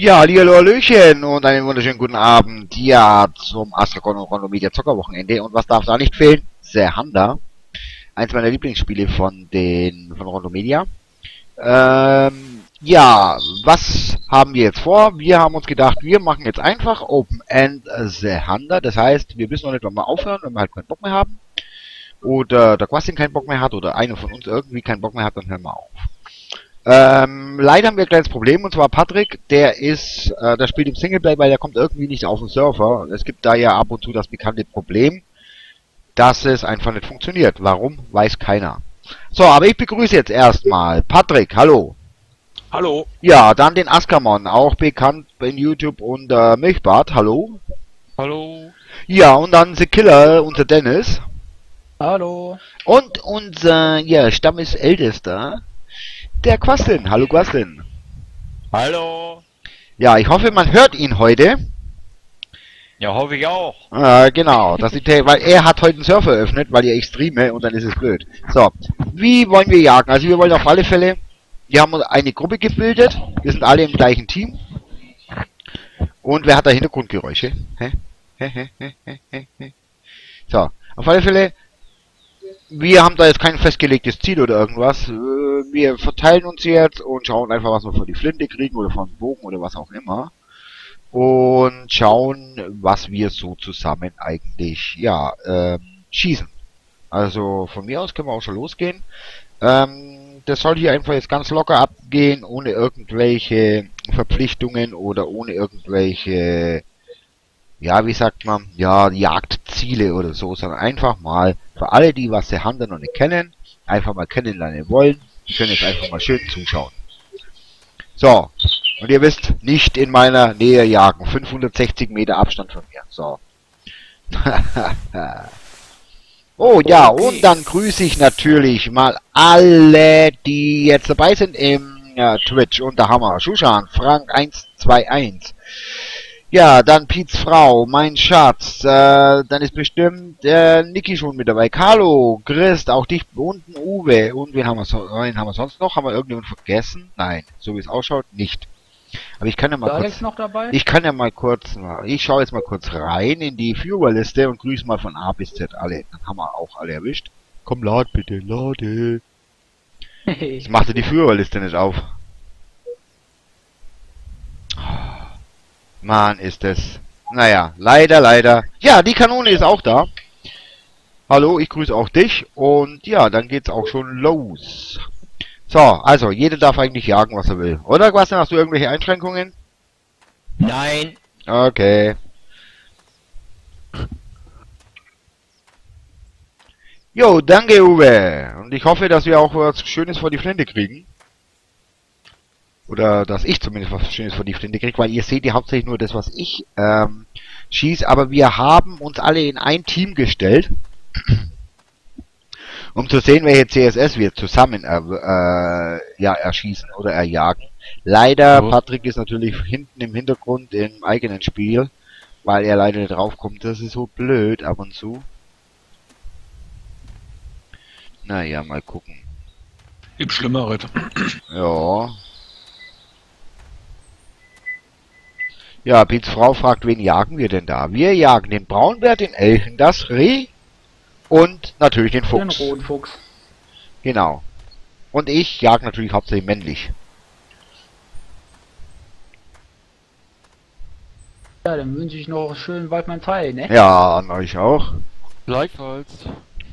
Ja, hallo, Hallöchen und einen wunderschönen guten Abend. Ja, zum Astragon und Rondo Media Zockerwochenende. Und was darf da nicht fehlen? Serhanda. Eins meiner Lieblingsspiele von den, von Rondo Media. Ähm, ja, was haben wir jetzt vor? Wir haben uns gedacht, wir machen jetzt einfach Open End Serhanda. Das heißt, wir müssen noch nicht mal aufhören, wenn wir halt keinen Bock mehr haben. Oder der Quastin keinen Bock mehr hat oder einer von uns irgendwie keinen Bock mehr hat, dann hören wir auf. Ähm, leider haben wir ein kleines Problem, und zwar Patrick, der ist, äh, der spielt im Singleplay, weil der kommt irgendwie nicht auf den Server. Es gibt da ja ab und zu das bekannte Problem, dass es einfach nicht funktioniert. Warum, weiß keiner. So, aber ich begrüße jetzt erstmal Patrick, hallo. Hallo. Ja, dann den Askamon, auch bekannt in YouTube unter Milchbart, hallo. Hallo. Ja, und dann The Killer, unser Dennis. Hallo. Und unser, ja, Stammesältester, der Quaslin. Hallo Quaslin. Hallo. Ja, ich hoffe, man hört ihn heute. Ja, hoffe ich auch. Äh, genau, dass die, weil er hat heute einen Server eröffnet, weil ja ich streame und dann ist es blöd. So, wie wollen wir jagen? Also wir wollen auf alle Fälle, wir haben eine Gruppe gebildet, wir sind alle im gleichen Team. Und wer hat da Hintergrundgeräusche? Hä, hä, hä, hä, hä, hä? So, auf alle Fälle, wir haben da jetzt kein festgelegtes Ziel oder irgendwas. Äh, Wir verteilen uns jetzt und schauen einfach, was wir für die Flinte kriegen oder von Bogen oder was auch immer. Und schauen, was wir so zusammen eigentlich, ja, ähm, schießen. Also von mir aus können wir auch schon losgehen. Ähm, das soll hier einfach jetzt ganz locker abgehen, ohne irgendwelche Verpflichtungen oder ohne irgendwelche, ja, wie sagt man, ja, Jagdziele oder so, sondern einfach mal für alle, die was der Hand noch nicht kennen, einfach mal kennenlernen wollen, die können jetzt einfach mal schön zuschauen. So, und ihr wisst, nicht in meiner Nähe jagen, 560 Meter Abstand von mir, so. oh ja, und dann grüße ich natürlich mal alle, die jetzt dabei sind im ja, Twitch unter Hammer. Shushan, Frank 121. Ja, dann Piets Frau, mein Schatz, äh, dann ist bestimmt äh, Niki schon mit dabei. Carlo, Christ, auch dich unten Uwe. Und wen haben wir, so, wen haben wir sonst noch? Haben wir irgendjemanden vergessen? Nein, so wie es ausschaut, nicht. Aber ich kann ja mal Ist kurz, Alex noch dabei? ich kann ja mal kurz, ich schaue jetzt mal kurz rein in die Führerliste und grüße mal von A bis Z alle. Dann haben wir auch alle erwischt. Komm, lad bitte, lade. Ich machte die Führerliste nicht auf. Mann, ist es. Naja, leider, leider. Ja, die Kanone ist auch da. Hallo, ich grüße auch dich. Und ja, dann geht's auch schon los. So, also, jeder darf eigentlich jagen, was er will. Oder, Quastian, hast du irgendwelche Einschränkungen? Nein. Okay. Jo, danke Uwe. Und ich hoffe, dass wir auch was Schönes vor die Flinte kriegen. Oder dass ich zumindest was Schönes vor die Flinte kriege, weil ihr seht ja hauptsächlich nur das, was ich ähm, schieß. Aber wir haben uns alle in ein Team gestellt, um zu sehen, welche CSS wir zusammen äh, ja, erschießen oder erjagen. Leider, Ja. Patrick ist natürlich hinten im Hintergrund im eigenen Spiel, weil er leider nicht draufkommt. Das ist so blöd ab und zu. Naja, mal gucken. Gibt Schlimmeres. Ja. Ja, Piets Frau fragt, wen jagen wir denn da? Wir jagen den Braunbär, den Elchen, das Reh und natürlich den Den Fuchs. roten Fuchs. Genau. Und ich jag natürlich hauptsächlich männlich. Ja, dann wünsche ich noch einen schönen Waldmann Teil, ne? Ja, an euch auch. Gleichfalls.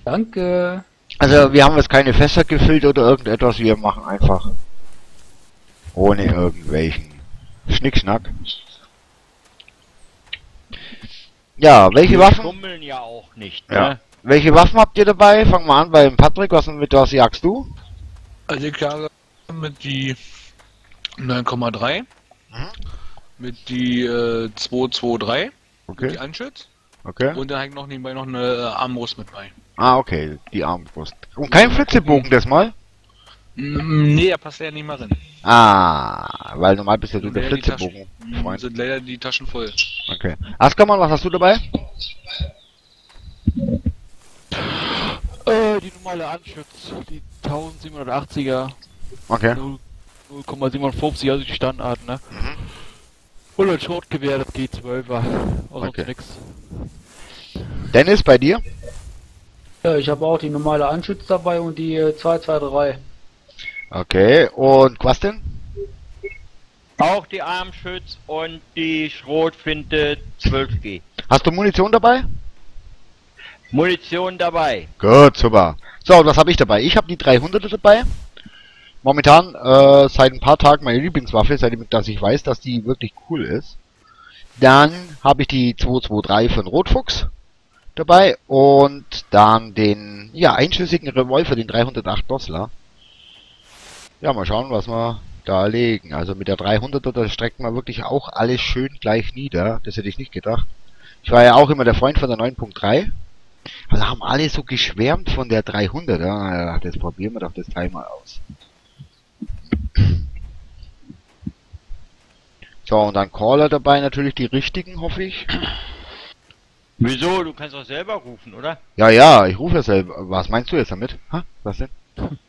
Danke. Also wir haben jetzt keine Fässer gefüllt oder irgendetwas, wir machen einfach ohne irgendwelchen Schnickschnack. Ja, welche Wir Waffen? schummeln ja auch nicht, Ja. ne? Welche Waffen habt ihr dabei? Fangen wir an beim Patrick, was mit was jagst du? Also ich jage mit die 9,3. Mhm. Mit die äh, 223. Die Okay, Anschütz. okay. Und dann ich noch nebenbei noch eine äh, Armbrust mit bei. Ah, okay, die Armbrust. Und kein Flitzebogen das mal? Mm, nee, da passt ja nicht mehr rein. Ah, weil normal bist ja du der Flitzebogen. Taschen- mm, Freund. Sind leider die Taschen voll. Okay. Askermann, was hast du dabei? Äh, die normale Anschütz, die 1780er, Okay. 0 0,57, also die Standard, ne? Und ein Schrotgewehr, das G12er. Also Okay. nix. Dennis, bei dir? Ja, ich habe auch die normale Anschütz dabei und die äh, 223. Okay, und was denn? Auch die Armschütz und die Schrotfinte 12G. Hast du Munition dabei? Munition dabei. Gut, super. So, und was habe ich dabei? Ich habe die 300er dabei. Momentan äh, seit ein paar Tagen meine Lieblingswaffe, seitdem dass ich weiß, dass die wirklich cool ist. Dann habe ich die 223 von Rotfuchs dabei und dann den ja einschüssigen Revolver, den 308 Dosler. Ja, mal schauen, was wir da legen. Also mit der 300er, da streckt man wirklich auch alles schön gleich nieder. Das hätte ich nicht gedacht. Ich war ja auch immer der Freund von der 9.3. Aber da haben alle so geschwärmt von der 300. Ja, das probieren wir doch das Teil mal aus. So, und dann Caller dabei natürlich die richtigen, hoffe ich. Wieso? Du kannst doch selber rufen, oder? Ja, ja, ich rufe ja selber. Was meinst du jetzt damit? Ha? Was denn?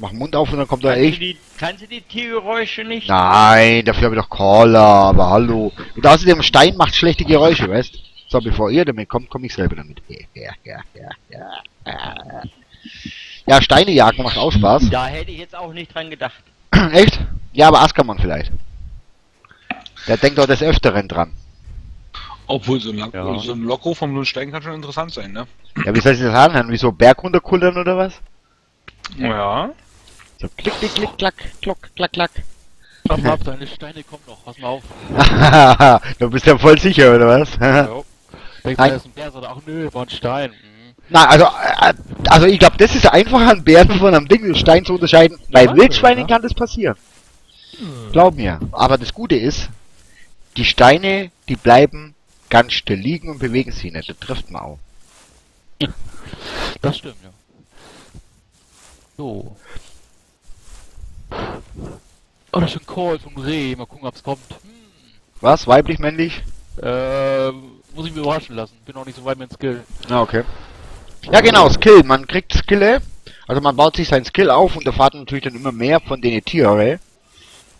Mach den Mund auf und dann kommt da du echt. die, kannst du die Tiergeräusche nicht? Nein, dafür habe ich doch Caller, aber hallo. Und außerdem Stein macht schlechte Geräusche, weißt? So, bevor ihr damit kommt, komme ich selber damit. Ja, ja, ja, ja, ja. Ja, Steine jagen macht auch Spaß. Da hätte ich jetzt auch nicht dran gedacht. Echt? Ja, aber Askermann vielleicht. Der denkt doch des Öfteren dran. Obwohl so ein, Lock Ja. so ein Lockruf vom Lundsteigen kann schon interessant sein, ne? Ja, wie soll ich das anhören? Wie so Berg runterkullern oder was? Ja. So klick, klick, klick, klack, klock, klack, klack. Mal ab, deine Steine kommen noch. Pass mal auf. du bist ja voll sicher, oder was? jo. Denkst du, Nein. ist ein Bär? Sagt, ach nö, war ein Stein. Mhm. Na, also, äh, also ich glaube, das ist einfacher, einen Bären von einem Ding Stein zu unterscheiden. Bei Ja, Wildschweinen ja. kann das passieren. Glaub mir. Aber das Gute ist, die Steine, die bleiben ganz still liegen und bewegen sich nicht. Das trifft man auch. Das stimmt, ja. So. Oh, das ist ein Call vom Reh. Mal gucken, ob's kommt. Hm. Was? Weiblich, männlich? Äh, muss ich mir überraschen lassen. Bin noch nicht so weit mit Skill. Ja, okay. Ja, genau, Skill. Man kriegt Skille. Also man baut sich sein Skill auf und erfahrt natürlich dann immer mehr von den Tiere.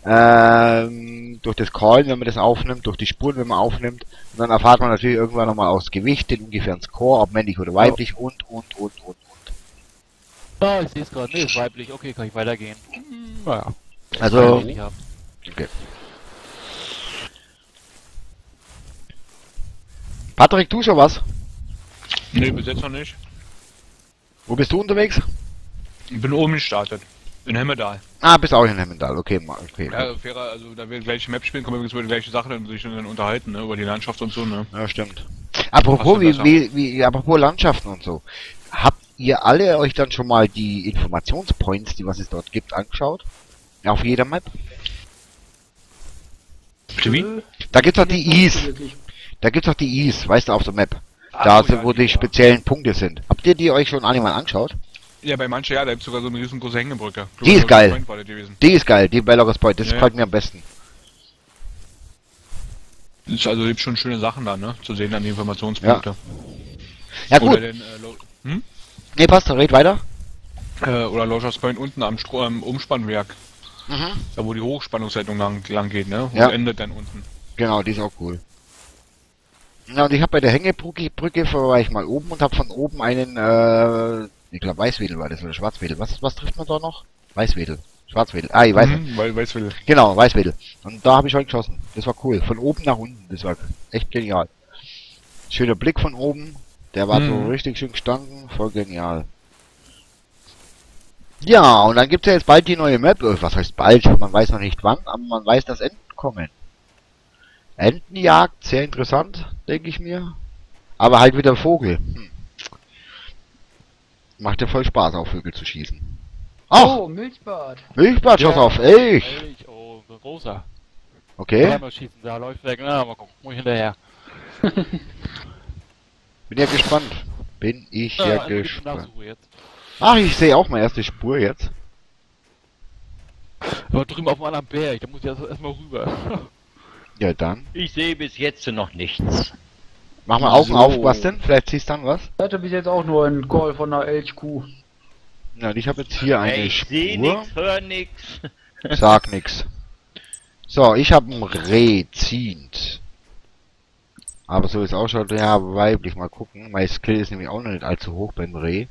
Ähm, durch das Callen, wenn man das aufnimmt, durch die Spuren, wenn man aufnimmt. Und dann erfahrt man natürlich irgendwann nochmal aus Gewicht, den ungefähren Score, ob männlich oder weiblich und, und, und, und, Ah, ich sehe es gerade. Nee, ist weiblich. Okay, kann ich weitergehen. Hm, naja. Also, okay. Patrick, du schon was? Nee, bis jetzt noch nicht. Wo bist du unterwegs? Ich bin oben gestartet. In Hemmedal. Ah, bist auch in Hemmendal. Okay, okay. Ja, fairer, also da wir gleiche Map spielen, können wir übrigens über die gleiche Sache dann sich dann unterhalten, ne? Über die Landschaft und so, ne? Ja, stimmt. Apropos, wie, wie, wie, apropos Landschaften und so. Habt ihr alle euch dann schon mal die Informationspoints, die was es dort gibt, angeschaut? Auf jeder Map? Wie? Da gibt's doch die Is. Da gibt's doch die Is, weißt du, auf der Map. Ach Da, so, sind, ja, wo die ja. speziellen Punkte sind. Habt ihr die euch schon alle mal angeschaut? Ja, bei manchen ja, da gibt's sogar so eine riesengroße Hängebrücke. Die ist Global geil. Die ist geil, die Belarus Point, das Ja. gefällt mir am besten. Das ist also gibt schon schöne Sachen da, ne? Zu sehen an die Informationspunkte. Ja gut, Oder den, äh, hm? nee, passt, red weiter. äh, oder Lojas Point unten am Stro am Umspannwerk. Mhm. Da wo die Hochspannungsleitung lang, lang geht, ne? Und Ja. endet dann unten. Genau, die ist auch cool. Ja, und ich habe bei der Hängebrücke Brücke war ich mal oben und habe von oben einen, äh, ich glaube Weißwedel war das oder Schwarzwedel. Was, was trifft man da noch? Weißwedel. Schwarzwedel. Ah, ich weiß nicht. Mhm, weil weiß will. Genau, Weißwedel. Und da habe ich heute geschossen. Das war cool. Von oben nach unten. Das war echt genial. Schöner Blick von oben. Der war so Mhm. richtig schön gestanden. Voll genial. Ja, und dann gibt's ja jetzt bald die neue Map. Äh, Was heißt bald? Man weiß noch nicht wann, aber man weiß, dass Enten kommen. Entenjagd, sehr interessant, denke ich mir. Aber halt wieder Vogel. Hm. Macht ja voll Spaß, auf Vögel zu schießen. Ach, Oh, Milchbad. Milchbad, schoss Ja. auf Elch. Elch, oh, großer. Okay. Dreimal schießen, da läuft weg. Na, mal gucken. Muss ich hinterher. Bin ja gespannt. Bin ich ja, gute gespannt. Ach, ich sehe auch mal erste Spur jetzt. Aber drüben auf dem anderen Berg, da muss ich erst- erstmal rüber. Ja, dann. Ich sehe bis jetzt noch nichts. Mach mal Augen So. auf, was denn? Vielleicht siehst du dann was? Ich hatte bis jetzt auch nur einen Call von einer Elchkuh. Ja, ich habe jetzt hier eine ich sehe Spur. nichts, höre nichts. Sag nix. So, ich habe ein Reh ziehend. Aber so ist auch schon, ja, weiblich, mal gucken. Mein Skill ist nämlich auch noch nicht allzu hoch beim Reh.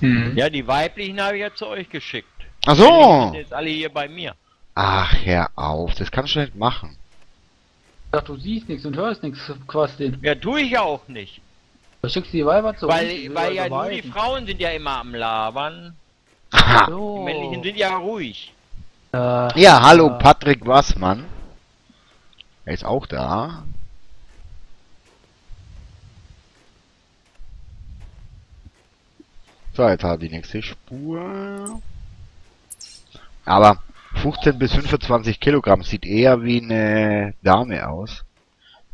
Hm. Ja, die weiblichen habe ich ja zu euch geschickt. Ach Die so! sind jetzt alle hier bei mir. Ach, hör auf, das kannst du nicht machen. Ich dachte, du siehst nichts und hörst nichts, Quastin. Ja, tue ich ja auch nicht. Du schickst die Weiber zu Weil, die weil ja nur die. Frauen sind ja immer am Labern. Aha. Die So. männlichen sind ja ruhig. Äh, Ja, hallo äh, Patrick Wassmann. Er ist auch da. So, jetzt hat er die nächste Spur. Aber 15 bis 25 Kilogramm sieht eher wie eine Dame aus.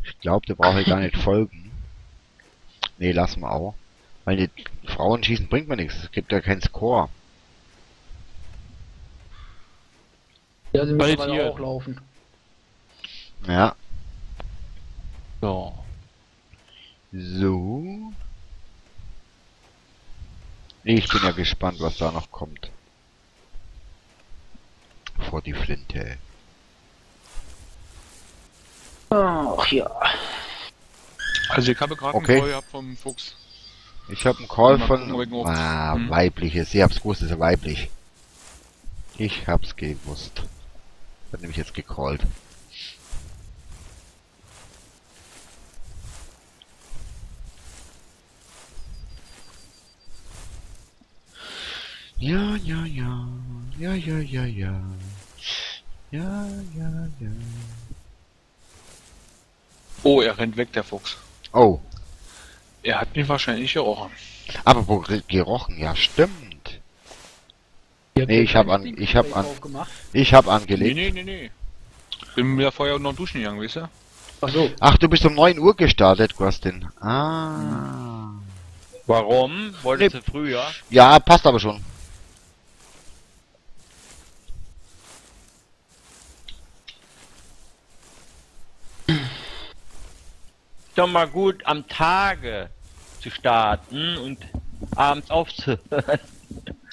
Ich glaube, der brauche ich gar nicht folgen. Nee, lassen wir auch. Weil die Frauen schießen bringt mir nichts. Es gibt ja keinen Score. Ja, sie müssen auch laufen. Ja. So. So. Ich bin ja gespannt, was da noch kommt. Vor die Flinte. Ach ja. Also ich habe gerade Okay. einen Call gehabt vom Fuchs. Ich habe einen Call von gucken, ah, Hm. weibliches. Ich hab's gewusst, ist er weiblich. Ich hab's gewusst. Hat nämlich jetzt gecallt. Ja, ja, ja. Ja, ja, ja, ja. Ja, ja, ja. Oh, er rennt weg, der Fuchs. Oh, Er hat mich wahrscheinlich gerochen. aber wo gerochen, ja stimmt. Habt Nee, ich hab kein an- ich hab Steak an-. Ich hab Nee, angelegt. nee, nee, nee. Bin mir ja vorher noch duschen gegangen, weißt du? Ach so. Ach, du bist um 9 Uhr gestartet, Gustin. Ah. Warum? Wolltest du früher? Ja, passt aber schon. Doch mal gut, am Tage zu starten und abends aufzuhören.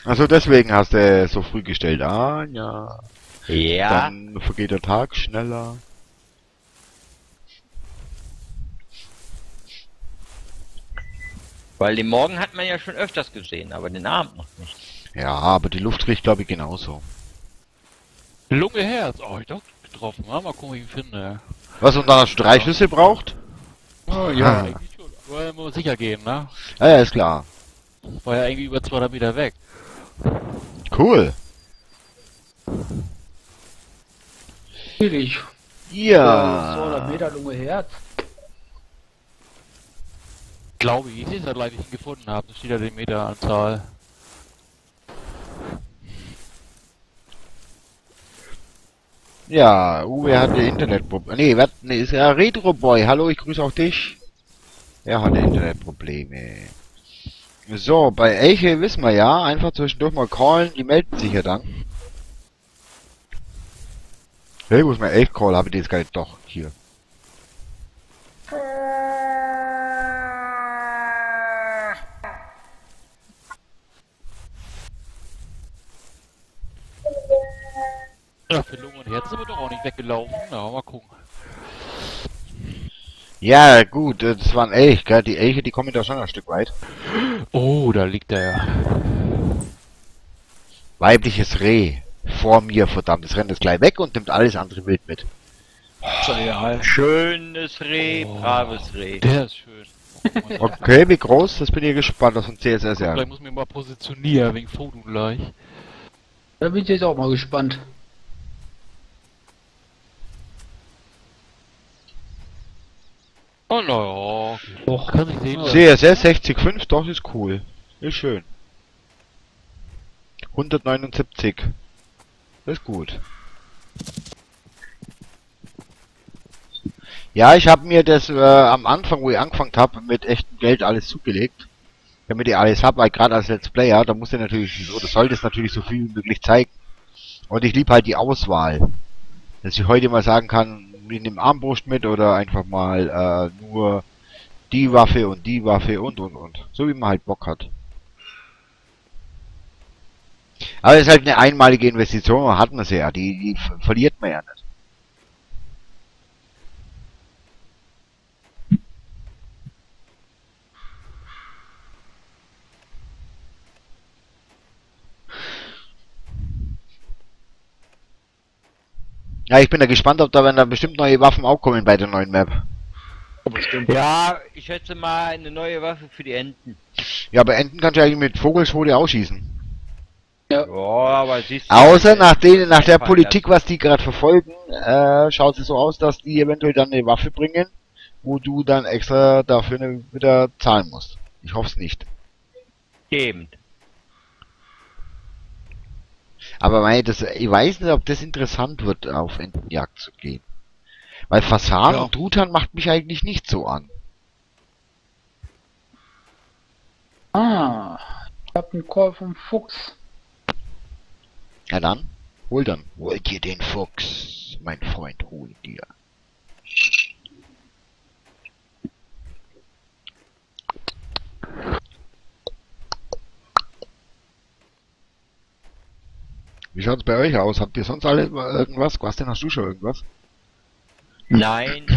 Also deswegen hast du so früh gestellt. Ah, ja. Ja. Dann vergeht der Tag schneller. Weil den Morgen hat man ja schon öfters gesehen, aber den Abend noch nicht. Ja, aber die Luft riecht, glaube ich, genauso. Lunge Herz. Oh, ich doch getroffen. Ja, mal gucken, wie ich ihn finde. Was, und dann hast du drei Schlüssel braucht? Oh, ja. eigentlich schon. Aber muss sicher gehen, ne? Ja, ja, ist klar. War ja irgendwie über 200 Meter weg. Cool. Natürlich. Ja. 200 Meter Lunge Herz. Glaube ich. Ich sehe es halt, wie ich ihn gefunden habe. Da steht ja die Meteranzahl. Ja, Uwe hatte Internetprobleme. Nee, wat, nee, ist ja Retro Boy. Hallo, ich grüße auch dich. Er hatte Internetprobleme. So, bei Elche wissen wir ja, einfach zwischendurch mal callen, die melden sich ja dann. Hey, wo ist mein Elch-Call? Habe ich jetzt gar nicht doch hier. Ja, für Lunge und Herz sind wir doch auch nicht weggelaufen. Na, mal gucken. Ja, gut, das war ein Elch, gell? Die Elche, die kommen da schon ein Stück weit. Oh, da liegt er ja. Weibliches Reh. Vor mir, verdammt. Das rennt jetzt gleich weg und nimmt alles andere Wild mit. Ja, Schönes Reh, Oh. braves Reh. Der ist schön. Oh, Okay, wie groß? Das bin ich gespannt, was von CSS ja. Gleich muss ich mich mal positionieren, wegen Foto gleich. Da bin ich jetzt auch mal gespannt. Oh, naja. Doch. Kann sich sehen. CSS 60.5, doch, ist cool. Ist schön. 179. Das ist gut. Ja, ich habe mir das äh, am Anfang, wo ich angefangen habe, mit echtem Geld alles zugelegt. Damit ich alles hab, weil gerade als Let's Player, da muss ich natürlich, oder sollte es natürlich so viel wie möglich zeigen. Und ich lieb halt die Auswahl. Dass ich heute mal sagen kann, ich nehme Armbrust mit oder einfach mal äh, nur die Waffe und die Waffe und und und. So wie man halt Bock hat. Aber es ist halt eine einmalige Investition, hat man sie ja, die, die ver- verliert man ja nicht. Ja, ich bin da gespannt, ob da werden da bestimmt neue Waffen auch kommen bei der neuen Map. Bestimmt. Ja, ich schätze mal eine neue Waffe für die Enten. Ja, aber Enten kannst du eigentlich mit Vogelschwode ausschießen. Ja, aber siehst du. Außer nach, den, nach der Politik, was die gerade verfolgen, äh, schaut es so aus, dass die eventuell dann eine Waffe bringen, wo du dann extra dafür ne, wieder zahlen musst. Ich hoffe es nicht. Eben. Aber mei, das, ich weiß nicht, ob das interessant wird, auf Entenjagd zu gehen. Weil Fasan Ja. und Truthahn macht mich eigentlich nicht so an. Ah, ich hab einen Call vom Fuchs. Ja dann, hol dann. Hol dir den Fuchs, mein Freund, hol dir. Wie schaut's bei euch aus? Habt ihr sonst alle irgendwas? Was denn hast du schon irgendwas? Nein.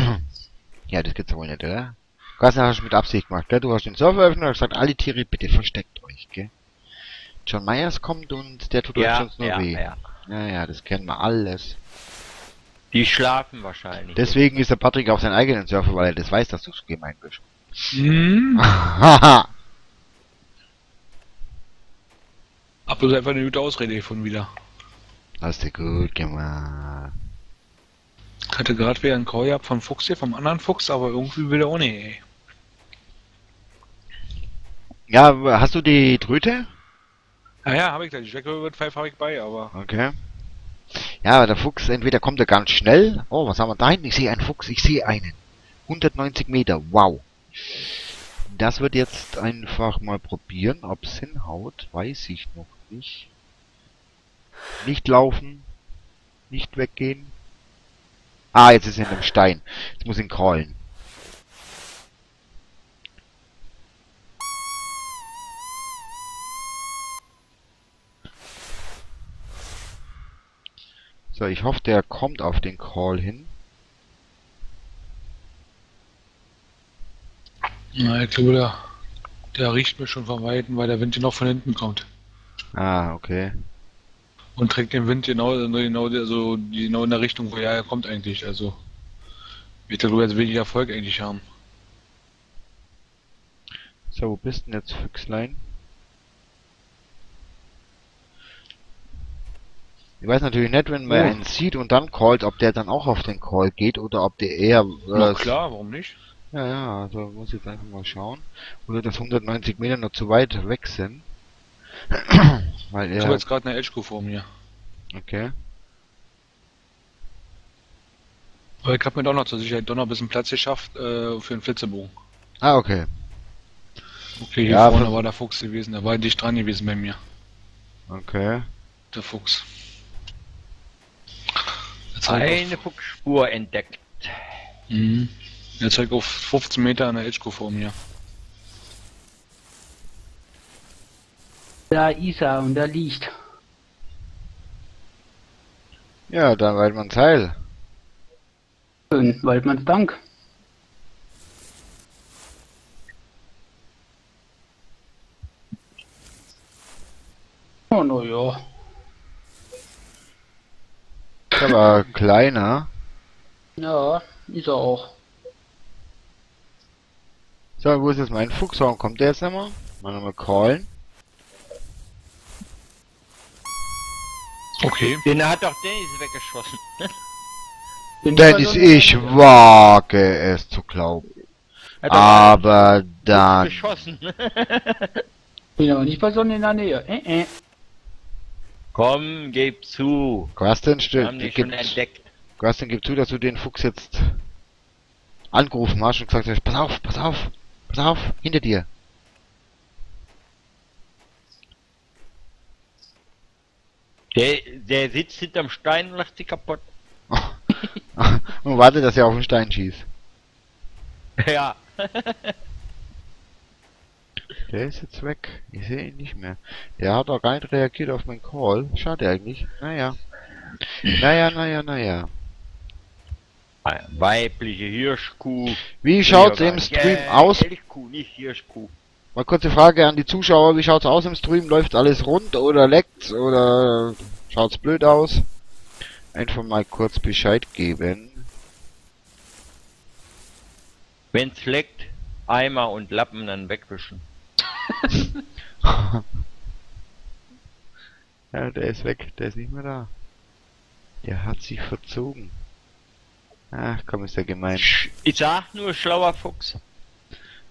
Ja, das gibt's ja wohl nicht, oder? Was hast du mit Absicht gemacht, gell? Du hast den Server eröffnet und gesagt, alle Tiere bitte versteckt euch, gell? John Myers kommt und der tut euch ja, sonst nur ja, weh. ja. Ja, ja, das kennen wir alles. Die schlafen wahrscheinlich. Deswegen ist der Patrick auf seinen eigenen Surfer, weil er das weiß, dass du so gemein bist. Hm. Haha. Hab bloß einfach eine gute Ausrede gefunden wieder. Hast du gut gemacht. Ich hatte gerade wieder einen Call gehabt vom Fuchs hier, vom anderen Fuchs, aber irgendwie will er auch nicht, ey. Ja, hast du die Tröte? Ja, ja, hab ich gleich. Jack Rabbit 5 habe ich bei, aber. Okay. Ja, aber der Fuchs, entweder kommt er ganz schnell. Oh, was haben wir da hinten? Ich sehe einen Fuchs, ich sehe einen. 190 Meter, wow. Das wird jetzt einfach mal probieren, ob es hinhaut, weiß ich noch nicht. Nicht laufen, nicht weggehen. Ah, jetzt ist er in einem Stein. Jetzt muss ich ihn callen. So, ich hoffe, der kommt auf den Call hin. Na, ich glaube, der, der riecht mir schon von Weitem, weil der Wind hier noch von hinten kommt. Ah, okay. Und trägt den Wind genau, genau, also, genau in der Richtung, wo er kommt eigentlich. Also, ich glaube, jetzt wenig Erfolg eigentlich haben. So, wo bist denn jetzt, Füchslein? Ich weiß natürlich nicht, wenn man Oh. einen sieht und dann callt, ob der dann auch auf den Call geht oder ob der eher... Na Äh, klar, warum nicht? Ja, ja, also muss jetzt einfach mal schauen. Oder dass 190 Meter noch zu weit weg sind. Weil Ich habe jetzt gerade eine Edge vor mir. Okay. Aber ich habe mir doch noch zur Sicherheit doch noch ein bisschen Platz geschafft äh, für einen Flitzebogen. Ah, okay. Okay, hier Ja, vorne war der Fuchs gewesen, der war dicht dran gewesen bei mir. Okay. Der Fuchs. Jetzt Eine Fuchsspur entdeckt. mhm. Jetzt halt auf 15 Meter an der Edge vor mir. Da ist er und da liegt. Ja, dann weit man Teil. Schön, Waldmanns Dank. Oh, no, ja. Aber kleiner. Ja, ist er auch. So, wo ist jetzt mein Fuchs? Warum kommt der jetzt mehr? Mal nochmal callen. Okay. Den hat doch Dennis weggeschossen. Bin Dennis, ich wage es zu glauben. Aber dann... geschossen. Bin aber nicht bei Sonne in der Nähe. Äh, äh. Komm, gib zu. Quasten, Wir still, haben dich schon gib, entdeckt. Quasten, gib zu, dass du den Fuchs jetzt angerufen hast und gesagt hast, pass auf, pass auf, pass auf, hinter dir. Der, der sitzt hinterm Stein und lacht sich kaputt. und warte, dass er auf den Stein schießt. Ja. Der ist jetzt weg. Ich sehe ihn nicht mehr. Der hat auch gar nicht reagiert auf meinen Call. Schade eigentlich. Naja. Naja, naja, naja. Weibliche Hirschkuh. Wie schaut's im Stream ja, aus? Elchkuh, nicht Hirschkuh. Mal kurze Frage an die Zuschauer. Wie schaut's aus im Stream? Läuft alles rund oder leckt's oder schaut's blöd aus? einfach mal kurz Bescheid geben. Wenn's leckt, Eimer und Lappen dann wegwischen. Ja, der ist weg, der ist nicht mehr da. Der hat sich verzogen. Ach komm, ist der gemein. Ich sag nur schlauer Fuchs.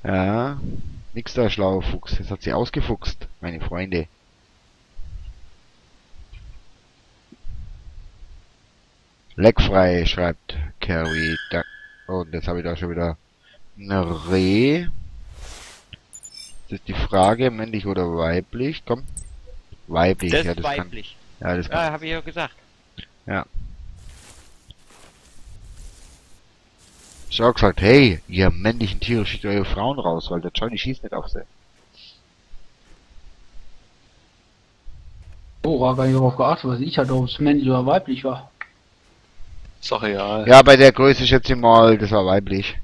Ja, nix da, schlauer Fuchs. Jetzt hat sie ausgefuchst, meine Freunde. Leckfrei, schreibt Carrie. Da Und jetzt habe ich da schon wieder ein Reh. Das ist die Frage, männlich oder weiblich? Komm. Weiblich, Das ja, das kann. weiblich. Ja, das kann. Ja, habe ich ja gesagt. Ich hab auch gesagt, hey, ihr männlichen Tiere schickt eure Frauen raus, weil der Johnny schießt nicht auf sie. Oh, war gar nicht darauf geachtet, was ich hatte, ob es männlich oder weiblich war. Ist doch real. Ja, bei der Größe schätze ich mal, das war weiblich.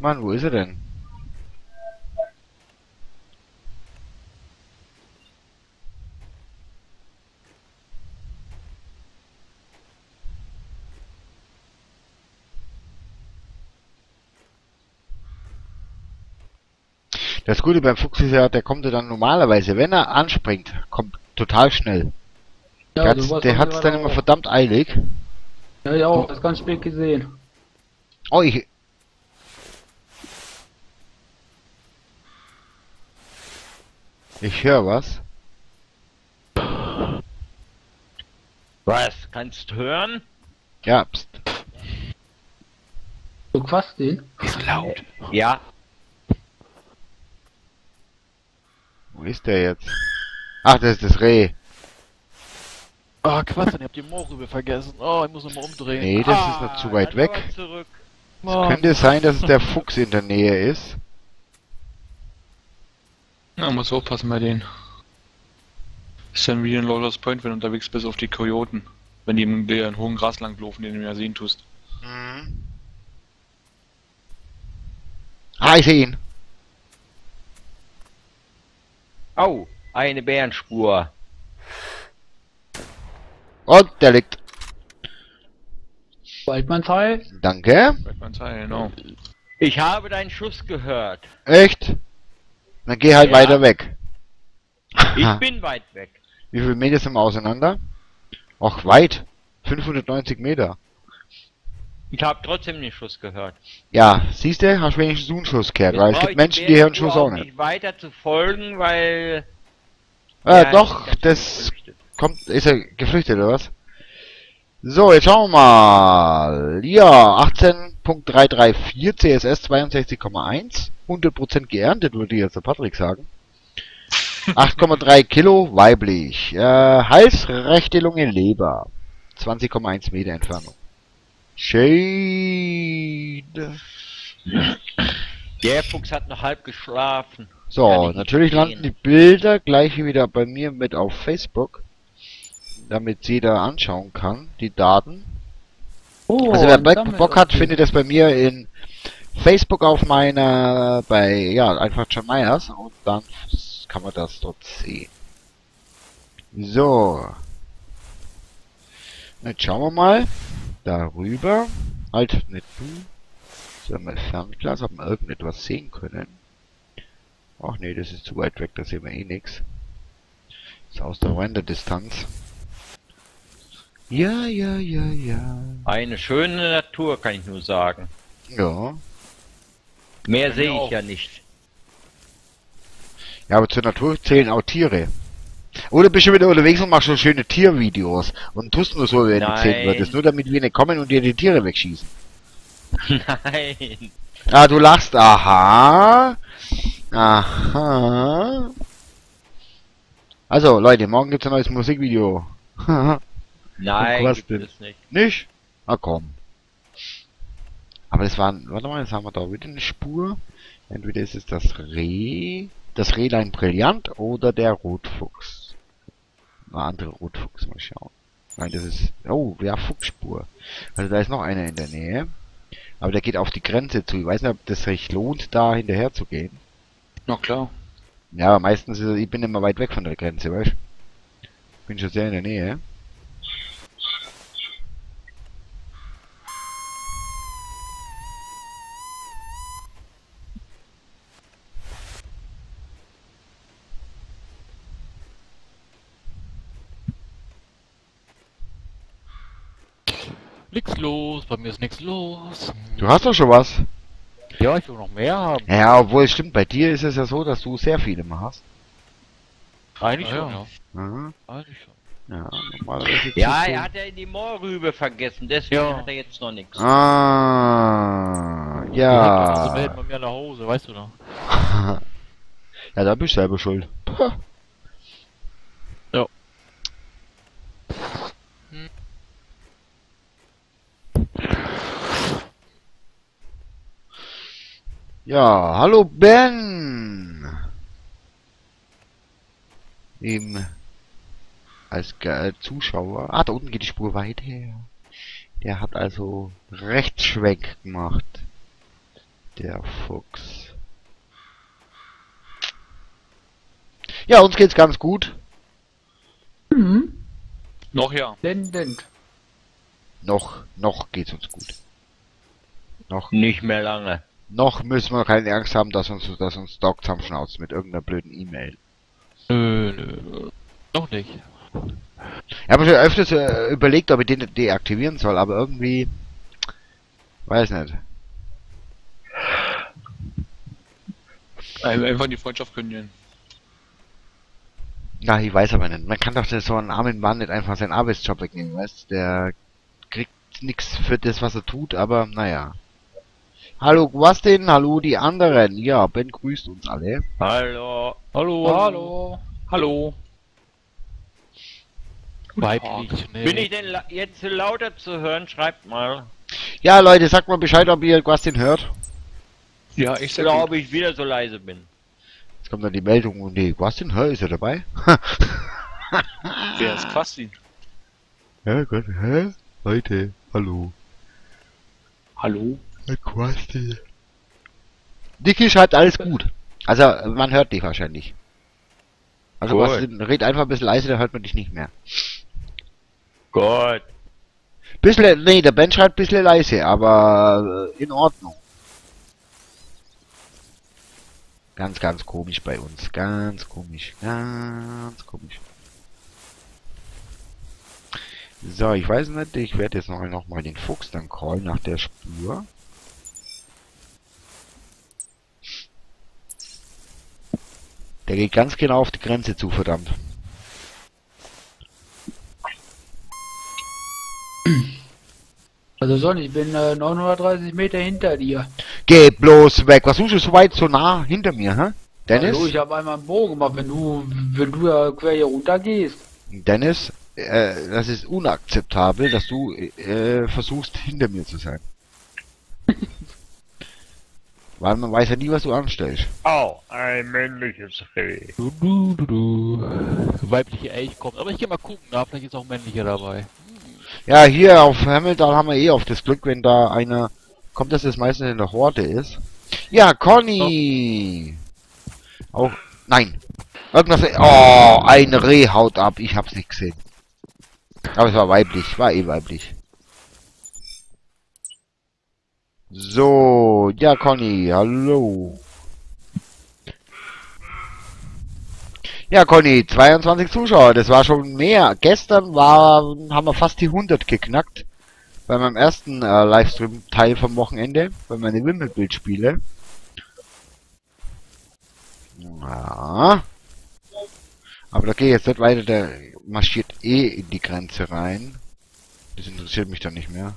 Mann, wo ist er denn? Das Gute beim Fuchs ist ja, der kommt ja dann normalerweise, wenn er anspringt, kommt total schnell. Ja, der hat's, der hat's dann auch. immer verdammt eilig. Ja, ja, auch, das ganz spät gesehen. Oh, ich... Ich höre was. Was? Kannst hören? Ja, pst. So quast den. Ja. Wo ist der jetzt? Ach, das ist das Reh. Ah, Quatsch, ihr habt die Moorrübe vergessen. Oh, ich muss nochmal umdrehen. Nee, das ist noch zu weit weg. Oh, Könnte sein, dass es der Fuchs in der Nähe ist. Ja, muss aufpassen bei denen. Ist dann wie ein Lotus Point, wenn du unterwegs bist auf die Kojoten. Wenn die im in hohen Gras langlaufen, den du ja sehen tust. Ah, ich sehe ihn. Au, eine Bärenspur. Und der liegt. Waldmannteil. Danke. Teil, genau. Ich habe deinen Schuss gehört. Echt? Dann geh halt Ja. weiter weg. Ich bin weit weg. Wie viele Meter sind wir auseinander? Ach, weit. 590 Meter. Ich habe trotzdem den Schuss gehört. Ja, siehst du, hast wenigstens einen Schuss gehört, weil es gibt Menschen, die hören Schuss auch nicht nicht. weiter zu folgen, weil... Äh, Ja, doch, das kommt, ist er geflüchtet oder was? So, jetzt schauen wir mal. Ja, 18.334 CSS 62,1. 100% geerntet, würde jetzt der Patrick sagen. 8,3 Kilo weiblich. Äh, Hals, rechte Lunge, Leber. 20,1 Meter Entfernung. Shade. Der Fuchs hat noch halb geschlafen. So, ich natürlich landen die Bilder gleich wieder bei mir mit auf Facebook. Damit jeder anschauen kann, die Daten. Oh, Also wer Bock hat, findet das bei mir in Facebook auf meiner, bei, ja, einfach Myers und dann kann man das dort sehen. So. Jetzt schauen wir mal darüber. Halt, nicht du. So, mal Fernglas, ob wir irgendetwas sehen können. Ach nee, das ist zu weit weg, da sehen wir eh nix. Ist aus der Render-Distanz. Ja, ja, ja, ja. Eine schöne Natur, kann ich nur sagen. Ja. Mehr sehe ich ja nicht. Ja, aber zur Natur zählen auch Tiere. Oder bist du wieder unterwegs und machst so schöne Tiervideos und tust nur so, wenn du Nein. zählen würdest, nur damit wir nicht kommen und dir die Tiere wegschießen. Nein. Ah, du lachst, aha. Aha. Also, Leute, morgen gibt's ein neues Musikvideo. Nein, was gibt denn? es nicht. Nicht? Ah, komm. Aber das waren, warte mal, jetzt haben wir da wieder eine Spur. Entweder ist es das Reh, das Rehlein Brillant oder der Rotfuchs. Eine andere Rotfuchs, mal schauen. Nein, das ist... Oh, ja, Fuchsspur. Also da ist noch einer in der Nähe. Aber der geht auf die Grenze zu. Ich weiß nicht, ob das sich lohnt, da hinterher zu gehen. Na klar. Ja, aber meistens ist ich bin immer weit weg von der Grenze, weißt Bin schon sehr in der Nähe. Nix los, bei mir ist nix los. Du hast doch schon was. Ja, ich will noch mehr haben. Ja, obwohl es stimmt, bei dir ist es ja so, dass du sehr viele mal hast. Eigentlich Ah, schon, ja. ja. Mhm. Eigentlich schon. Ja, normalerweise. Ja, er hat ja die Moorrübe vergessen, deswegen Ja. hat er jetzt noch nichts. Ah, Also ja. melden bei mir nach Hause, weißt du noch? ja, da bist du selber schuld. Ja, hallo Ben. Im als Ge- Zuschauer. Ah, da unten geht die Spur weiter. Der hat also Rechtsschwenk gemacht. Der Fuchs. Ja, uns geht's ganz gut. Mhm. Noch ja. Blendend. Noch, noch geht's uns gut. Noch, Nicht mehr lange. Noch müssen wir keine Angst haben, dass uns, dass uns Doc zusammenschnauzt mit irgendeiner blöden E-Mail. Nö, nö. Noch nicht. Ich habe schon öfters äh, überlegt, ob ich den deaktivieren soll, aber irgendwie, weiß nicht. Ein- Einfach die Freundschaft kündigen. Na, ich weiß aber nicht. Man kann doch so einen armen Mann nicht einfach seinen Arbeitsjob wegnehmen, weißt? Der kriegt nix für das, was er tut, aber naja. Hallo, was denn? Hallo, die anderen. Ja, Ben grüßt uns alle. Hallo. Hallo, Hallo. Hallo. Weiblich, nee. Bin ich denn la jetzt lauter zu hören? Schreibt mal. Ja, Leute, sagt mal Bescheid, ob ihr Gustin hört. Ja, ich glaube, ich wieder so leise bin. Jetzt kommt dann die Meldung, und nee, Gustin, hör, ist er dabei? wer ist Quastin? ja, Gott, hä? Leute, hallo. Hallo? Quasti. Dicky schreibt alles gut. Also, man hört dich wahrscheinlich. Also, Gut. was, red einfach ein bisschen leise, dann hört man dich nicht mehr. Gut. Bisschen, nee, der Ben schreibt ein bisschen leise, aber äh, in Ordnung. Ganz, ganz komisch bei uns. Ganz komisch. Ganz komisch. So, ich weiß nicht, ich werde jetzt noch, noch mal den Fuchs dann callen nach der Spur. Der geht ganz genau auf die Grenze zu, verdammt. Also Son, ich bin äh, 930 Meter hinter dir. Geh bloß weg. Was suchst du so weit so nah hinter mir, hä? Dennis? Hallo, ich habe einmal einen Bogen gemacht, wenn du, wenn du ja quer hier runter gehst. Dennis, äh, das ist unakzeptabel, dass du äh, versuchst, hinter mir zu sein. Weil man weiß ja nie, was du anstellst. Oh, ein männliches Reh. Du, du, du, du. Weibliche Elch kommt. Aber ich geh mal gucken, da vielleicht ist auch männlicher dabei. Ja, hier auf Hamilton haben wir eh oft das Glück, wenn da einer kommt, dass das meistens in der Horde ist. Ja, Conny! Auch, nein. Irgendwas, oh, ein Reh haut ab, ich hab's nicht gesehen. Aber es war weiblich, war eh weiblich. So, ja, Conny, hallo. Ja, Conny, 22 Zuschauer, das war schon mehr. Gestern war, haben wir fast die 100 geknackt. Bei meinem ersten äh, Livestream-Teil vom Wochenende, bei meinen Wimmelbildspiele. Ja. Aber da gehe ich jetzt nicht weiter, der marschiert eh in die Grenze rein. Das interessiert mich dann nicht mehr.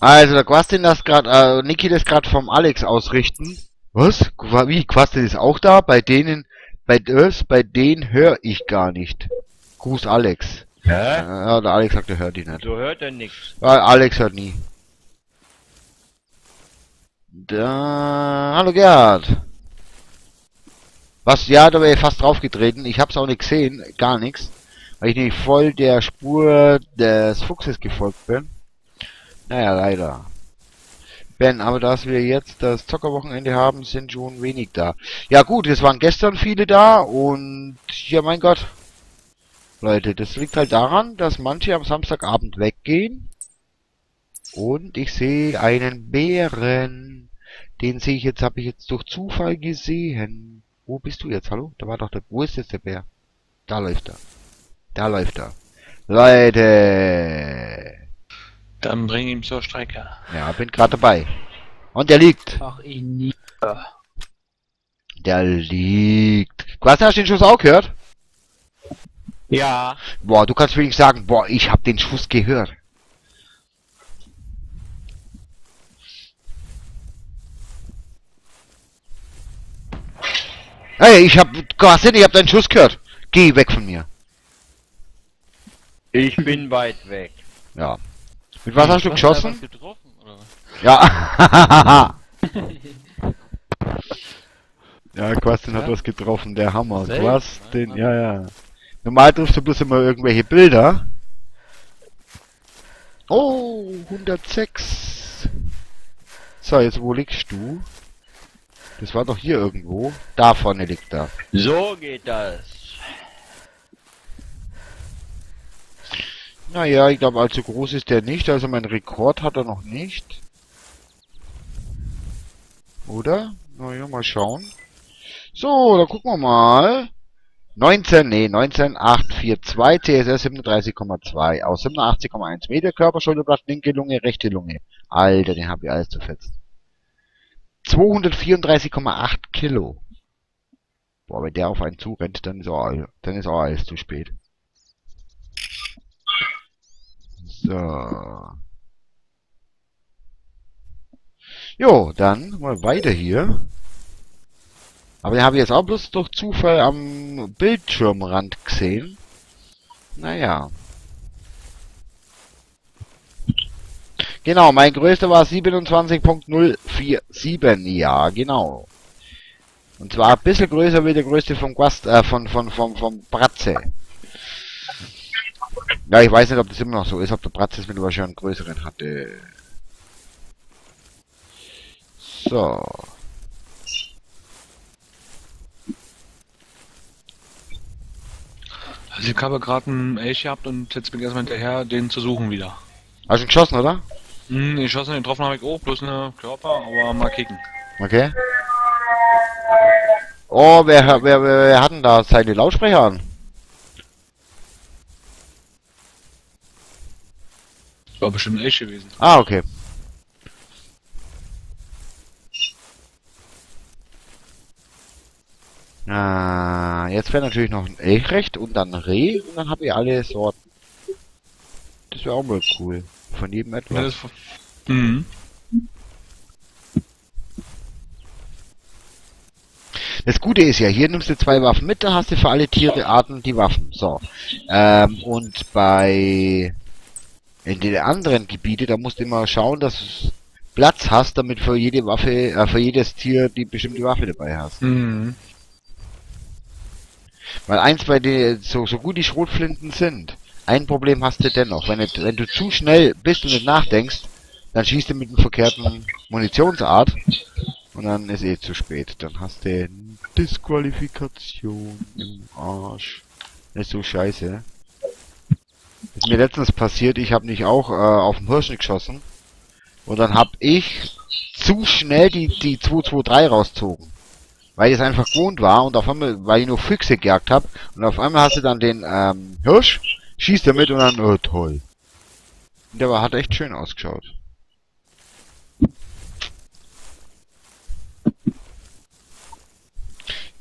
Also, der Quastin das gerade, äh, Niki das gerade vom Alex ausrichten. Was? Wie? Quastel ist auch da? Bei denen, bei das, bei denen höre ich gar nicht. Gruß Alex. Hä? Ja, der Alex sagt, er hört die nicht. So hört er nix. Ja, Alex hört nie. Da, hallo Gerhard. Was? Ja, da wäre ich fast draufgetreten. Ich hab's auch nicht gesehen, gar nichts. Weil ich nämlich voll der Spur des Fuchses gefolgt bin. Naja, leider. Ben, aber dass wir jetzt das Zockerwochenende haben, sind schon wenig da. Ja gut, es waren gestern viele da und ja mein Gott. Leute, das liegt halt daran, dass manche am Samstagabend weggehen. Und ich sehe einen Bären. Den sehe ich jetzt, habe ich jetzt durch Zufall gesehen. Wo bist du jetzt? Hallo? Da war doch der. Wo ist jetzt der Bär? Da läuft er. Da läuft er. Leute. Dann bring ihn zur Strecke. Ja, bin gerade dabei. Und der liegt. Ach, ihn nie. Der liegt. Was hast du den Schuss auch gehört? Ja. Boah, du kannst wirklich sagen, boah, ich hab den Schuss gehört. Hey, ich hab, denn, ich hab deinen Schuss gehört. Geh weg von mir. Ich bin weit weg. Ja. Mit was hast du geschossen? was getroffen? Ja. ja, Quastin hat Ja? was getroffen, der Hammer. Safe, Quastin, ja, ja. Normal triffst du bloß immer irgendwelche Bilder. Oh, 106. So, jetzt wo liegst du? Das war doch hier irgendwo. Da vorne liegt er. So geht das. Naja, ich glaube, allzu groß ist der nicht. Also mein Rekord hat er noch nicht. Oder? Naja, mal schauen. So, dann gucken wir mal. 19, nee, 19842, CSS 37,2 aus 87,1 Meter, Körper, Schulterblatt, linke Lunge, rechte Lunge. Alter, den hab ich alles zerfetzt. 234,8 Kilo. Boah, wenn der auf einen auch, all- dann ist auch alles zu spät. So. Jo, dann mal weiter hier. Aber den habe ich jetzt auch bloß durch Zufall am Bildschirmrand gesehen. Naja. Genau, mein größter war 27.047. Ja, genau. Und zwar ein bisschen größer wie der größte vom Quast, äh, von, von, von, vom Bratze. Ja, ich weiß nicht, ob das immer noch so ist, ob der Bratze es mittlerweile schon einen größeren hatte. So. Also ich habe gerade einen Elch gehabt und jetzt bin ich erstmal hinterher, den zu suchen wieder. Hast du ihn geschossen, oder? Hm, ich schossen, den getroffen habe ich auch, bloß eine Körper, aber mal kicken. Okay. Oh, wer, wer, wer, wer hat denn da seine Lautsprecher an? War bestimmt ein Elch gewesen. Ah, okay. Ah, jetzt wäre natürlich noch ein Elchrecht und dann ein Reh und dann habe ich alle Sorten. Das wäre auch mal cool. Von jedem Ja, etwas. das, mhm. Das Gute ist ja, hier nimmst du zwei Waffen mit, dann hast du für alle Tiere, Arten die Waffen. So. Ähm, und bei in den anderen Gebiete, da musst du immer schauen, dass du Platz hast, damit für jede Waffe, äh, für jedes Tier die bestimmte Waffe dabei hast. Mhm. Weil eins bei den, so, so gut die Schrotflinten sind, ein Problem hast du dennoch. Wenn, du- wenn du zu schnell bist und nicht nachdenkst, dann schießt du mit dem verkehrten Munitionsart und dann ist eh zu spät. Dann hast du Disqualifikation im Arsch. Das ist so scheiße. Ist mir letztens passiert, ich habe nicht auch äh, auf den Hirschen geschossen und dann hab ich zu schnell die, die 223 rauszogen. Weil es einfach gewohnt war und auf einmal, weil ich nur Füchse gejagt habe und auf einmal hast du dann den ähm, Hirsch, schießt damit und dann, oh toll. Und der hat echt schön ausgeschaut.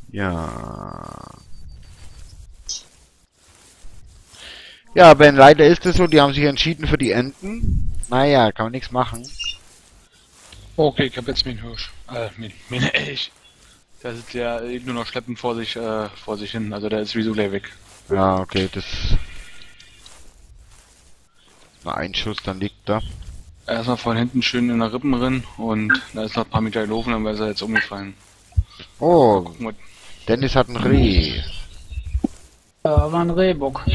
Ja. Ja, Ben, leider ist es so, die haben sich entschieden für die Enten. Naja, kann man nichts machen. Okay, ich hab jetzt meinen Hirsch. Äh, mein, mein Elch. Der sitzt ja eben nur noch schleppend vor sich, äh, vor sich hin. Also der ist sowieso gleich weg. Ja, okay, das... Mal ein Schuss, dann liegt er. Erstmal von hinten schön in der Rippen drin und da ist noch ein paar Meter gelaufen, dann wäre er jetzt umgefallen. Oh, Dennis hat ein Reh. Da war ein Rehbock.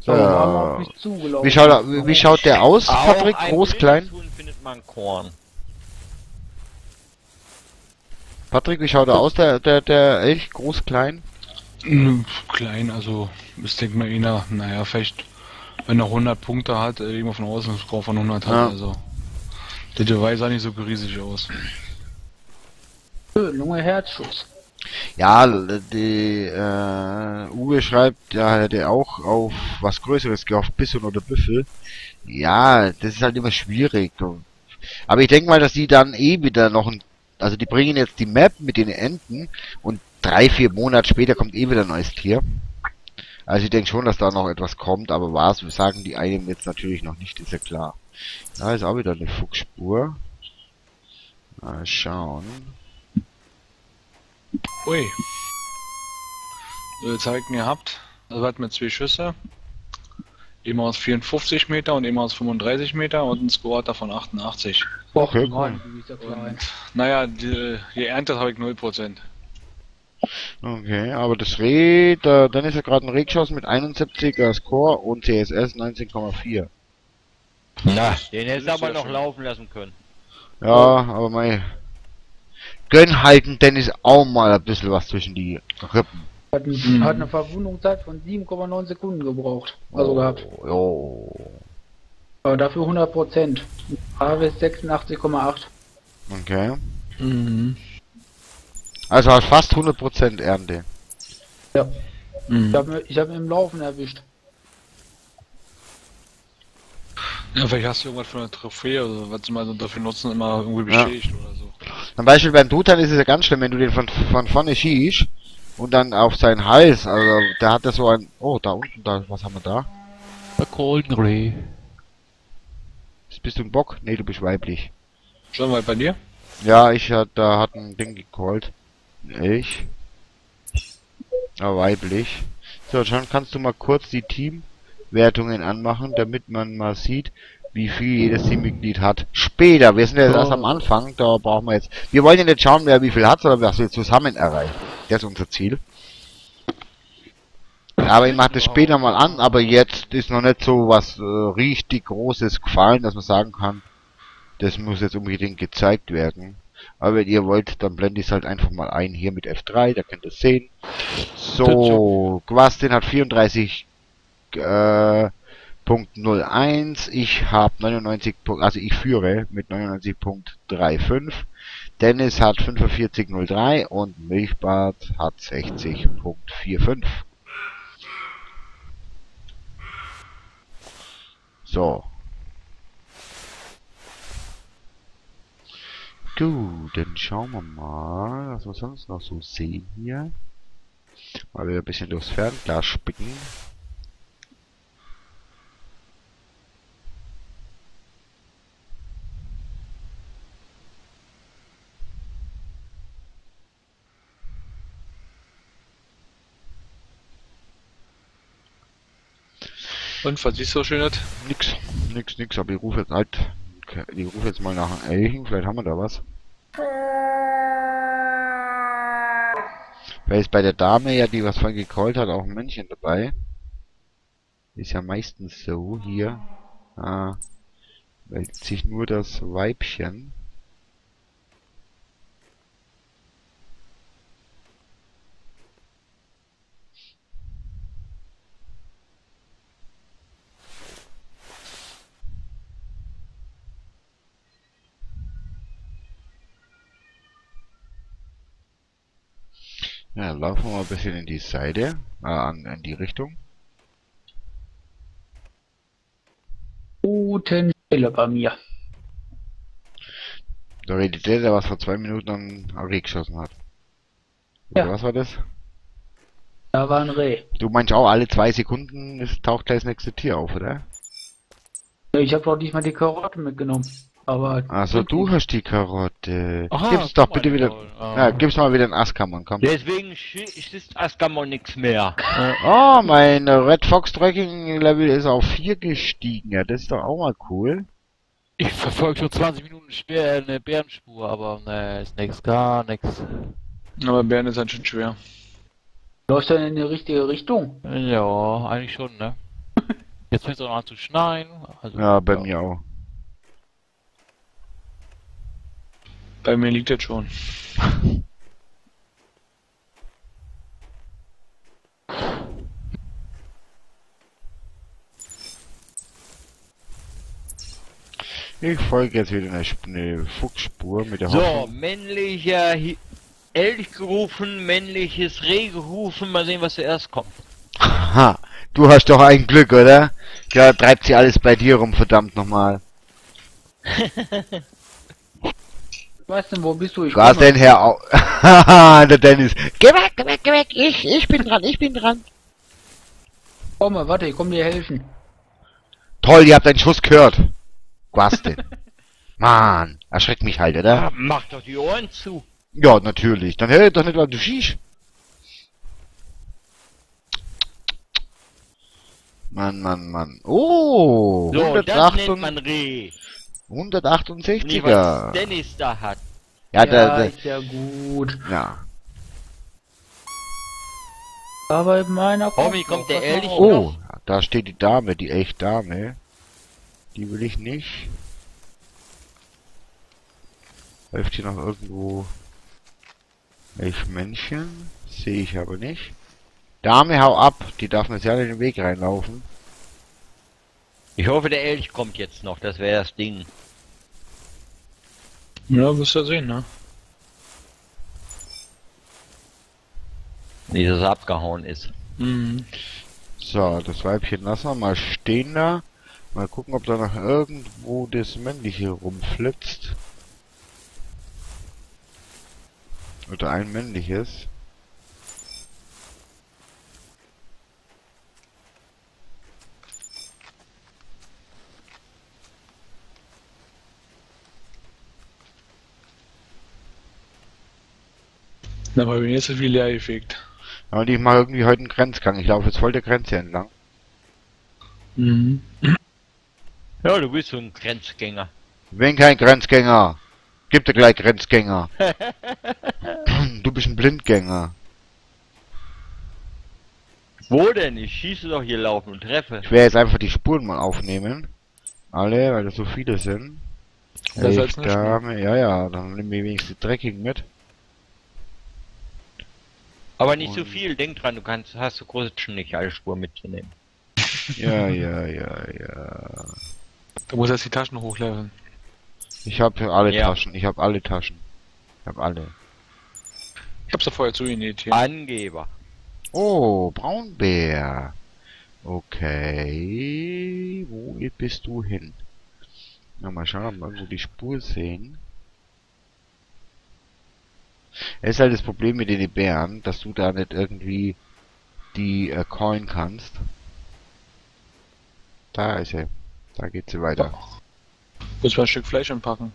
So, auf zugelaufen. Wie schaut, wie, wie schaut der aus, Patrick? Auch ein Groß, klein? Findet man Korn. Patrick, wie schaut er aus, der, der, der Elch? Groß, klein? Nö, klein, also ich denke mal einer, naja, vielleicht, wenn er 100 Punkte hat, immer von außen drauf von 100 hat, Ja. also. Der Device sah nicht so riesig aus. Schön, Lunge Herzschuss. Ja, die, äh, Uwe schreibt, ja, er hätte auch auf was Größeres gehofft, Bison oder Büffel. Ja, das ist halt immer schwierig. Aber ich denke mal, dass die dann eh wieder noch ein, also die bringen jetzt die Map mit den Enten und drei, vier Monate später kommt eh wieder ein neues Tier. Also ich denke schon, dass da noch etwas kommt, aber was, sagen die einem jetzt natürlich noch nicht, ist ja klar. Da ist auch wieder eine Fuchsspur. Mal schauen. Ui. So, jetzt habe ich ihn gehabt. Also hatten wir zwei Schüsse. Immer aus 54 Meter und immer aus 35 Meter und ein Score davon 88. Boah, klein. Und, naja, die, geerntet habe ich 0%. Okay, aber das Reh, da, dann ist ja gerade ein Reh geschossen mit 71er Score und CSS 19,4. Na, den hättest ist du aber ja noch schön. laufen lassen können. Ja, aber mein Gönn halten Dennis auch mal ein bisschen was zwischen die Rippen. Hat, ein, Mhm. hat eine Verwundungszeit von 7,9 Sekunden gebraucht. Also gehabt. Oh, Aber dafür 100 Prozent. AWS 86,8. okay. Mhm. Also hast fast 100% Ernte. Ja. Mhm. Ich habe ich hab ihn im Laufen erwischt. Ja, vielleicht hast du irgendwas von der Trophäe oder was sie mal so dafür nutzen, immer irgendwie Ja. beschädigt oder so. Zum Beispiel beim Dutan ist es ja ganz schlimm, wenn du den von, von vorne schießt und dann auf seinen Hals, also der hat ja so ein, oh, da unten, da, was haben wir da? Der Golden Ray. Bist du ein Bock? Nee, du bist weiblich. Schon mal bei dir? Ja, ich hat, da hat ein Ding gecallt. Elch. Ah, weiblich. So, dann kannst du mal kurz die Teamwertungen anmachen, damit man mal sieht, wie viel jedes Teammitglied hat. Später, wir sind ja jetzt erst am Anfang, da brauchen wir jetzt. Wir wollen ja nicht schauen, wer wie viel hat, sondern was wir zusammen erreichen. Das ist unser Ziel. Aber ich mache das später mal an, aber jetzt ist noch nicht so was äh, richtig Großes gefallen, dass man sagen kann, das muss jetzt unbedingt gezeigt werden. Aber wenn ihr wollt, dann blende ich es halt einfach mal ein hier mit F3, da könnt ihr es sehen. So, Gwastin hat 34 äh, Punkt 01, ich habe 99 Punkt, also ich führe mit 99.35. Dennis hat 45.03 und Milchbart hat 60.45. So. Gut, dann schauen wir mal, was wir sonst noch so sehen hier. Mal wieder ein bisschen durchs Fernglas spicken. Und was du so schönes? Nix, nix, nix, aber ich rufe jetzt halt, ich rufe jetzt mal nach Elchen, vielleicht haben wir da was. Weil ist bei der Dame ja, die was von gecallt hat, auch ein Männchen dabei. Ist ja meistens so hier. Ah, wählt sich nur das Weibchen. Ja, laufen wir mal ein bisschen in die Seite, äh, an, in die Richtung. Guten Stelle bei mir. Da redet der, der was vor zwei Minuten an Ari geschossen hat. Oder Ja. was war das? Da war ein Reh. Du meinst auch, alle zwei Sekunden ist, taucht gleich das nächste Tier auf, oder? Ich habe doch nicht mal die Karotten mitgenommen. Aber. Also du hast die Karotte. Aha, gib's doch bitte wieder. Ah. Ja, gib's mal wieder in Askammern, komm. Deswegen schi- ist Askamon nix mehr. Oh, mein Red Fox Tracking Level ist auf 4 gestiegen. Ja, das ist doch auch mal cool. Ich verfolge schon 20 Minuten schwer eine Bärenspur, aber ne, ist nix, gar nix. Aber Bären ist halt schon schwer. Läuft dann in die richtige Richtung? Ja, eigentlich schon, ne? Jetzt fängt es auch noch an zu schneien. Also, Ja, bei mir auch. Bei mir liegt das schon. Ich folge jetzt wieder eine, Sp- eine Fuchsspur mit der So, Hoffnung. männlicher Hi- Elch gerufen, männliches Reh gerufen. Mal sehen, was zuerst kommt. Ha, du hast doch ein Glück, oder? Ja, treibt sie alles bei dir rum, verdammt nochmal. Weißt du, wo bist du? Ich Was komme. denn, Herr Au... Haha, der Dennis. Geh weg, geh weg, geh weg. Ich, ich bin dran, ich bin dran. Komme, warte, ich komme dir helfen. Toll, ihr habt einen Schuss gehört. Was denn? Mann, erschreckt mich halt, oder? Ah, Mach doch die Ohren zu. Ja, natürlich. Dann hör doch nicht, was du schießt. Mann, Mann, Mann. Oh, So, das nennt 108 man Reh. Nicht, 168er. was Dennis da hat. Ja, ja, da, da, ist ja gut. ja. Aber meiner Homie, kommt der ehrlich? Oh, da steht die Dame, die echt Dame. Die will ich nicht. Läuft hier noch irgendwo Elfmännchen? Sehe ich aber nicht. Dame, hau ab. Die darf mir sehr in den Weg reinlaufen. Ich hoffe, der Elch kommt jetzt noch. Das wäre das Ding. Ja, wirst du ja sehen, ne? Nicht, dass er abgehauen ist. Mhm. So, das Weibchen lassen wir mal stehen da. Mal gucken, ob da noch irgendwo das männliche rumflitzt. Oder ein männliches. Na, bei mir ist es wie leer gefegt. Ja, und ich mache irgendwie heute einen Grenzgang. Ich laufe jetzt voll der Grenze entlang. Mhm. Ja, du bist so ein Grenzgänger. Ich bin kein Grenzgänger. Gib dir gleich Grenzgänger. du bist ein Blindgänger. Wo denn? Ich schieße doch hier laufen und treffe. Ich werde jetzt einfach die Spuren mal aufnehmen. Alle, weil das so viele sind. Besser als Elch, nicht, Dame, ja, ja, dann nehmen wir wenigstens die dreckigen mit. Aber nicht so viel. Denk dran, du kannst, hast du große schon nicht alle Spuren mitzunehmen. Ja, ja, ja, ja. Du musst erst die Taschen hochleveln. Ich habe alle Ja. Taschen, ich habe alle Taschen. Ich habe alle. Ich hab's ja vorher zugenäht hier. Angeber. Oh, Braunbär. Okay, wo bist du hin? Na, mal schauen, ob wir irgendwo die Spur sehen. Es ist halt das Problem mit den Bären, dass du da nicht irgendwie die äh, Coin kannst. Da ist er. Da geht sie weiter. Muss mal ein Stück Fleisch anpacken.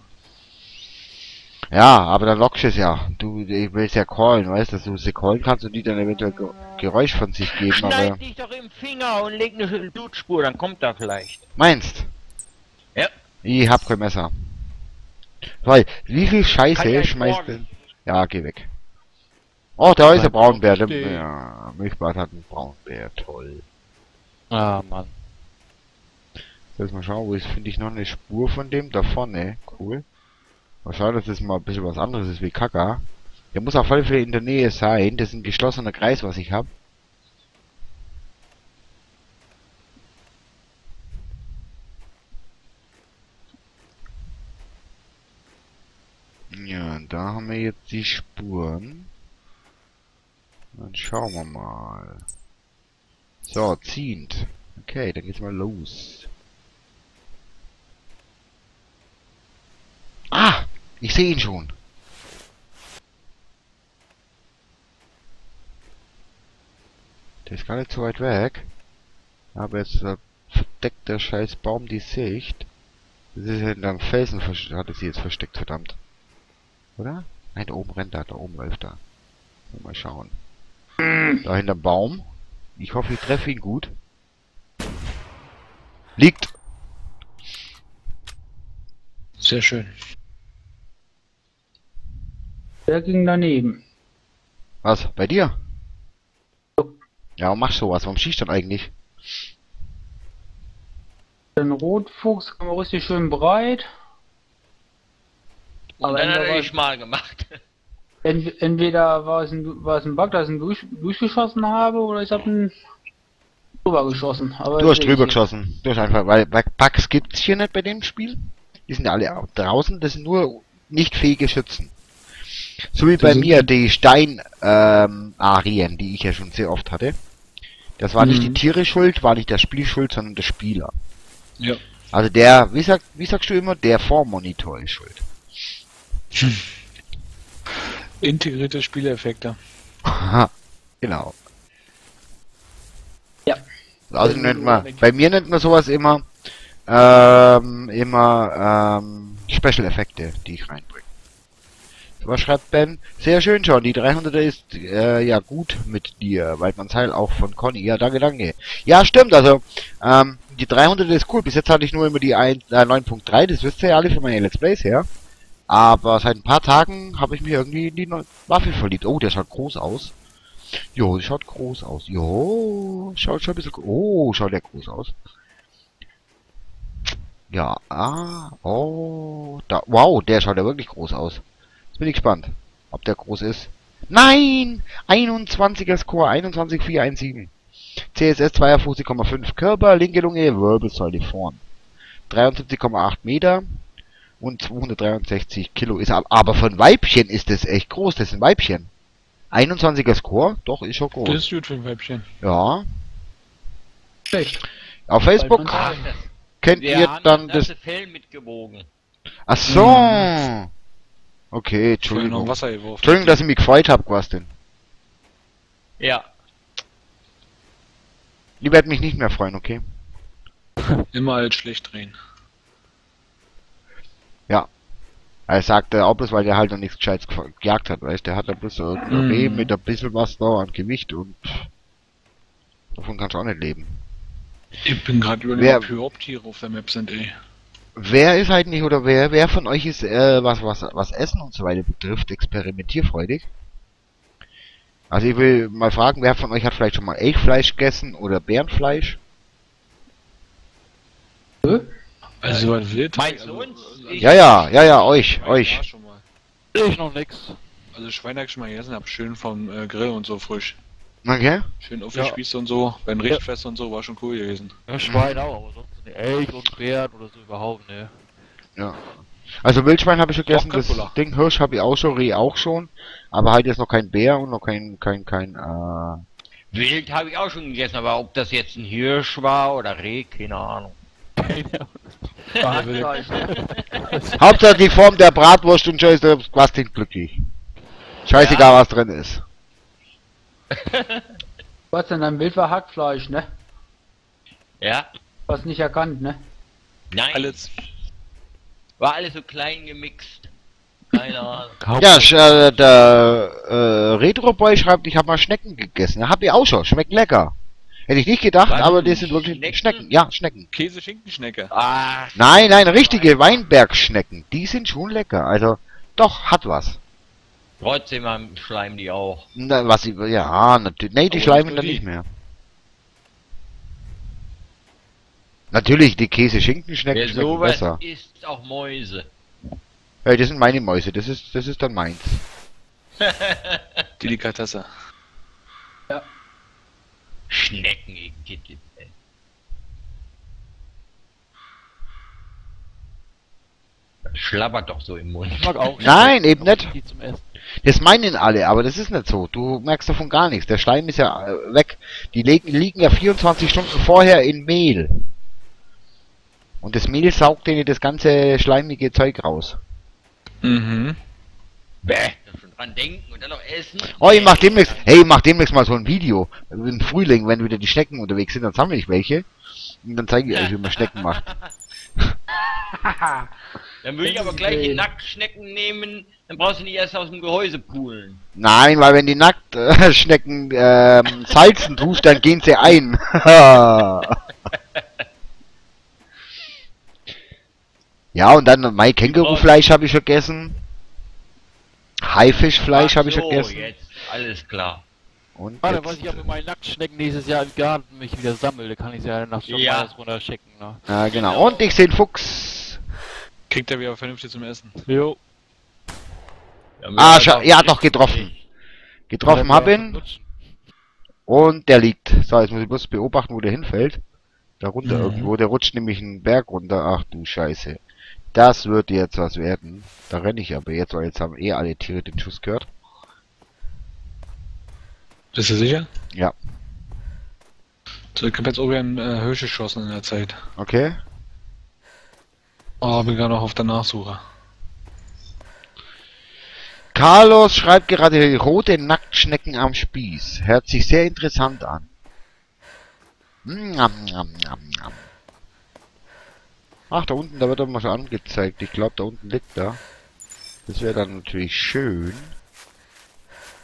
Ja, aber dann lockst du es ja. Du ich willst ja callen, weißt du, dass du sie callen kannst und die dann eventuell Ge Geräusch von sich geben, aber... Schneid dich doch im Finger und leg eine Blutspur, dann kommt er vielleicht. Meinst? Ja. Ich hab kein Messer. Weil, wie viel Scheiße schmeißt denn... Ja, geh weg. Oh, da ist der Bleib Braunbär. Ja, Milchbart hat einen Braunbär. Toll. Ah, Mann. Ich mal schauen, wo ist, finde ich noch eine Spur von dem? Da vorne. Cool. Mal schauen, dass das mal ein bisschen was anderes ist wie Kaka. Der muss auf alle Fälle in der Nähe sein. Das ist ein geschlossener Kreis, was ich hab. Ja, da haben wir jetzt die Spuren. Dann schauen wir mal. So, ziehend. Okay, dann geht's mal los. Ah! Ich sehe ihn schon. Der ist gar nicht so weit weg. Aber jetzt, äh, versteckt der scheiß Baum die Sicht? Das ist hinterm Felsen hat es sie jetzt versteckt, verdammt. Oder? Nein, da oben rennt er, da oben läuft er. Mal schauen. Da hinterm Baum. Ich hoffe, ich treffe ihn gut. Liegt. Sehr schön. Der ging daneben. Was? Bei dir? Ja, warum machst du sowas? Warum schießt du denn eigentlich? Den Rotfuchs kam richtig schön breit. Und Aber dann hat er mal gemacht. ent, entweder war es ein, war es ein Bug, dass ich ihn durch, durchgeschossen habe, oder ich habe ihn drüber geschossen. Aber Du hast drüber geschossen. Du hast einfach, weil weil Bugs gibt's hier nicht bei dem Spiel. Die sind ja alle draußen, das sind nur nicht fähige Schützen. So wie bei Das mir die Stein ähm, die ich ja schon sehr oft hatte. Das war nicht die Mhm. Tiere schuld, war nicht das Spiel schuld, sondern der Spieler. Ja. Also der, wie sagt, wie sagst du immer, der Vormonitor ist schuld. Integrierte Spieleffekte. Haha, genau. Ja. Also nennt man, bei mir nennt man sowas immer, ähm, immer, ähm, Special Effekte, die ich reinbringe. Was schreibt Ben? Sehr schön schon, die 300er ist, äh, ja gut mit dir, weil man Teil auch von Conny. Ja, danke, danke. Ja, stimmt, also, ähm, die 300er ist cool. Bis jetzt hatte ich nur immer die 1, äh, 9.3, das wisst ihr ja alle von meinen Let's Plays her. Aber seit ein paar Tagen habe ich mich irgendwie in die neue Waffe verliebt. Oh, der schaut groß aus. Jo, schaut groß aus. Jo, schaut schon ein bisschen... Oh, schaut der groß aus. Ja, ah, oh, da, wow, der schaut ja wirklich groß aus. Jetzt bin ich gespannt, ob der groß ist. Nein! 21er Score, 21417. CSS 52,5 Körper, linke Lunge, Wirbelsäule vorn. 73,8 Meter und 263 Kilo ist ab- aber von Weibchen ist das echt groß, das sind Weibchen. 21er Score, doch, ist schon Das groß. ist gut für ein Weibchen. Ja. Schlecht. Auf Facebook das, kennt wir ihr haben dann das das. Fell mitgewogen. Ach so. Okay, Vorhin noch Entschuldigung. Entschuldigung, dass ich mich gefreut hab, was denn? Ja. Ich werde mich nicht mehr freuen, okay? Immer als schlecht drehen. Er sagte auch bloß, weil der halt noch nichts Gescheites ge- gejagt hat, weißt Der hat da bloß so ein Mhm. Reh mit ein bisschen was da an Gewicht und davon kannst du auch nicht leben. Ich bin gerade Wer- überlegen, ob Hyoptiere auf der Map sind, ey. Wer ist halt nicht, oder wer, wer von euch ist, äh, was, was, was Essen und so weiter betrifft, experimentierfreudig? Also ich will mal fragen, wer von euch hat vielleicht schon mal Elchfleisch gegessen oder Bärenfleisch? Hä? Also was wild. Meinst du also, uns? Also, Ja, ja, ja, ja, euch, euch. war schon mal. Ich noch nix. Also Schwein hab ich schon mal gegessen, hab schön vom äh, Grill und so frisch. Okay? Schön aufgespießt und so, beim Richtfest und so, war schon cool gewesen. Ja, Schwein auch, aber sonst nicht Elch und Bären oder so überhaupt, ne. Ja. Also Wildschwein habe ich schon gegessen, das. Ding Hirsch habe ich auch schon, Reh auch schon, aber halt jetzt noch kein Bär und noch kein, kein, kein, äh, Wild habe ich auch schon gegessen, aber ob das jetzt ein Hirsch war oder Reh, keine Ahnung. Hackfleisch. Hauptsache die Form der Bratwurst und schon ist der Quastin glücklich. Scheißegal, was drin ist. Was denn, ein Bild war Hackfleisch, ne? Ja? Was nicht erkannt, ne? Nein. Alles. War alles so klein gemixt. Keine Ahnung. Ja, sch- äh, der äh, Retro-Boy schreibt, ich habe mal Schnecken gegessen. Ja, hab ich auch schon, schmeckt lecker. Hätte ich nicht gedacht, Was? aber die sind wirklich Schnecken? Schnecken. Ja, Schnecken. Käse-Schinkenschnecke. Ah, Nein, nein, richtige Weinbergschnecken. Die sind schon lecker. Also, doch, hat was. trotzdem haben- schleimen die auch. Na, was ich, ja, natürlich. Nee, die Aber schleimen nicht dann nur nicht die. mehr. Natürlich, die Käse-Schinkenschnecken Wer schmecken sowas besser. isst, auch Mäuse. Ja, das sind meine Mäuse, das ist, das ist dann meins. Delikatesse. Schnecken, Igitt, ey. Das Schlabbert doch so im Mund. Ich mag auch Nein, eben nicht. Die zum Essen. Das meinen alle, aber das ist nicht so. Du merkst davon gar nichts. Der Schleim ist ja äh, weg. Die liegen, liegen ja 24 Stunden vorher in Mehl. Und das Mehl saugt denen das ganze schleimige Zeug raus. Mhm. Bäh, schon dran denken und dann noch essen. Oh, ich mach demnächst, hey, ich mach demnächst mal so ein Video. Im Frühling, wenn wieder die Schnecken unterwegs sind, dann sammle ich welche. Und dann zeige ich euch, wie man Schnecken macht. Dann würde ich aber gleich die Nacktschnecken nehmen, dann brauchst du nicht erst aus dem Gehäuse poolen. Nein, weil wenn die nackt äh, salzen tust, dann gehen sie ein. ja, und dann mein Kängurufleisch habe ich vergessen. Haifischfleisch habe ich so, vergessen. jetzt, alles klar. Und Ah, da jetzt, weiß ich, ob ich meinen Nacktschnecken nächstes Jahr im Garten mich wieder sammle. Da kann ich sie ja nach Ja. ja. runterschicken. Ne? ja, genau. Und ich sehe einen Fuchs. Kriegt er wieder vernünftig zum Essen. Jo. Ja, Ah, scha- haben ja, getroffen. Getroffen hab ihn. Und der liegt. So, jetzt muss ich bloß beobachten, wo der hinfällt. Da runter Mhm. irgendwo. Der rutscht nämlich einen Berg runter. Ach du Scheiße. Das wird jetzt was werden. Da renne ich aber jetzt, weil jetzt haben eh alle Tiere den Schuss gehört. Bist du sicher? Ja. So, ich hab jetzt auch wieder einen äh, Hirsch geschossen in der Zeit. Okay? Oh, bin gerade noch auf der Nachsuche. Carlos schreibt gerade rote Nacktschnecken am Spieß. Hört sich sehr interessant an. Njam, njam, njam, njam. Ach, da unten, da wird er mal schon angezeigt. Ich glaube, da unten liegt er. Das wäre dann natürlich schön.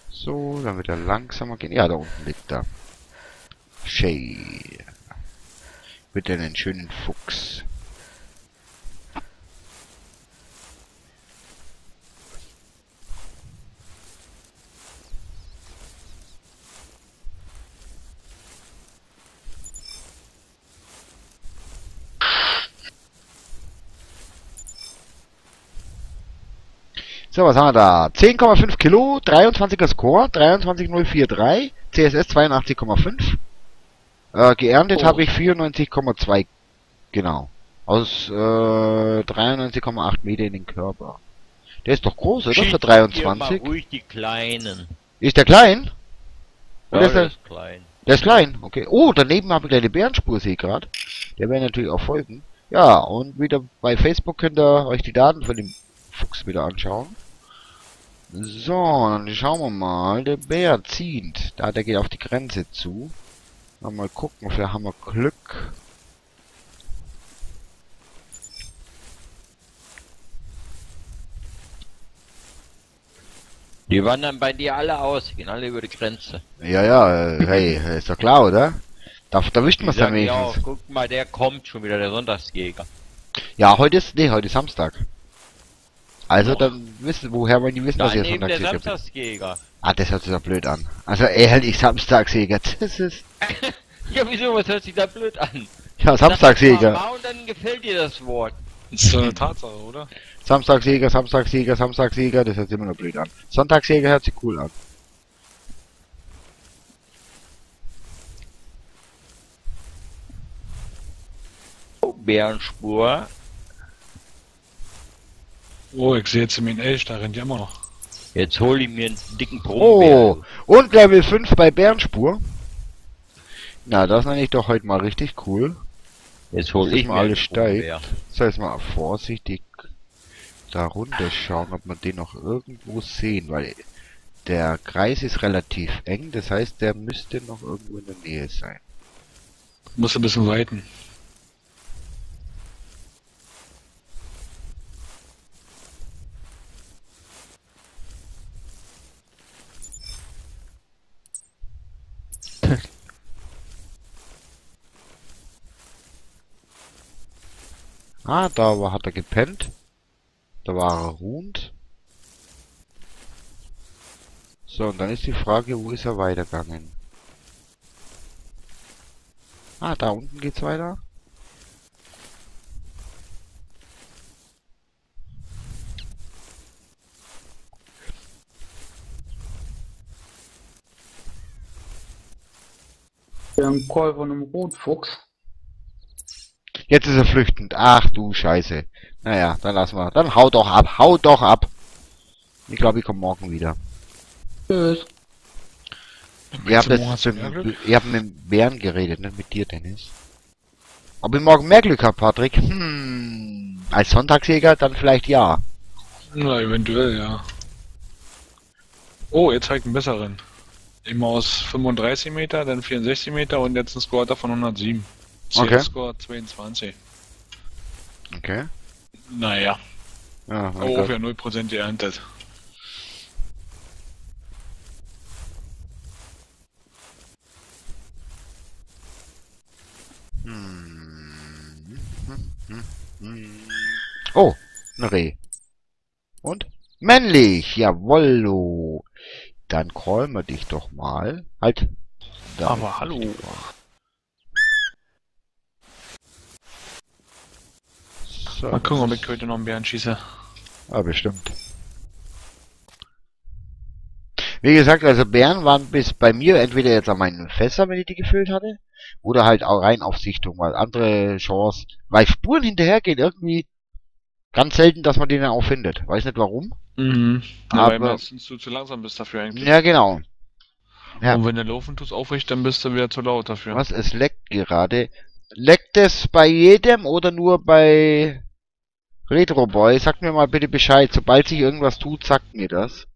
So, dann wird er langsamer gehen. Ja, da unten liegt er. Schön. Mit einen schönen Fuchs. So, was haben wir da? 10,5 Kilo, 23er Score, 23043, CSS 82,5. Äh, geerntet Oh. habe ich 94,2. Genau. Aus äh, 93,8 Meter in den Körper. Der ist doch groß, oder? Für Schießt ihr 23. Mal ruhig die Kleinen. Ist der klein? Ja, ist der, das ist klein. der ist klein, okay. Oh, daneben habe ich eine Bärenspur, sehe ich gerade. Der wäre natürlich auch folgen. Ja, und wieder bei Facebook könnt ihr euch die Daten von dem Fuchs wieder anschauen. So, dann schauen wir mal. Der Bär zieht. Da, der geht auf die Grenze zu. Mal gucken, vielleicht haben wir Glück. Die wandern bei dir alle aus, gehen alle über die Grenze. Ja, ja, hey, ist doch klar, oder? Da, da wischt man es dann sagen ja wenigstens. guck mal, der kommt schon wieder, der Sonntagsjäger. Ja, heute ist, nee, heute ist Samstag. Also dann wissen, woher wollen die wissen, dass der Sonntagsjäger bin? Samstagsjäger. Ah, das hört sich doch blöd an. Also ehrlich, Samstagsjäger, das ist... Ja, wieso, was hört sich da blöd an? Ja, Samstagsjäger. Und dann gefällt dir das Wort. Das ist so eine Tatsache, oder? Samstagsjäger, Samstagsjäger, Samstagsjäger, das hört sich immer noch blöd an. Sonntagsjäger hört sich cool an. Oh, Bärenspur. Oh, ich sehe jetzt den Elch, da rennt ja immer noch. Jetzt hol ich mir einen dicken Oh, Brummbär. und Level 5 bei Bärenspur. Na, das nenne ich doch heute mal richtig cool. Jetzt hol ich mal alles. Brummbär. Das heißt mal vorsichtig da runter schauen, ob wir den noch irgendwo sehen, weil der Kreis ist relativ eng, das heißt, der müsste noch irgendwo in der Nähe sein. Muss ein bisschen weiten. Ah, da hat er gepennt. Da war er ruhend. So, und dann ist die Frage, wo ist er weitergegangen? Ah, da unten geht's weiter. Wir haben einen Call von einem Rotfuchs. Jetzt ist er flüchtend. Ach du Scheiße. Naja, dann lassen wir. Dann hau doch ab. Hau doch ab. Ich glaube, ich komme morgen wieder. Tschüss. Ihr habt, jetzt, ihr habt mit dem Bären geredet, ne? Mit dir, Dennis. Ob ich morgen mehr Glück hab, Patrick? Hm. Als Sonntagsjäger dann vielleicht ja. Na, eventuell, ja. Oh, ihr zeigt einen besseren. Immer aus 35 Meter, dann 64 Meter und jetzt ein Squatter von 107. Okay. CS-Score 22. Okay. Naja, Ja, aber Gott. ungefähr 0% geerntet. Hm. Hm. Hm. Oh, ein Reh. Und? Männlich, jawollo. Dann wir dich doch mal. Halt. Da. Aber hallo. So. Mal gucken, ob ich heute noch einen Bären schieße. Ja, bestimmt. Wie gesagt, also Bären waren bis bei mir entweder jetzt an meinen Fässer, wenn ich die gefüllt hatte, oder halt auch rein auf Sichtung, weil andere Chance, weil Spuren hinterhergehen irgendwie ganz selten, dass man den auch findet. Weiß nicht warum. Mhm. Ja, Aber- weil meistens du zu langsam bist dafür eigentlich. Ja, genau. ja. Und wenn du laufen tust aufrecht, dann bist du wieder zu laut dafür. Was? Es leckt gerade. Leckt es bei jedem oder nur bei Retro Boy? Sagt mir mal bitte Bescheid. Sobald sich irgendwas tut, sagt mir das.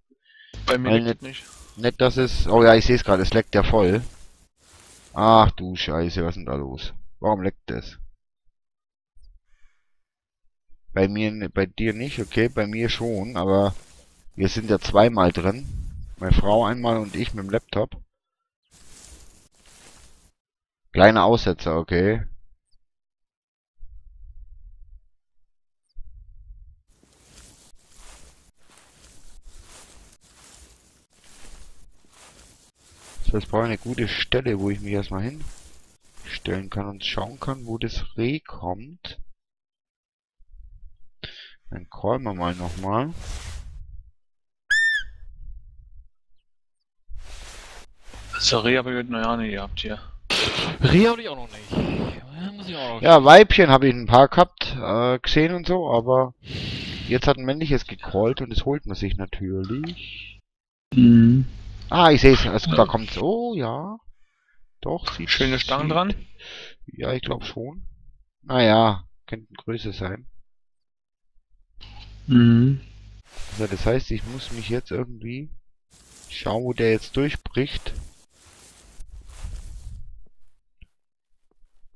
Bei mir es nicht. Nicht, dass es... Oh ja, ich sehe es gerade. Es leckt ja voll. Ach du Scheiße, was ist denn da los? Warum leckt es? Bei mir, bei dir nicht, okay, bei mir schon, aber wir sind ja zweimal drin. Meine Frau einmal und ich mit dem Laptop. Kleine Aussetzer, okay. So, brauche ich eine gute Stelle, wo ich mich erstmal hinstellen kann und schauen kann, wo das Reh kommt. Dann callen wir mal nochmal. Sorry, aber ich heute noch nicht gehabt hier. Reh habe ich auch noch nicht. Auch noch Ja, Weibchen habe ich ein paar gehabt, äh, gesehen und so, aber jetzt hat ein männliches gecallt und das holt man sich natürlich. Mhm. Ah, ich sehe es, also, da kommt's. Oh, ja. Doch, sieht Schöne Stangen sieht- dran. Ja, ich glaube schon. Naja, könnten Größe sein. Mhm. Also das heißt, ich muss mich jetzt irgendwie schauen, wo der jetzt durchbricht.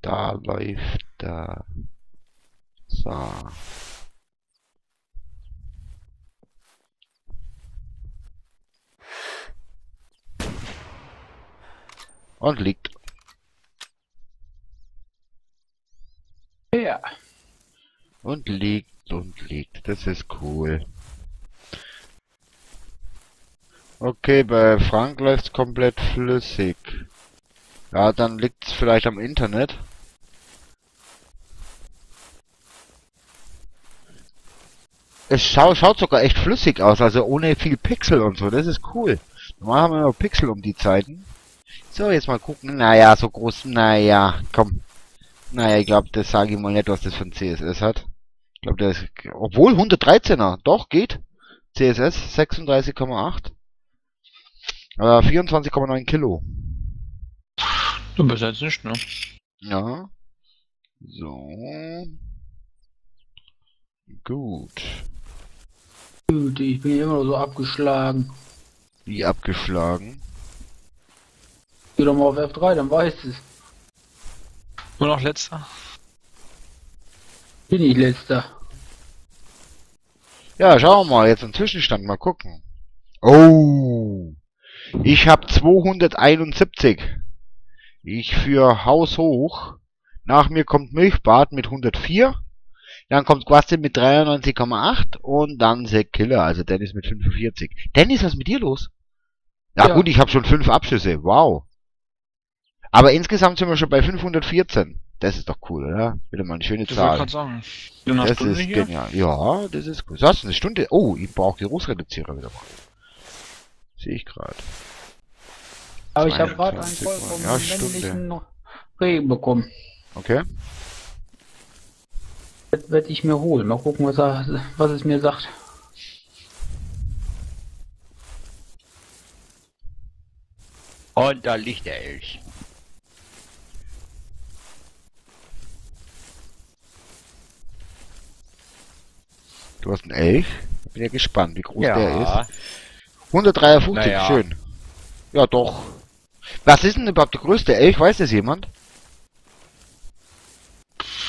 Da läuft da. So. Und liegt. Ja. Und liegt und liegt. Das ist cool. Okay, bei Frank läuft's komplett flüssig. Ja, dann liegt's vielleicht am Internet. Es schau, schaut sogar echt flüssig aus, also ohne viel Pixel und so. Das ist cool. Normal haben wir immer Pixel um die Zeiten. So, jetzt mal gucken. Naja, so groß. Naja, komm. Naja, ich glaube, das sage ich mal nicht, was das für ein CSS hat. Ich glaube, der ist, obwohl 113er, doch, geht. CSS 36,8. Äh, 24,9 Kilo. Du bist jetzt nicht, ne? Ja. So. Gut. Gut, ich bin immer noch so abgeschlagen. Wie abgeschlagen. Geh doch mal auf F3, dann weißt du es. Nur noch letzter. Bin ich letzter. Ja, schauen wir mal, jetzt einen Zwischenstand mal gucken. Oh. Ich habe 271. Ich für Haus hoch. Nach mir kommt Milchbad mit 104. Dann kommt Quaste mit 93,8 und dann Zack Killer, also Dennis mit 45. Dennis, was ist mit dir los? Ja, Ja. gut, ich habe schon fünf Abschüsse. Wow. Aber insgesamt sind wir schon bei 514. Das ist doch cool, oder? Wieder mal eine schöne Das Zahl. ich sagen. Das Stunde ist hier. genial. Ja, das ist gut. So, hast du eine Stunde? Oh, ich brauche Geruchsreduzierer wieder mal. Sehe ich gerade. Aber ich habe 22 gerade einen vollkommen Ja, Stunde. männlichen Regen bekommen. Okay. Das werde ich mir holen. Mal gucken, was, er, was es mir sagt. Und da liegt der Elch. Du hast einen Elch. Bin ja gespannt, wie groß Ja. der ist. 153, Naja. schön. Ja, doch. Was ist denn überhaupt der größte Elch? Weiß das jemand?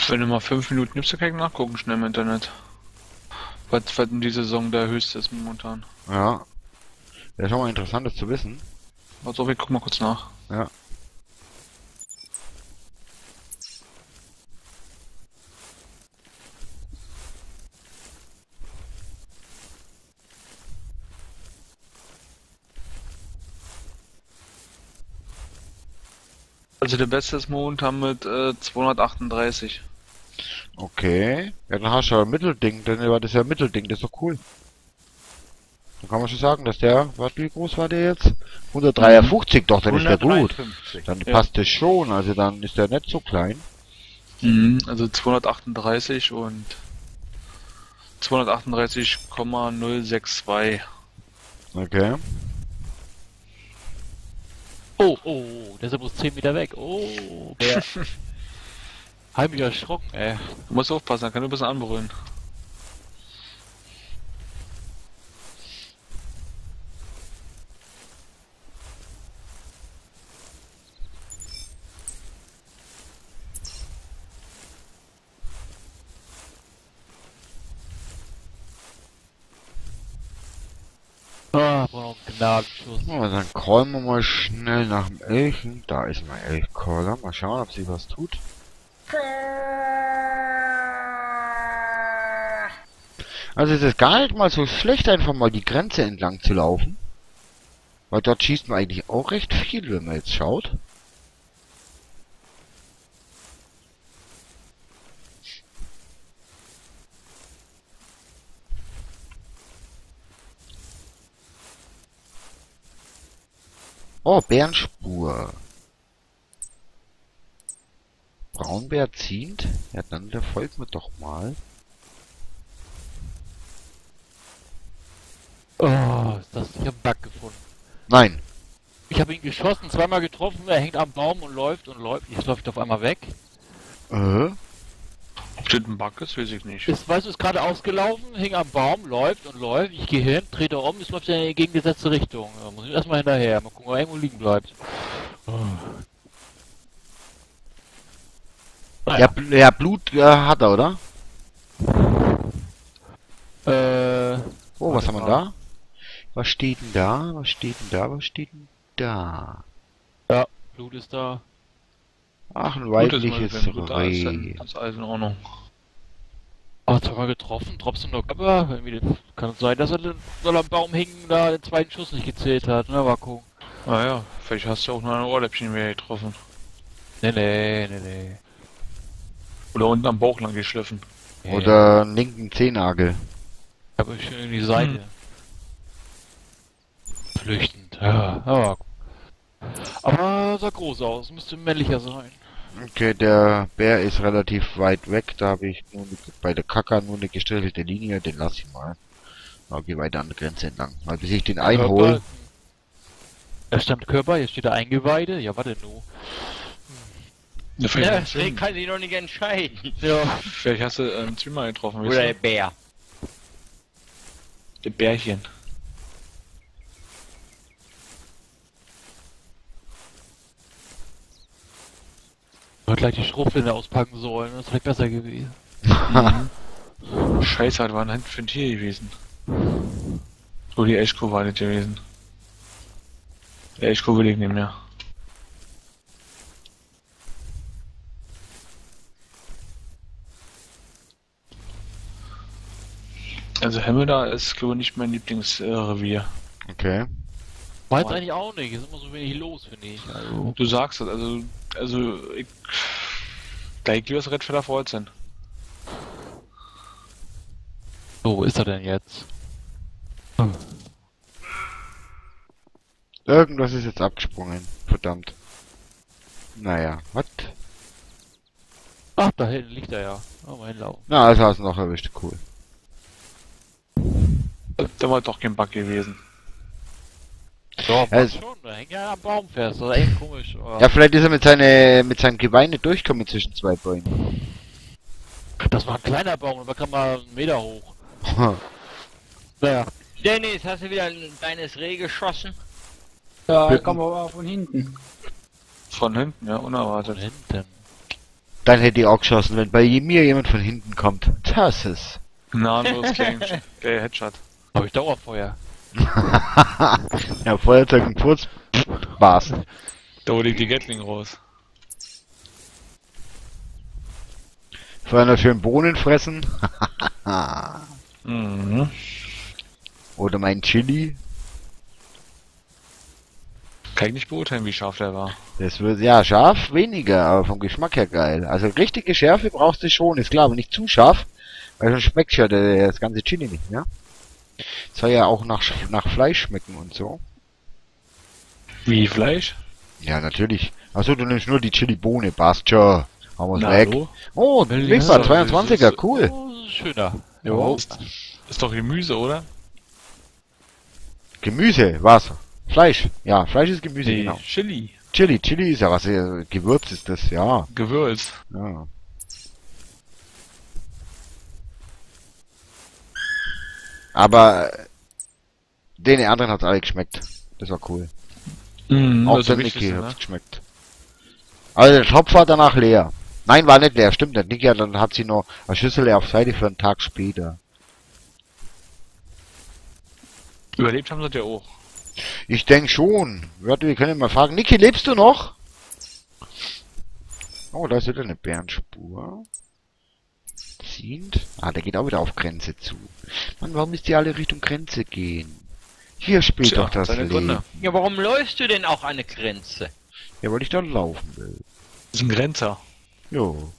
Wenn du mal fünf Minuten nimmst, dann kann ich nachgucken schnell im Internet. Was, was in dieser Saison der höchste ist momentan. Ja. Wäre schon mal interessant, das zu wissen. Also ich guck mal kurz nach. Ja. Also der beste ist momentan mit äh, 238. Okay. Ja, dann hast du ja ein Mittelding, dann war das ja ein Mittelding, das ist doch cool. Dann kann man schon sagen, dass der, was, wie groß war der jetzt? 153 doch, dann ist der gut. 153. Dann Ja. passt das schon, also dann ist der nicht so klein. Mhm. Also 238 und 238,062. Okay. Oh, oh, der ist ja bloß 10 Meter weg. Oh, der. Heimlich erschrocken, ey. Du musst aufpassen, dann kann du ein bisschen anbrüllen. Ah, Gnadenschuss. Ja, dann callen wir mal schnell nach dem Elchen. Da ist mein Elchcaller. Mal schauen, ob sie was tut. Also es ist gar nicht mal so schlecht, einfach mal die Grenze entlang zu laufen. Weil dort schießt man eigentlich auch recht viel, wenn man jetzt schaut. Oh, Bärenspur. Braunbär ziehend? Ja, dann der folgt mir doch mal. Oh, ist das. Ich hab einen Bug gefunden. Nein. Ich habe ihn geschossen, zweimal getroffen, er hängt am Baum und läuft und läuft. Jetzt läuft er auf einmal weg. Äh? Ob das ein Bug ist, weiß ich nicht. Ist, weißt du, ist gerade ausgelaufen, hing am Baum, läuft und läuft. Ich gehe hin, trete um, jetzt läuft er in die gegengesetzte Richtung. Da muss ich erstmal hinterher. Mal gucken, ob er irgendwo liegen bleibt. Oh. Ja, Bl ja Blut äh, hat er, oder? Äh, Oh, was haben wir da? Was steht denn da? Was steht denn da? Was steht denn da? Blut ist da. Ach, ein dass weibliches gut da ist, Reh. dann ist alles in Ordnung. Aber zweimal getroffen, trotzdem noch Körper. Irgendwie, kann sein, dass er, den, er am Baum hing, da den zweiten Schuss nicht gezählt hat. Ne, mal gucken. Ah ja, vielleicht hast du auch noch ein Ohrläppchen mehr getroffen. Nee, nee, nee, nee. Oder unten am Bauch lang geschliffen. Nee, Oder einen linken Zehennagel. Aber schön in die Seite. Hm. Flüchtend, ja. Aber, aber sah groß aus, müsste männlicher sein. Okay, der Bär ist relativ weit weg. Da habe ich nur bei der Kaka nur eine gestrichelte Linie. Den lass ich mal. Da geh weiter an der Grenze entlang. Mal bis ich den einhole. Da stand Körper, jetzt steht da Eingeweide. Ja, warte nur. Ja, vielleicht, Ja, deswegen kann ich noch nicht entscheiden. Ja. vielleicht hast du äh, einen Streamer getroffen, weißt Oder der? Bär. Der Bärchen. Man gleich die Schrotflinte auspacken sollen, das wäre besser gewesen. Scheiße, das war ein Hand für ein Tier gewesen. So, die Elchkuh war das gewesen. Die Elchkuh will ich nicht mehr. Also Hemmelda ist, glaube ich, nicht mein Lieblingsrevier. Okay. Meins eigentlich auch nicht, ist immer so wenig los, finde ich. Also, Du sagst es, also, also, ich, gleich lieber das Redfelder Kreuz hin. so, wo ist er denn jetzt? Irgendwas ist jetzt abgesprungen. Verdammt. Naja, was? Ach, da hinten liegt er ja. Oh, mein Laufen. Na, also hast du noch erwischt. Cool. Da war doch kein Bug gewesen. Ja, Ja, es- schon, da hängt ja am Baum fest, das ist echt komisch. aber- Ja, vielleicht ist er mit, seine, mit seinem Geweih nicht durchgekommen zwischen zwei Bäumen. Das war ein kleiner Baum, aber kann mal einen Meter hoch. Naja, Dennis, hast du wieder ein kleines Reh geschossen? Ja, kommen wir aber von hinten. Von hinten, ja, von unerwartet. hinten. Dann hätte ich auch geschossen, wenn bei mir jemand von hinten kommt. Das ist. Na, nur das kleine kleine Headshot. Hab ich Dauerfeuer. ja, Feuerzeug und Furz. War's. Da hol ich die Gatling raus. Vorher noch schön Bohnen fressen. Mhm. Oder mein Chili. Kann ich nicht beurteilen, wie scharf der war. Das wird, ja, scharf weniger, aber vom Geschmack her geil. Also richtige Schärfe brauchst du schon, ist klar, aber nicht zu scharf, weil sonst schmeckt ja das ganze Chili nicht mehr. Soll ja auch nach, nach Fleisch schmecken und so. Wie Fleisch? Ja, natürlich. Achso, du nimmst nur die Chili-Bohne, passt schon. Haben wir's Na, weg. hallo? Oh, Ja, Mixer, das 22er, ist- cool. Oh, schöner. Ja, ist, ist doch Gemüse, oder? Gemüse, was? Fleisch. Ja, Fleisch ist Gemüse, genau. Chili. Chili, Chili ist ja was, äh, Gewürz ist das, ja. Gewürz. ja. Aber den anderen hat's alle geschmeckt. Das war cool. Mhm, Auch der Niki hat's ne? geschmeckt. Also der Topf war danach leer. Nein, war nicht leer, stimmt nicht. Niki hat, dann hat sie noch eine Schüssel auf Seite für einen Tag später. Überlebt haben sie ja auch. Ich denk schon. Warte, wir können mal fragen. Niki, lebst du noch? Oh, da ist wieder eine Bärenspur. Ziehend. Ah, der geht auch wieder auf Grenze zu. Mann, warum müsst ihr alle Richtung Grenze gehen? Hier spielt Tja, doch das Leben. Gründe. Ja, warum läufst du denn auch eine Grenze? Ja, weil ich da laufen will. Das ist ein Grenzer. Jo.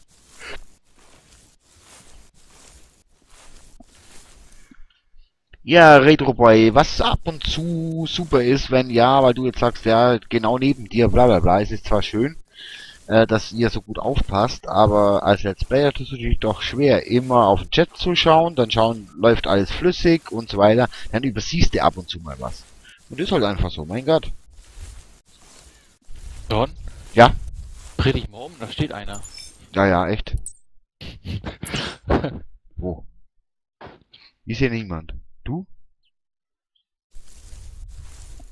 Ja, Retro Boy, was ab und zu super ist, wenn ja, weil du jetzt sagst, ja, genau neben dir, bla bla bla, es ist zwar schön, äh, dass ihr so gut aufpasst, aber als Let's Player tust du dich doch schwer, immer auf den Chat zu schauen, dann schauen, läuft alles flüssig und so weiter, dann übersiehst du ab und zu mal was. Und das ist halt einfach so, mein Gott. Don? Ja? Dreh dich mal um, da steht einer. Ja, ja, echt. Wo? Ist hier niemand. Du?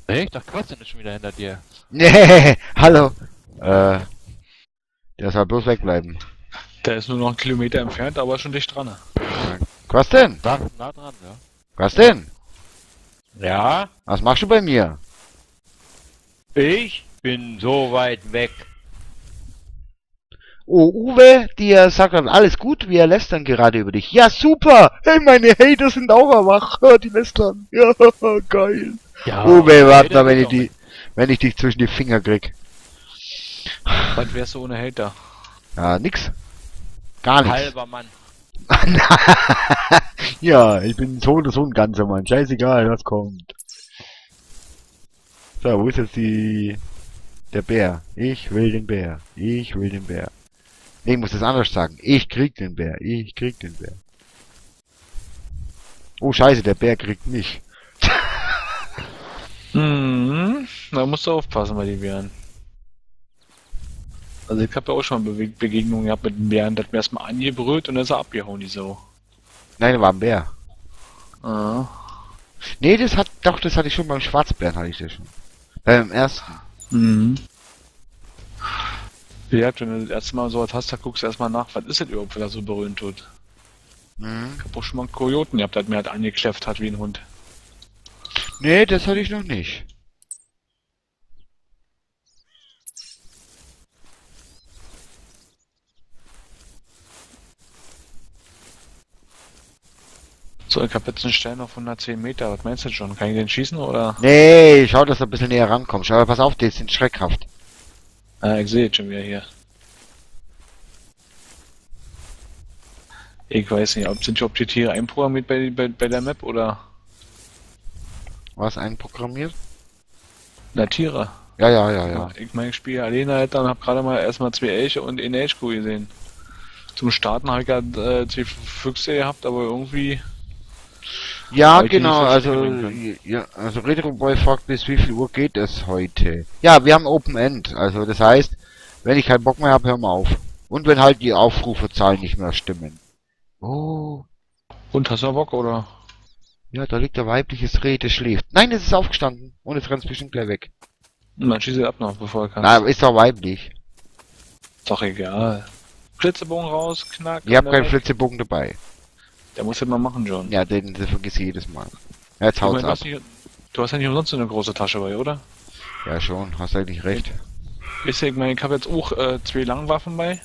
Hey, ich dachte, Quatsch, ist schon wieder hinter dir. Nee, hallo. Äh, der soll bloß wegbleiben. Der ist nur noch einen Kilometer entfernt, aber schon dicht dran. ne? Was denn? Nah, nah dran, ja. Was denn? Ja, Was machst du bei mir? ich bin so weit weg. Oh, Uwe, dir sagt dann alles gut, wir lästern gerade über dich. Ja, super! Hey, meine Hater sind auch erwach. Die lästern. Ja, geil. Ja, Uwe, warte mal, wenn ich die, wenn ich dich zwischen die Finger krieg. Was wärst du ohne Hater? Ja, nix. Gar nichts. Halber Mann. ja, ich bin so oder so ein ganzer Mann. Scheißegal, was kommt. So, wo ist jetzt die... Der Bär. Ich will den Bär. Ich will den Bär. Nee, ich muss das anders sagen. Ich krieg den Bär. Ich krieg den Bär. Oh, scheiße, der Bär kriegt mich. Mhm. Da musst du aufpassen bei den Bären. Also ich habe ja auch schon Be Begegnungen gehabt mit dem Bären, der hat mir erstmal angebrüllt und dann ist er abgehauen, die Sau. Nein, der war ein Bär. Ah. Nee, das hat, doch, das hatte ich schon beim Schwarzbären, hatte ich das schon. Beim ersten. Mhm. Ja, wenn du das erste Mal so was hast, dann guckst du erstmal nach, was ist das überhaupt, wenn er so berühren tut. Mhm. Ich hab auch schon mal einen Kojoten gehabt, der hat mir halt angekläfft hat wie ein Hund. Nee, das hatte ich noch nicht. So, ich hab jetzt einen Stern auf 110 Meter, was meinst du schon? Kann ich den schießen oder? Nee, schau, dass du ein bisschen näher rankommst. Aber pass auf, die sind schreckhaft. Ah, ich sehe schon wieder hier. Ich weiß nicht, ob sind überhaupt die Tiere einprogrammiert bei, bei, bei der Map oder? Was einprogrammiert? Na, Tiere. Ja, ja, ja, ja. Ich meine, ich spiele alleine halt und hab gerade mal erstmal zwei Elche und eine Elchkuh gesehen. Zum Starten habe ich gerade äh, zwei Füchse gehabt, aber irgendwie. Ja, Heute genau, also, ja, also Retro Boy fragt, bis wie viel Uhr geht es heute? Ja, wir haben Open End, also das heißt, wenn ich keinen Bock mehr habe, hören wir auf. Und wenn halt die Aufrufezahlen nicht mehr stimmen. Oh, Und hast du noch Bock oder? ja, da liegt der weibliches Reh, das schläft. Nein, es ist aufgestanden. Und es rennt bestimmt gleich weg. Man schießt ab noch, bevor er kann. Na, ist doch weiblich. Ist doch egal. Flitzebogen raus, knack. Ihr habt und keinen dann- Flitzebogen dabei. Der muss mal machen, John. Ja, den, den vergiss ich jedes Mal. Ja, jetzt haut's ab. nicht, du hast ja nicht umsonst so eine große Tasche bei, oder? Ja, schon, hast eigentlich recht. Wisst ihr, ich meine, ich habe jetzt auch äh, zwei Langwaffen bei.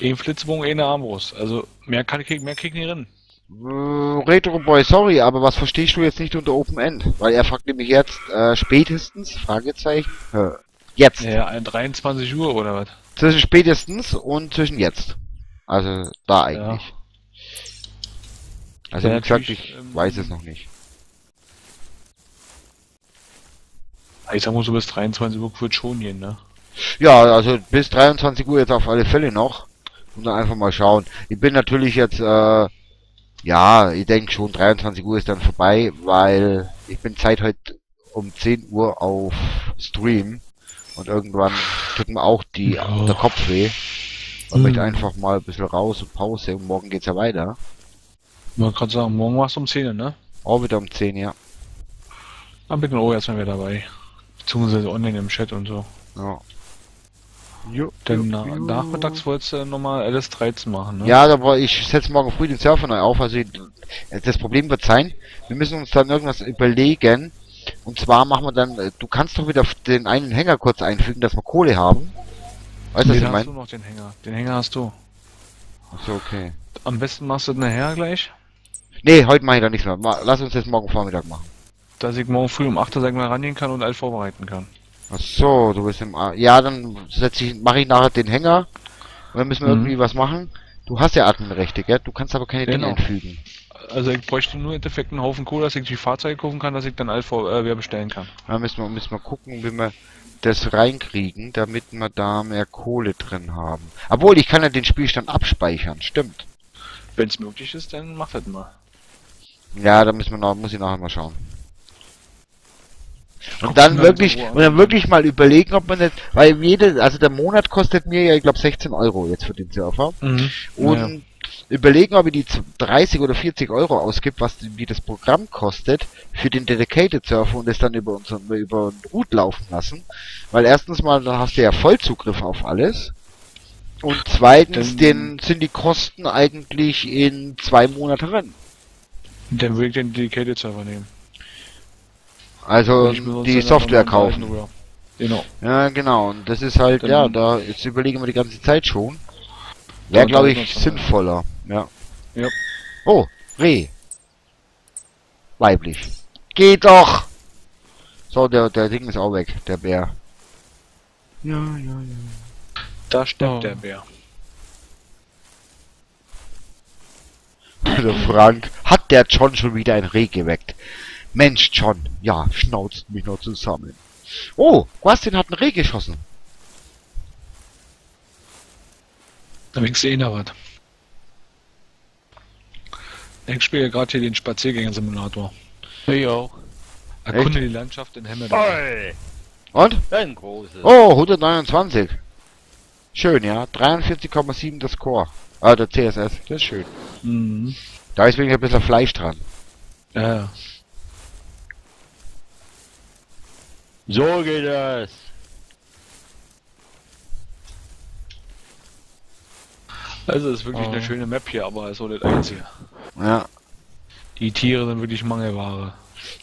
Ein Flitzebogen, eine Armbrust. Also mehr kann ich mehr krieg ich nicht rein. Äh, Retro Boy, sorry, aber was verstehst du jetzt nicht unter Open End? Weil er fragt nämlich jetzt, äh, spätestens, Fragezeichen, äh, jetzt. Ja, ein 23 Uhr oder was? Zwischen spätestens und zwischen jetzt. Also, da eigentlich. Also, wie gesagt, ich ähm, weiß es noch nicht. Ich sag mal so bis 23 Uhr wird schon gehen, ne? Ja, also bis 23 Uhr jetzt auf alle Fälle noch. Und dann einfach mal schauen. Ich bin natürlich jetzt, äh, ja, ich denke schon 23 Uhr ist dann vorbei, weil ich bin Zeit heute um 10 Uhr auf Stream. Und irgendwann tut mir auch die, Oh. der Kopf weh. Und Hm. möchte einfach mal ein bisschen raus und Pause und morgen geht's ja weiter. Wollte gerade sagen, morgen warst du um 10, ne? Auch wieder um 10, ja. Dann bin ich auch erstmal wieder dabei. Beziehungsweise online im Chat und so. Ja. Jo, Denn na, nachmittags wolltest du nochmal LS13 machen, ne? Ja, aber ich setze morgen früh den Surfer neu auf. Also das Problem wird sein, wir müssen uns dann irgendwas überlegen. Und zwar machen wir dann, du kannst doch wieder den einen Hänger kurz einfügen, dass wir Kohle haben. Weißt du, was ich hast meine? du noch, den Hänger. Den Hänger hast du. Achso, okay. Am besten machst du den nachher gleich, Nee, heute mache ich da nichts mehr. Ma- Lass uns das morgen Vormittag machen. dass ich morgen früh um 8 Uhr sag ich mal rangehen kann und alles vorbereiten kann. Ach so, du bist im A Ja, dann setze ich, mache ich nachher den Hänger. Und dann müssen wir Mhm. irgendwie was machen. Du hast ja Adminrechte, gell? Du kannst aber keine Dinge Genau. einfügen. Also ich bräuchte nur im Endeffekt einen Haufen Kohle, dass ich die Fahrzeuge kaufen kann, dass ich dann alles vor, äh, wer bestellen kann. Da müssen wir, müssen wir gucken, wie wir das reinkriegen, damit wir da mehr Kohle drin haben. Obwohl, ich kann ja den Spielstand abspeichern, stimmt. Wenn es möglich ist, dann mach das mal. Ja, da müssen wir noch, muss ich nachher mal schauen. Und dann wirklich, und dann wirklich mal überlegen, ob man nicht, weil jede, also der Monat kostet mir ja, ich glaube 16 Euro jetzt für den Surfer. Mhm. Und überlegen, ob ich die z- 30 oder 40 Euro ausgibt, was wie das Programm kostet für den Dedicated Surfer und es dann über unseren über den Root laufen lassen. Weil erstens mal, da hast du ja Vollzugriff auf alles. Und zweitens, Dann- den sind die Kosten eigentlich in zwei Monate drin. Dann würde ich den Dedicated Server nehmen. Also die Software kaufen. Genau. Ja, genau. Und das ist halt, Dann- ja, da jetzt überlegen wir die ganze Zeit schon. Wäre, glaube ich, sinnvoller. Ja. Ja. Oh, Reh. Weiblich. Geh doch! So, der, der Ding ist auch weg, der Bär. Ja, ja, ja. Da steppt Oh. der Bär. Der Frank, hat der John schon wieder ein Reh geweckt? Mensch, John, ja, schnauzt mich noch zusammen. Oh, Guastin hat ein Reh geschossen. Da winkst du eh noch was. Ich spiele gerade hier den Spaziergänger-Simulator. Ich auch. Erkunde die Landschaft in Hemmen. Toll! Und? Ein großes. Oh, 129. Schön, ja. 43,7 das Core. Ah, der CSS. Das ist schön. Mhm. Da ist wenig ein bisschen Fleisch dran. Ja. So geht das. Also es ist wirklich Oh. eine schöne Map hier, aber ist auch das einzige. Ja. Die Tiere sind wirklich Mangelware.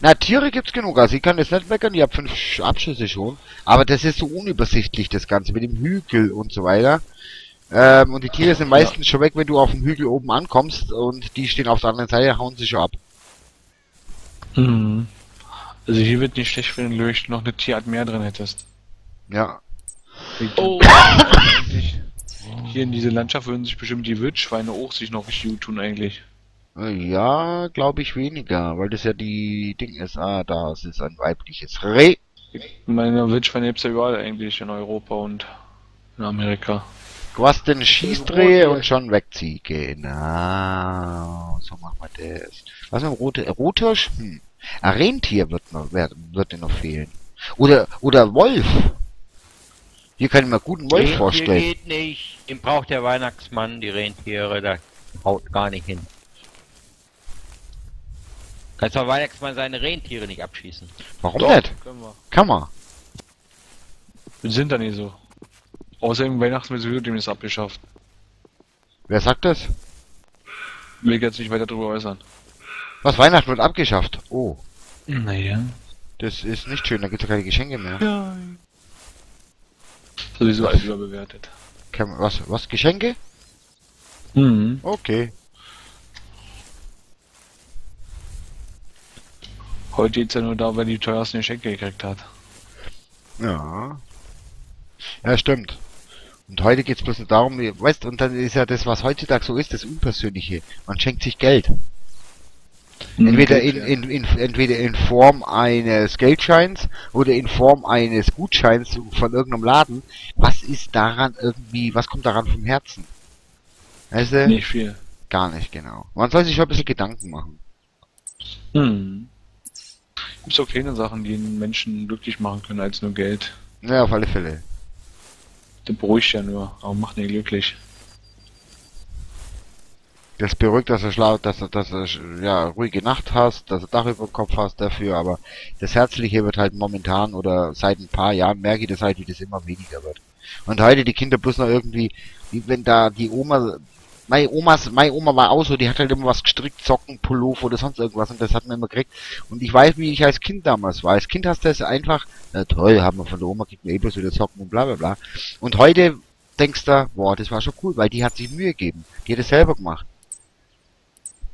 Na, Tiere gibt's genug. Also ich kann jetzt nicht meckern, ich habe fünf Sch- Abschüsse schon. Aber das ist so unübersichtlich, das Ganze, mit dem Hügel und so weiter. Ähm, und die Tiere sind meistens schon weg, wenn du auf dem Hügel oben ankommst und die stehen auf der anderen Seite, hauen sich schon ab. Mhm. Also hier wird nicht schlecht, wenn du noch eine Tierart mehr drin hättest. Ja. Oh. Hier in diese Landschaft würden sich bestimmt die Wildschweine auch sich noch richtig gut tun eigentlich. Ja, glaube ich weniger, weil das ja die Ding ist. Ah, da ist es ein weibliches Reh. Meine Wildschweine gibt's ja überall eigentlich in Europa und in Amerika. Was denn Schießdrehe und schon wegziehen. Genau. So machen wir das. Was mit dem rote Rothirsch? Hm. Ein Rentier wird noch, wird, wird dir noch fehlen. Oder, oder Wolf. Hier kann ich mir gut einen Wolf Rentier vorstellen. geht nicht. Im braucht der Weihnachtsmann die Rentiere, da haut gar nicht hin. Kannst der Weihnachtsmann seine Rentiere nicht abschießen. Warum Doch, nicht? Können wir. Kann man. Wir sind da nicht so. Außerdem Weihnachtsmuseum ist abgeschafft. Wer sagt das? Will jetzt nicht weiter drüber äußern. Was, Weihnachten wird abgeschafft? Oh, Naja. das ist nicht schön, da gibt's ja keine Geschenke mehr. Sowieso alles überbewertet. Was, was, Geschenke? Mhm. Okay. Heute geht's ja nur da, wer die teuersten Geschenke gekriegt hat. Ja. Ja, stimmt. Und heute geht's bloß nur darum, weißt, und dann ist ja das, was heutzutage so ist, das Unpersönliche. Man schenkt sich Geld. Entweder in, in, in, entweder in Form eines Geldscheins oder in Form eines Gutscheins von irgendeinem Laden. Was ist daran irgendwie, was kommt daran vom Herzen? Weißt du? Nicht viel. Gar nicht, genau. Man soll sich schon ein bisschen Gedanken machen. Mhm. Gibt's auch kleine Sachen, die einen Menschen glücklich machen können als nur Geld. Ja, auf alle Fälle. Das beruhigt ja nur, aber macht nicht glücklich. Das beruhigt, dass du schlau, dass dass du, ja, ruhige Nacht hast, dass du Dach über dem Kopf hast dafür, aber das Herzliche wird halt momentan oder seit ein paar Jahren merke ich das halt, wie das immer weniger wird. Und heute die Kinder bloß noch irgendwie, wie wenn da die Oma, meine Omas, meine Oma war auch so, die hat halt immer was gestrickt, Socken, Pullover oder sonst irgendwas und das hat man immer gekriegt. Und ich weiß, wie ich als Kind damals war. Als Kind hast du das einfach, na toll, haben wir von der Oma, kriegt man eh bloß wieder Socken und bla bla bla. Und heute denkst du, boah, das war schon cool, weil die hat sich Mühe gegeben. Die hat es selber gemacht.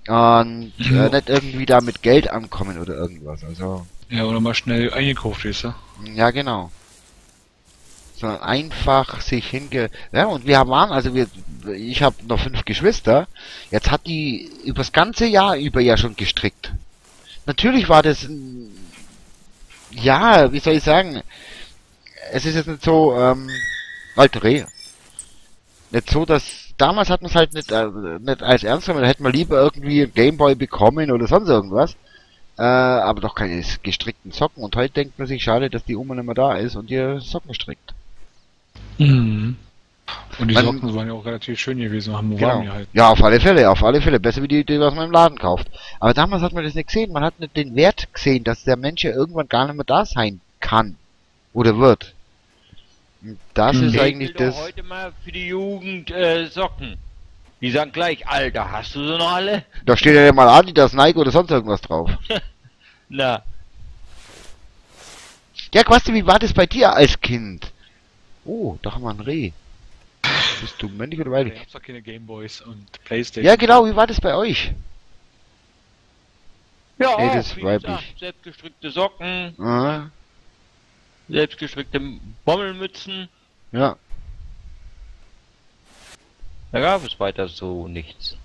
Und Ja. äh, nicht irgendwie da mit Geld ankommen oder irgendwas. Also, Ja, oder mal schnell eingekauft, weißt du? ja genau. Sondern einfach sich hinge... Ja, und wir waren, also wir, ich habe noch fünf Geschwister. Jetzt hat die übers ganze Jahr über ja schon gestrickt. Natürlich war das, ein- ja, wie soll ich sagen, es ist jetzt nicht so, ähm, alte Reh. Nicht so, dass, damals hat man es halt nicht, äh, nicht als ernst genommen, da hätte man lieber irgendwie einen Gameboy bekommen oder sonst irgendwas. Äh, aber doch keine gestrickten Socken. Und heute denkt man sich, schade, dass die Oma nicht mehr da ist und ihr Socken strickt. Mhm. Und die Man- Socken waren ja auch relativ schön gewesen, haben Genau. warm gehalten. Ja, auf alle Fälle, auf alle Fälle. Besser wie die, die was man im Laden kauft. Aber damals hat man das nicht gesehen. Man hat nicht den Wert gesehen, dass der Mensch ja irgendwann gar nicht mehr da sein kann. Oder wird. Das Hm. ist eigentlich das. heute mal für die Jugend äh, Socken. Die sagen gleich, Alter, hast du sie noch alle? Da steht ja mal Adidas, Nike oder sonst irgendwas drauf. Na, Ja, Quasti, wie war das bei dir als Kind? Oh, da haben wir ein Reh. Bist du männlich oder Ich weiblich? hab's doch keine Gameboys und Playstation. Ja, genau, wie war das bei euch? ja, Nee, das ist wie weiblich. gesagt, selbstgestrickte Socken, Ah, selbstgestrickte Bommelmützen. ja. Da gab es weiter so nichts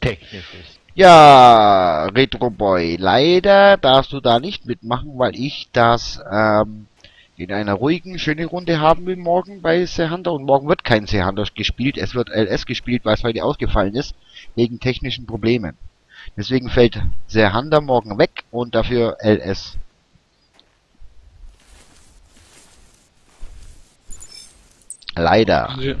Technisches. Ja, Retro Boy, leider darfst du da nicht mitmachen, weil ich das ähm, in einer ruhigen, schönen Runde haben will morgen bei Seehunter und morgen wird kein Seehunter gespielt, es wird LS gespielt, weil es heute ausgefallen ist, wegen technischen Problemen. Deswegen fällt Seehunter morgen weg und dafür LS. Leider. Also,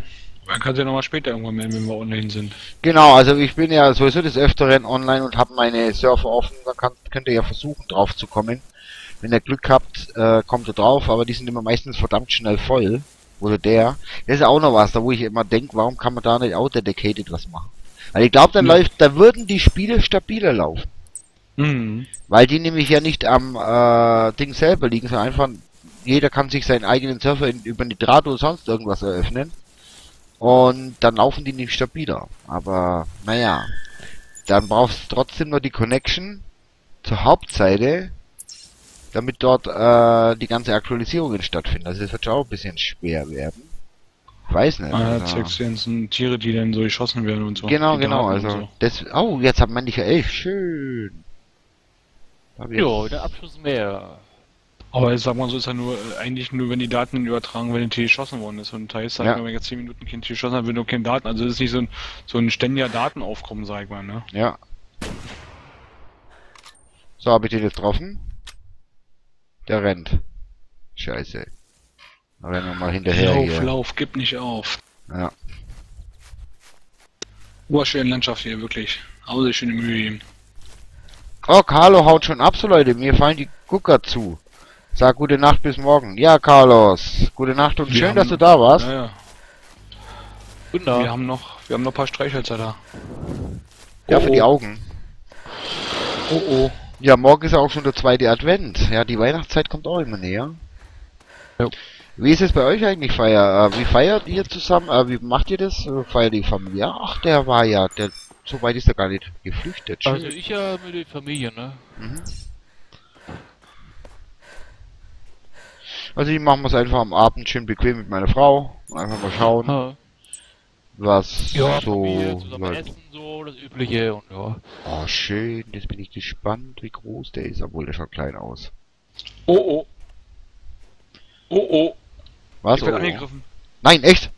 man kann sich ja nochmal später irgendwann melden, wenn wir online sind. Genau, also ich bin ja sowieso des Öfteren online und habe meine Server offen, da kann, könnt ihr ja versuchen drauf zu kommen. Wenn ihr Glück habt, äh, kommt ihr drauf, aber die sind immer meistens verdammt schnell voll. Oder der. Das ist auch noch was, da wo ich immer denke, warum kann man da nicht authenticated was machen? Weil ich glaube, dann Hm. läuft, da würden die Spiele stabiler laufen. Mhm. Weil die nämlich ja nicht am äh, Ding selber liegen, sondern einfach jeder kann sich seinen eigenen Server in, über Nitrato oder sonst irgendwas eröffnen. Und dann laufen die nicht stabiler. Aber naja, dann brauchst du trotzdem noch die Connection zur Hauptseite, damit dort äh, die ganze Aktualisierungen stattfinden. Also das wird schon auch ein bisschen schwer werden. Ich weiß nicht. Ah, also. zeigst du ganzen Tiere, die dann so geschossen werden und so. Genau, genau. Also so. das. Oh, jetzt hat man nicht elf. Schön. Jetzt- Jo, der Abschluss mehr. Aber jetzt sagt man so, ist ja nur, äh, eigentlich nur, wenn die Daten übertragen, wenn ein Tier geschossen worden ist. Und heißt, sagen Ja. wir, wenn jetzt 10 Minuten kein Tier geschossen hat, wird nur keine Daten. Also das ist nicht so ein, so ein ständiger Datenaufkommen, sag ich mal, ne? Ja. So, hab ich den jetzt getroffen? Der rennt. Scheiße. Rennen wir mal hinterher lauf, hier. lauf, gib nicht auf. Ja. Urschöne Landschaft hier, wirklich. Aber sich schöne Mühe geben. Oh, Carlo haut schon ab, so Leute. Mir fallen die Gucker zu. Sag gute Nacht bis morgen. Ja, Carlos. Gute Nacht und Wir schön, haben- dass du da warst. Ja, ja. Wunder. Wir haben noch, wir haben noch ein paar Streichhölzer da. Ja, Oh, für die oh. Augen. Oh oh. Ja, morgen ist ja auch schon der zweite Advent. Ja, die Weihnachtszeit kommt auch immer näher. Jo. Wie ist es bei euch eigentlich, Feier? Äh, wie feiert ihr zusammen? Äh, wie macht ihr das? Äh, feiert die Familie? Ach, der war ja, der, so weit ist er gar nicht geflüchtet. Also ich ja mit der Familie, ne? Mhm. Also ich mache es einfach am Abend schön bequem mit meiner Frau. Einfach mal schauen, Ja, was ja so Familie, zusammen essen, so, das Übliche und ja. Oh, schön. Jetzt bin ich gespannt, wie groß der ist, obwohl der schaut klein aus. Oh oh. Oh oh. Was? Ich Oh, oh. angegriffen. Nein, echt?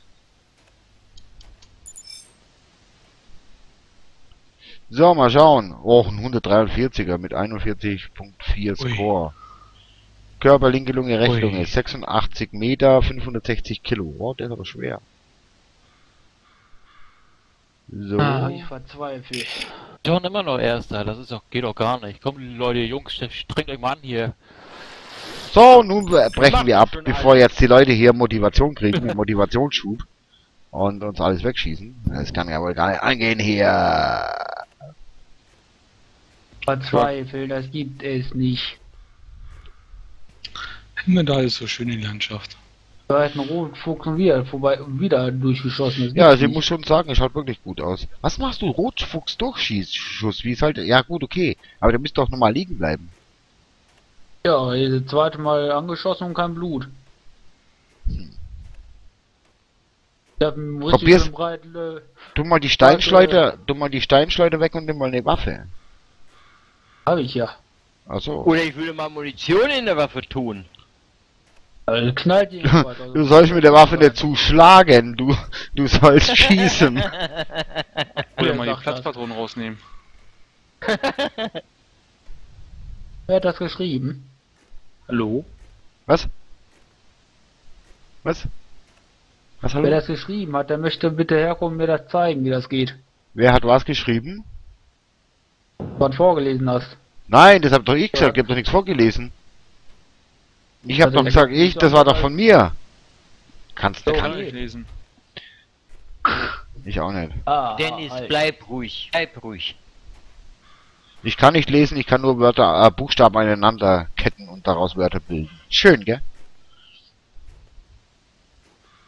So, mal schauen. Oh, ein 143er mit 41.4 Ui. Score. Körper, linke Lunge, rechte. Lunge. 86 Meter, 560 Kilo. Oh, der ist aber schwer. So. Ah, ich verzweifle. John immer noch Erster, das ist doch, geht doch gar nicht. Kommt, Leute, Jungs, strengt euch mal an hier. So, nun brechen wir ab, bevor alles. jetzt die Leute hier Motivation kriegen, einen Motivationsschub und uns alles wegschießen. Das kann ja wohl gar nicht angehen hier. Verzweifelt, das gibt es nicht. Immer da ist so schön die Landschaft. Da ist ein Rotfuchs und wieder vorbei und wieder durchgeschossen. Das Ja, also ich nicht. muss schon sagen, es schaut wirklich gut aus. Was machst du? Rotfuchs Durchschießschuss? Wie ist halt. Ja gut, okay. Aber der müsste doch nochmal liegen bleiben. Ja, das zweite Mal angeschossen und kein Blut. Ich hab einen richtig breiten, äh, Tu mal die Steinschleuder, tu mal die Steinschleuder weg und nimm mal eine Waffe. hab ich ja. Achso. Oder ich würde mal Munition in der Waffe tun. Also knallt ihn nicht weiter. Du sollst mit der Waffe nicht zuschlagen, du, du sollst schießen. Oder Wer mal die? Platzpatronen rausnehmen. Wer hat das geschrieben? Hallo? Was? Was? Was Wer hallo? das geschrieben hat, der möchte bitte herkommen und mir das zeigen, wie das geht. Wer hat was geschrieben? Was du vorgelesen hast. Nein, das hab doch ich gesagt, Ja. ich hab doch nichts vorgelesen. Ich hab Also, doch gesagt, ich, das war doch von mir. Kannst du, So. Kann kann ich nicht lesen. ich auch nicht. Ah, Dennis, halt. bleib ruhig. Bleib ruhig. Ich kann nicht lesen, ich kann nur Wörter, äh, Buchstaben aneinander ketten und daraus Wörter bilden. Schön, gell?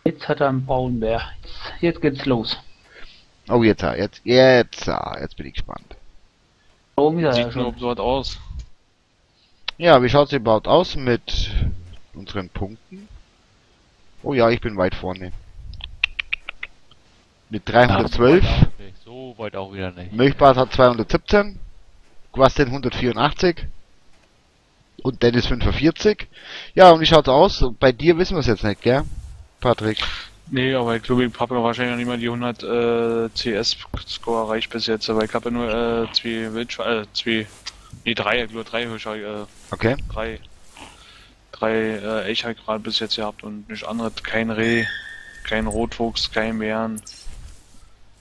Jetzt hat er einen Braunbär. Jetzt, jetzt geht's los. Oh, jetzt, jetzt, jetzt, jetzt bin ich gespannt. Warum ist er ja Sieht nur schon? so was aus. Ja, wie schaut's überhaupt aus mit unseren Punkten? Oh ja, ich bin weit vorne. Mit Na, 312. So weit auch nicht, so weit auch wieder nicht. Milchbart hat 217. Quasten 184. Und Dennis 45. Ja, und wie schaut's aus? Bei dir wissen wir es jetzt nicht, gell? Patrick. Nee, aber ich glaube, ich habe ja wahrscheinlich noch nicht mal die 100 äh, CS-Score erreicht bis jetzt, aber ich habe ja nur äh, zwei Wildschweine, äh, zwei, nee, drei, glaube drei Hirscher, äh, Okay. drei, drei äh, Elch habe ich gerade bis jetzt gehabt und nichts anderes, kein Reh, kein Rotfuchs, kein Bären.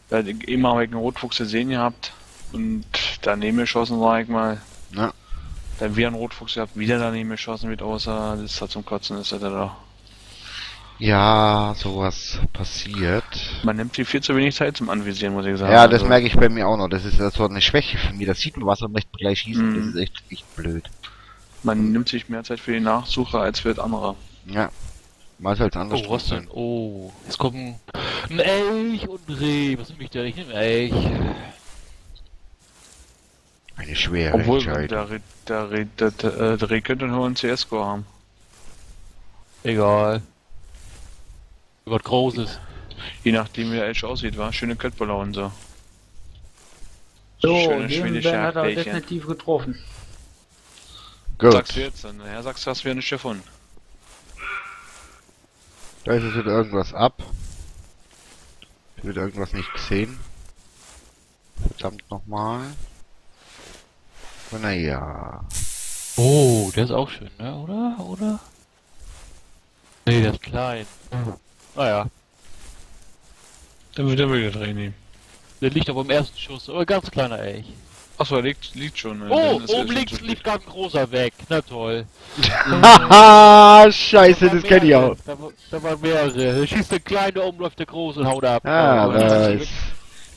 Ja, immer habe ich einen Rotfuchs gesehen gehabt und daneben geschossen, sag ich mal. Ja. Dann wieder einen Rotfuchs gehabt, wieder daneben geschossen, wird außer, das halt zum Kotzen, ist er da. Ja, sowas passiert. Man nimmt sich viel zu wenig Zeit zum Anvisieren, muss ich sagen. Ja, das Also, merke ich bei mir auch noch. Das ist ja so eine Schwäche von mir. Das sieht man was und möchte gleich schießen. Mhm. Das ist echt, echt blöd. Man nimmt sich mehr Zeit für die Nachsuche als für das andere. Ja. Mal soll es anders Oh, was sein. denn? Oh, jetzt kommt ein, Elch und ein Reh. Was nehme ich denn? Ich nehme Elch. Eine schwere Obwohl, Entscheidung. der, Re- der, Re- der, der, äh, der Reh könnte einen hohen CS-Score haben. Egal. Was Großes. Je nachdem, wie der Elch aussieht, war. Schöne Köttbullar und so. So, Schöne den hat er definitiv getroffen. Gut. Sagst du jetzt dann? Nachher sagst du, hast du nicht gefunden. Da ist jetzt wieder irgendwas ab. Ich wird irgendwas nicht gesehen. Verdammt nochmal. Naja. Oh, der ist auch schön, ne? Oder? Oder? Nee, der ist klein. Naja, Dann wird er wieder drehen nehmen. der liegt aber im ersten Schuss. Aber ganz kleiner Elch. Achso, er liegt, liegt schon. ne? Oh, oben schon links gerade ein großer weg. Na toll. Haha, scheiße, Da das kenne ich auch. Da, war- da waren mehrere. Da schießt der Kleine um, läuft der Große und haut ab. Ah, Oh, da ist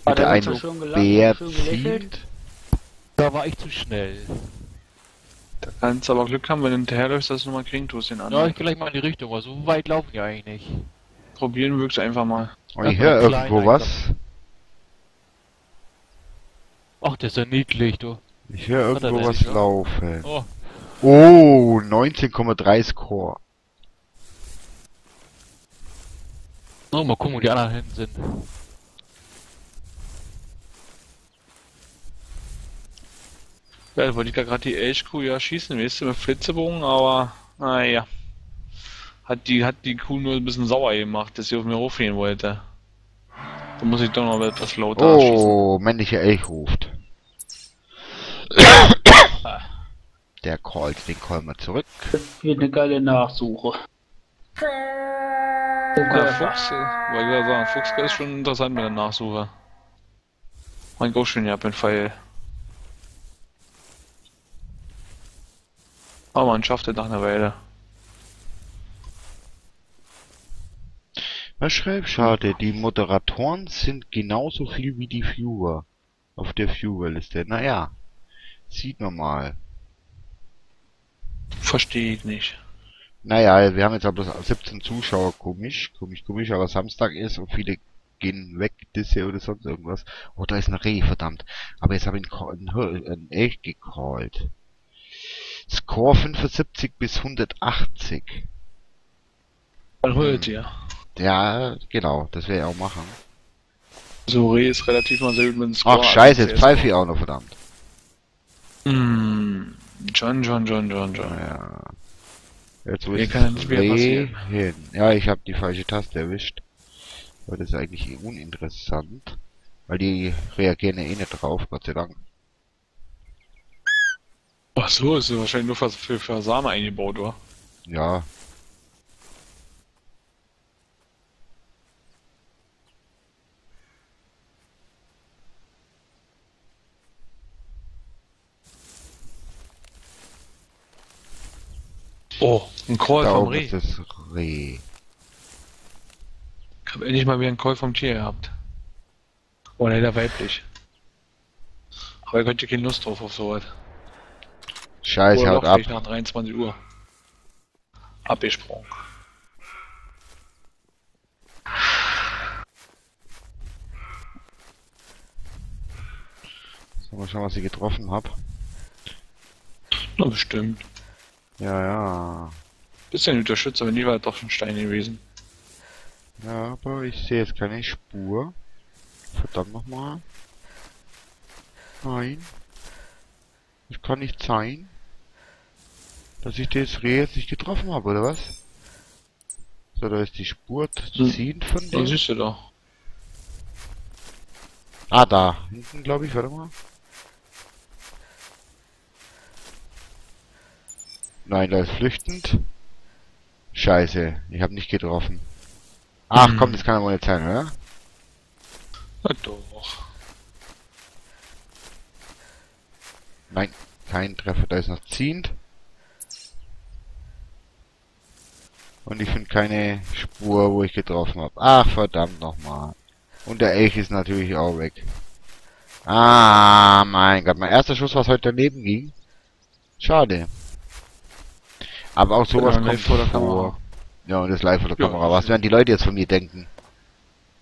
Hat wieder er ein so schön gelacht, Bär zieht. da war ich zu schnell. Da kannst du aber Glück haben, wenn du hinterherläufst, dass du nochmal kriegen tust den Ja, anderen. ich geh gleich mal in die Richtung, aber so weit laufen die eigentlich nicht. Probieren wirkst einfach mal. Oh, ich höre irgendwo was. Ach, der ist ja niedlich, du. Ich höre irgendwo was ja? laufen. Oh, Oh, 19,3 Score. oh, mal gucken, wo die anderen hin sind. Ja, da wollte ich gerade die Elchkuh ja schießen, weißt du, mit Flitzebogen, aber naja. Hat die, hat die Kuh nur ein bisschen sauer gemacht, dass sie auf mir hochgehen wollte. Da muss ich doch noch etwas lauter schießen. Oh, männlicher Elch ruft. Der callt, den callen wir zurück. Das wird eine geile Nachsuche. Der Fuchs, weil ich sagen, Fuchs ist schon interessant mit der Nachsuche. Mein Gott, schön, ja, bin Pfeil. Aber man schafft es nach einer Weile. Was schreibt Schade? Die Moderatoren sind genauso viel wie die Viewer. Auf der Viewer-Liste. Naja. Sieht man mal. Verstehe ich nicht. Naja, wir haben jetzt aber bloß 17 Zuschauer. Komisch, komisch, komisch, aber Samstag ist und viele gehen weg, das hier oder sonst irgendwas. Oh, da ist ein Reh, verdammt. Aber jetzt habe ich einen, einen, einen Elch gecallt. Score 75 bis 180. Ein Röhrtier. Ja, genau, das werde ich auch machen. So, Reh ist relativ mal selten mit dem Ach, Score. scheiße, jetzt pfeife ich auch noch, verdammt. Mm, John, John, John, John, John. Ja. Jetzt ist kann das nicht mehr passieren. hin. Ja, ich habe die falsche Taste erwischt. Aber das ist eigentlich uninteressant. Weil die reagieren ja eh nicht drauf, Gott sei Dank. Ach so, ist ja wahrscheinlich nur für, für, für eingebaut, oder? Ja. Da vom Reh. das Reh. Ich habe endlich mal wieder einen Call vom Tier gehabt. Oh, leider weiblich. Aber ihr könnt ja keine Lust drauf auf sowas. Scheiße, Oder haut ab. nach 23 Uhr. Abgesprungen. Soll mal schauen, was ich getroffen habe. Na bestimmt. Ja, ja. Bisschen Unterstützer, wenn die war doch schon Stein gewesen. Ja, aber ich sehe jetzt keine Spur. Verdammt nochmal. Nein. Das kann nicht sein. Dass ich das Reh jetzt nicht getroffen habe, oder was? So, da ist die Spur zu Hm. ziehen von Da dem. siehst du doch. Ah, da. Hinten, glaube ich, warte mal. Nein, da ist flüchtend. Scheiße, ich habe nicht getroffen. Ach Hm. komm, das kann wohl nicht sein, oder? Na doch. Nein, kein Treffer, da ist noch ziehend. Und ich finde keine Spur, wo ich getroffen habe. Ach, verdammt nochmal. Und der Elch ist natürlich auch weg. Ah, mein Gott, mein erster Schuss, was heute daneben ging. Schade. Aber auch sowas Ja, kommt live vor der vor. Kamera. Ja, und das live vor der Ja, Kamera. Was werden die Leute jetzt von mir denken?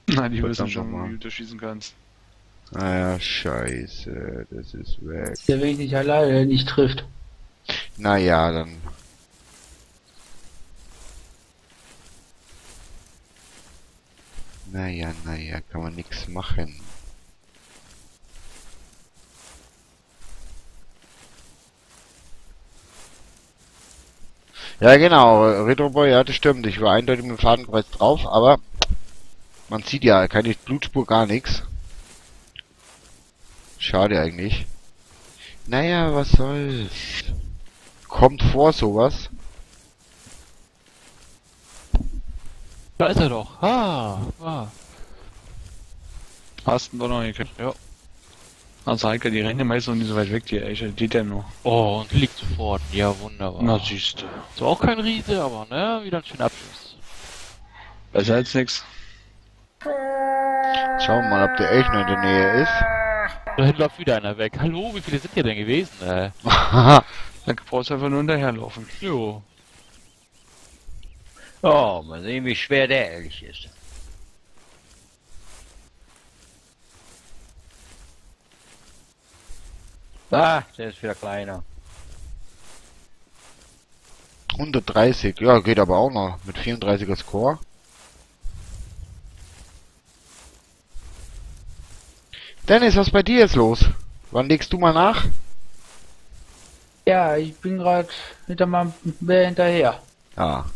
Nein, die wissen schon, nochmal. wie du schießen kannst. Naja, scheiße, das ist weg. Der will nicht alleine, der nicht trifft. Naja, dann. Naja, naja, kann man nichts machen. Ja, genau, Retroboy, ja, das stimmt. Ich war eindeutig mit dem Fadenkreuz drauf, aber man sieht ja keine Blutspur, gar nichts. Schade eigentlich. Naja, was soll's. Kommt vor sowas. Da ist er doch. Ah, ah. Hast du doch noch gekriegt. Ja. Also Heike, die rennen meist noch nicht so weit weg, die Eiche, die denn nur. Oh, und liegt sofort. Ja, wunderbar. Na siehste. So auch kein Riese, aber ne, wieder ein schöner Abschluss. Besser als nix. Schauen wir mal, ob der echt noch in der Nähe ist. Da hinten läuft wieder einer weg. Hallo, wie viele sind hier denn gewesen? Äh, Dann brauchst du einfach nur hinterherlaufen. jo. Oh, mal sehen, wie schwer der ehrlich ist. Ah, der ist wieder kleiner. 130, ja, geht aber auch noch. Mit 34er Score. Dennis, was ist bei dir jetzt los? Wann legst du mal nach? Ja, ich bin gerade hinter meinem Bär hinterher. Ja.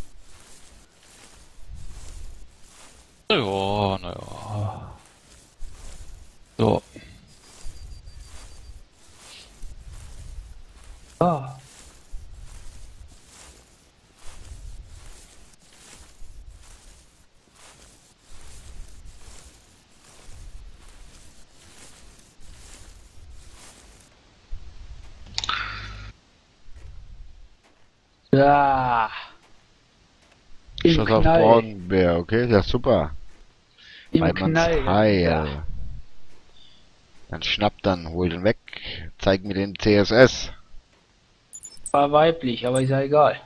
Ja, naja. So. Ah. Ja. Im Schuss auf. Braunbär, okay, ja super. Im Weidmanns Knall. Heil. Ja. Dann schnapp dann, hol den weg. Zeig mir den CSS. War weiblich, aber ist ja egal.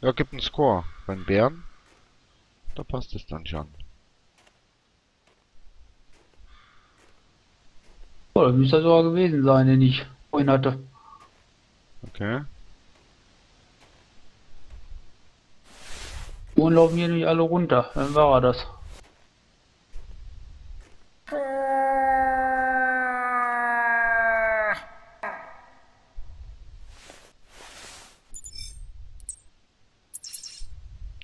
Ja, gibt einen Score. Beim Bären, da passt es dann schon. Oh, das müsste sogar gewesen sein, den ich vorhin hatte. Okay. Und laufen hier nicht alle runter. Dann war er das.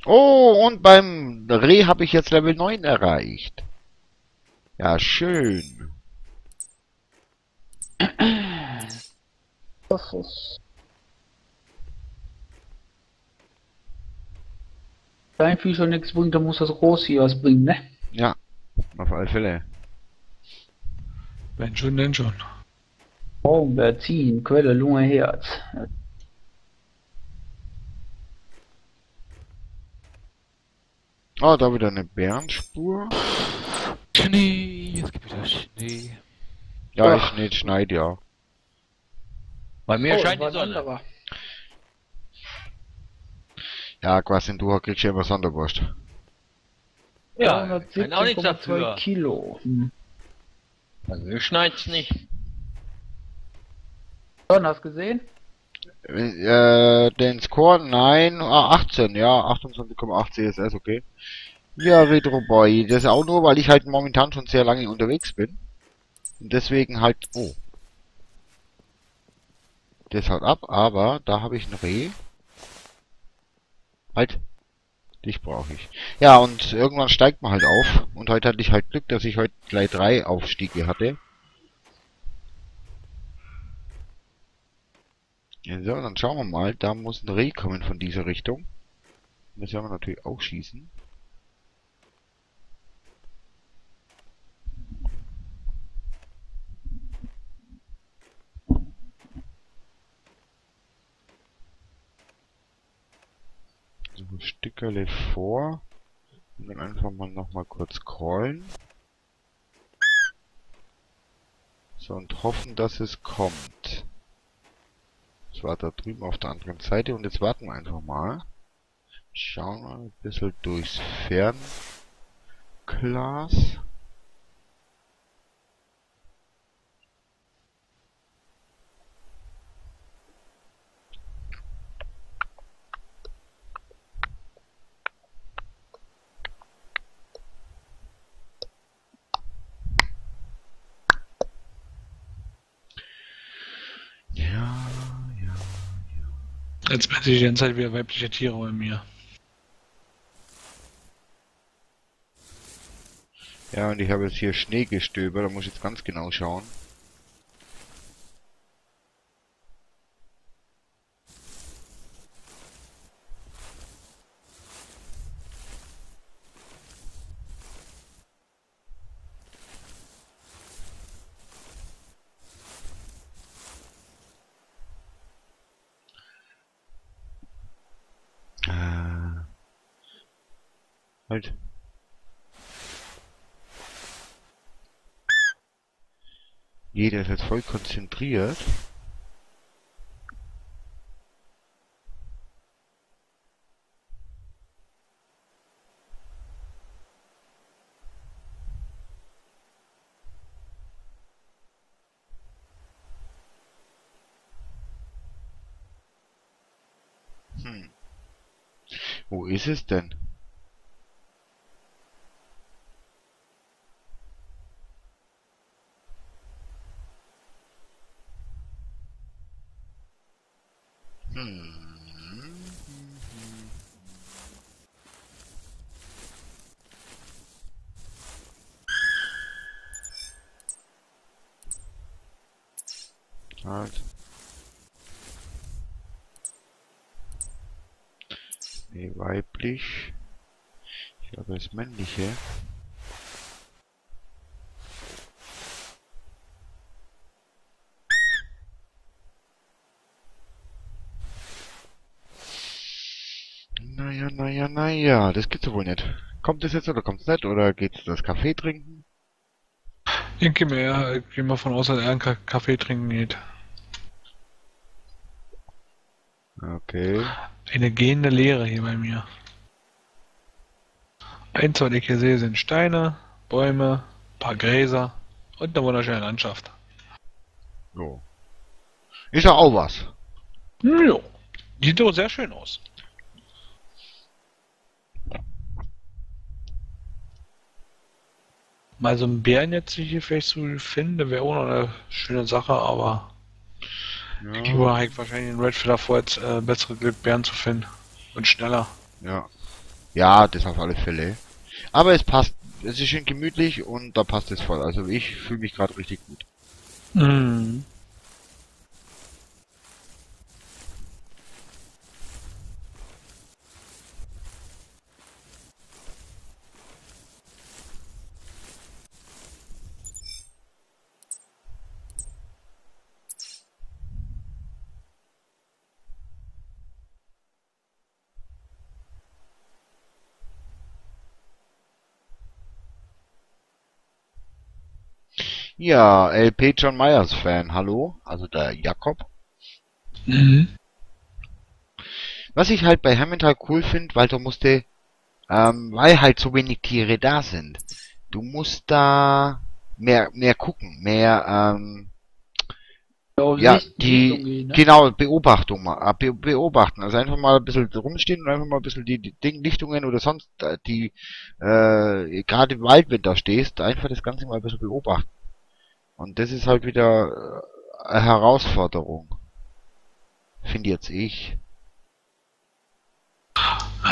Oh, und beim Reh habe ich jetzt Level 9 erreicht. Ja, schön. Das ist. Dein Vieh schon nichts bringt, dann muss das Groß hier was bringen, ne? Ja, auf alle Fälle. Wenn schon, denn schon. Baumbeer, ziehen, Quelle, Lunge, Herz. Oh, da wieder eine Bärenspur. Schnee, es gibt wieder Schnee. Ja, Ach. ich nicht schneid ja. Bei mir Oh, scheint die Sonne. anderer. Ja, quasi du kriegst ja immer Sonderwurst. Ja, kann auch nichts 317,2 dafür. Kilo. Hm. Bei mir schneit's nicht. Don, hast gesehen? Äh, den Score, nein, ah, 18, ja, 28,8 CSS, okay. Ja, Retro Boy, das auch nur, weil ich halt momentan schon sehr lange unterwegs bin. Und deswegen halt, oh. Das haut ab, aber da habe ich ein Reh. Halt. Dich brauche ich. Ja, und irgendwann steigt man halt auf. Und heute hatte ich halt Glück, dass ich heute gleich drei Aufstiege hatte. So, dann schauen wir mal. Da muss ein Reh kommen von dieser Richtung. Das werden wir natürlich auch schießen. Stückerle vor. Und dann einfach mal nochmal kurz scrollen. So, und hoffen, dass es kommt. Das war da drüben auf der anderen Seite und jetzt warten wir einfach mal. Schauen wir ein bisschen durchs Fernglas. Jetzt melde ich die ganze Zeit wieder weibliche Tiere bei mir. Ja, und ich habe jetzt hier Schneegestöber, da muss ich jetzt ganz genau schauen. Halt. Ist jetzt voll konzentriert. Hm. Wo ist es denn? Hm. Halt. Nee, weiblich. Ich glaube, das männliche. Naja, naja, naja, das gibt's ja wohl nicht. Kommt das jetzt oder kommt's nicht? Oder geht's das Kaffee trinken? Ich gehe mir, ich gehe mal von aus, dass er einen Ka- Kaffee trinken geht. Okay. Eine gehende Leere hier bei mir. Eins, was ich hier sehe, sind Steine, Bäume, paar Gräser und eine wunderschöne Landschaft. So. Ist ja auch was. Ja, sieht doch sehr schön aus. Mal so einen Bären jetzt hier vielleicht zu finden, wäre auch noch eine schöne Sache, aber Ja. ich war halt wahrscheinlich in Redfield davor jetzt äh, bessere Glück, Bären zu finden. Und schneller. Ja. Ja, das auf alle Fälle. Aber es passt. Es ist schön gemütlich und da passt es voll. Also ich fühle mich gerade richtig gut. Mhm. Ja, LP John Myers Fan, hallo? Also der Jakob. Mhm. Was ich halt bei Hamilton cool finde, weil du musste, ähm, weil halt so wenig Tiere da sind. Du musst da mehr, mehr gucken, mehr, ähm, ja, die, ne? genau, Beobachtung, mal, äh, be beobachten. Also einfach mal ein bisschen rumstehen und einfach mal ein bisschen die, die Ding- Lichtungen oder sonst äh, die, äh, gerade im Wald, wenn du da stehst, einfach das Ganze mal ein bisschen beobachten. Und das ist halt wieder äh, eine Herausforderung. Finde jetzt ich.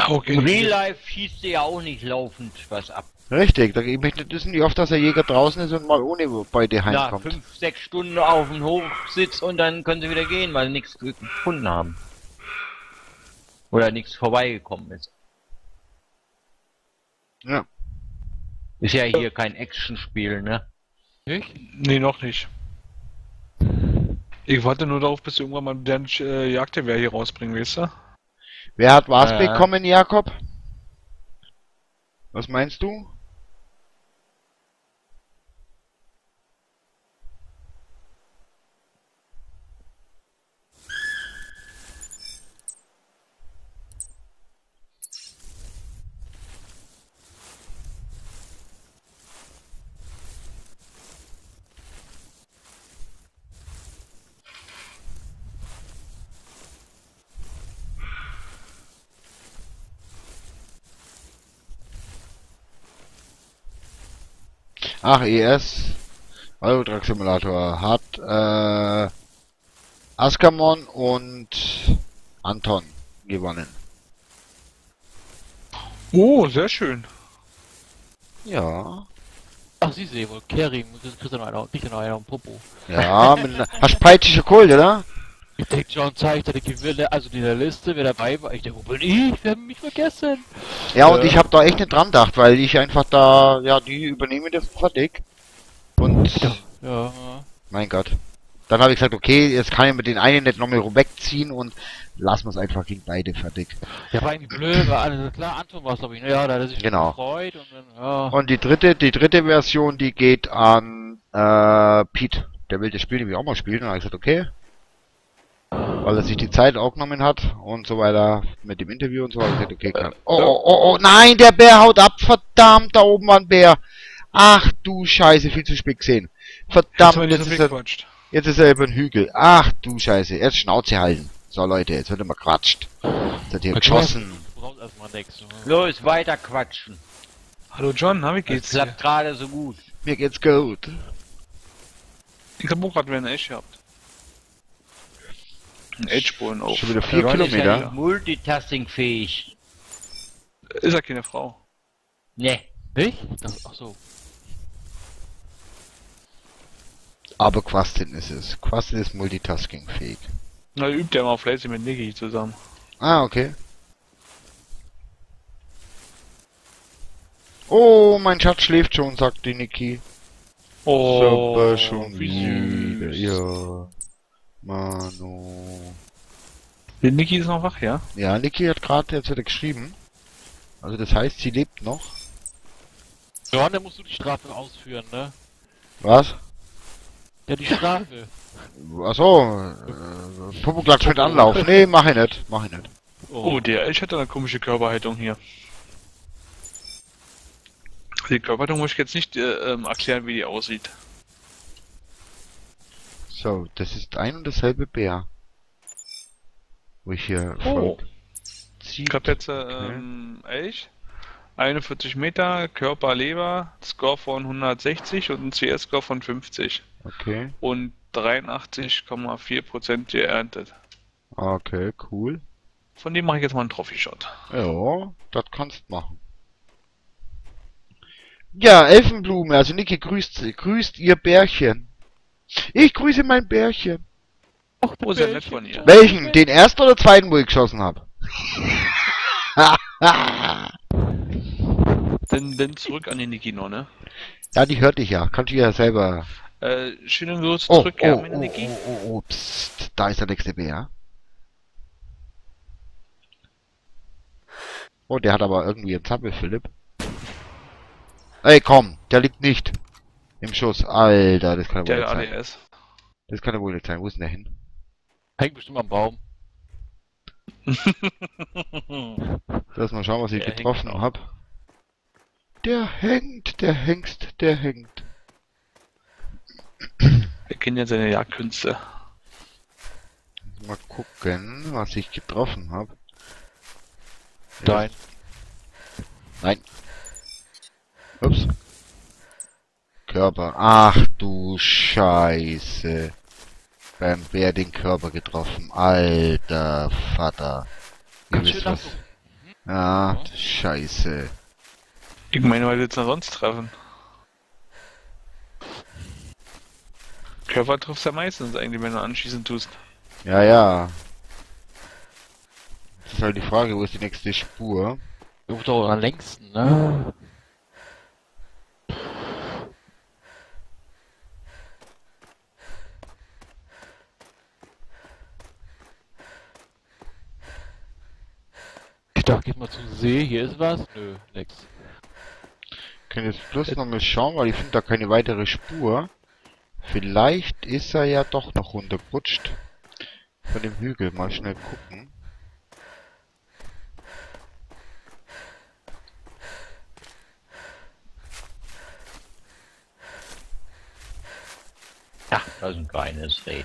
Okay. Im Real Life schießt ihr ja auch nicht laufend was ab. Richtig, da ich möchte das nicht oft, dass der Jäger draußen ist und mal ohne Beute heimkommt. fünf, sechs Stunden auf dem Hof sitzt und dann können sie wieder gehen, weil sie nichts gefunden haben. Oder nichts vorbeigekommen ist. Ja. Ist ja hier kein Actionspiel, ne? Nicht? Nee, noch nicht. Ich warte nur darauf, bis du irgendwann mal den äh, Jagdgewehr hier rausbringen, weißt du? Wer hat was Äh. bekommen, Jakob? Was meinst du? Ach, ES. Eurotruck Simulator hat äh, Askamon und Anton gewonnen. Oh, sehr schön. Ja. Ach, sie sehen wohl. Kerry, das kriegt er noch einer am Popo. Ja, mit einer, hast peitsche geholt, oder? Ich denke, John zeigt die Gewinne, also in der Liste, wer dabei war. Ich denke, wo bin ich? Wir haben mich vergessen. Ja, und Äh. ich habe da echt nicht dran gedacht, weil ich einfach da, ja, die übernehmen das fertig. Und, Ja, ja. mein Gott. Dann habe ich gesagt, okay, jetzt kann ich mit den einen nicht nochmal wegziehen und lassen wir es einfach gegen beide fertig. Ja, war irgendwie blöd, war alles klar, Anton war es glaube ich, ne? Ja, da hat er sich Genau. gefreut und dann, ja. Und die dritte, die dritte Version, die geht an äh, Pete. Der will das Spiel nämlich auch mal spielen. Und dann habe ich gesagt, okay. Weil er sich die Zeit auch genommen hat und so weiter mit dem Interview und so weiter. Okay, kann. Oh, oh, oh, oh, nein, der Bär haut ab. Verdammt, da oben war ein Bär. Ach du Scheiße, viel zu spät gesehen. Verdammt, Jetzt jetzt ist er, jetzt ist er über den Hügel. Ach du Scheiße, jetzt Schnauze halten. So Leute, jetzt wird immer quatscht. Jetzt hat hier Okay. geschossen. Ne? Los, weiter quatschen. Hallo John, na, wie geht's dir? klappt gerade so gut. Mir geht's gut. Ich hab auch gerade wieder einen Edge gehabt. Ein Edge-Bullen auch. Schon wieder vier Ron ist ja Kilometer. nicht multitasking-fähig. Ist ja keine Frau. Ne. Nicht? Das, ach so. Aber Quastin ist es. Quastin ist multitasking-fähig. Na, übt ja immer fleißig mit Niki zusammen. Ah, okay. Oh, mein Schatz schläft schon, sagt die Niki. Super, schon Oh, wie wieder. süß. Ja. Manu. Die Niki ist noch wach, ja? Ja, Niki hat gerade jetzt wieder geschrieben. Also das heißt, sie lebt noch. John, dann musst du die Strafe ausführen, ne? Was? Ja, die Strafe. Achso, äh, Popoklatsch mit Anlauf. Nee, mach ich nicht. Mach ich nicht. Oh, der Edge hat eine komische Körperhaltung hier. Die Körperhaltung muss ich jetzt nicht äh, ähm, erklären, wie die aussieht. So, das ist ein und dasselbe Bär. Wo ich hier Oh. Ich hab jetzt äh, ähm, Elch, 41 Meter, Körper, Leber, Score von 160 und ein CS-Score von 50. Okay. Und 83,4% geerntet. Okay, cool. Von dem mache ich jetzt mal einen Trophy-Shot. Ja, das kannst machen. Ja, Elfenblume, also Niki grüßt, grüßt ihr Bärchen. Ich grüße mein Bärchen. Oh, sehr nett von ihr. Welchen? Den ersten oder zweiten, wo ich geschossen habe? Dann, dann zurück an die Niki noch, ne? ja, die hörte ich ja. Kannst du ja selber. Äh, schönen Gruß Oh, zurück, oh, ja, oh, meine oh, Niki. oh, oh, psst, da ist der nächste Bär. Oh, der hat aber irgendwie einen Zappel, Philipp. Ey, komm, der liegt nicht im Schuss. Alter, das kann ja wohl Der nicht sein. ADS. Das kann ja wohl nicht sein. Wo ist denn der hin? Hängt bestimmt am Baum. Lass mal schauen, was ich Der getroffen noch. hab. Der hängt, der hengst, der hängt. Wir kennen ja seine Jagdkünste. Mal gucken, was ich getroffen hab. Dein. Nein. Ups. Körper. Ach du Scheiße. Beim Bär den Körper getroffen. Alter Vater. Ihr Ganz wisst schön was. nach- Ja, Scheiße. Ich meine, weil wir jetzt noch sonst treffen. Körper triffst ja meistens eigentlich, wenn du anschießen tust. Ja, ja. Das ist halt die Frage, wo ist die nächste Spur? Du bist doch am längsten, ne? Dachte, geht mal zum See, hier ist was? Nö, nix. können jetzt bloß noch mal schauen, weil ich finde da keine weitere Spur. Vielleicht ist er ja doch noch runtergerutscht. Von dem Hügel. Mal schnell gucken. Ja, das ist ein kleines Reh.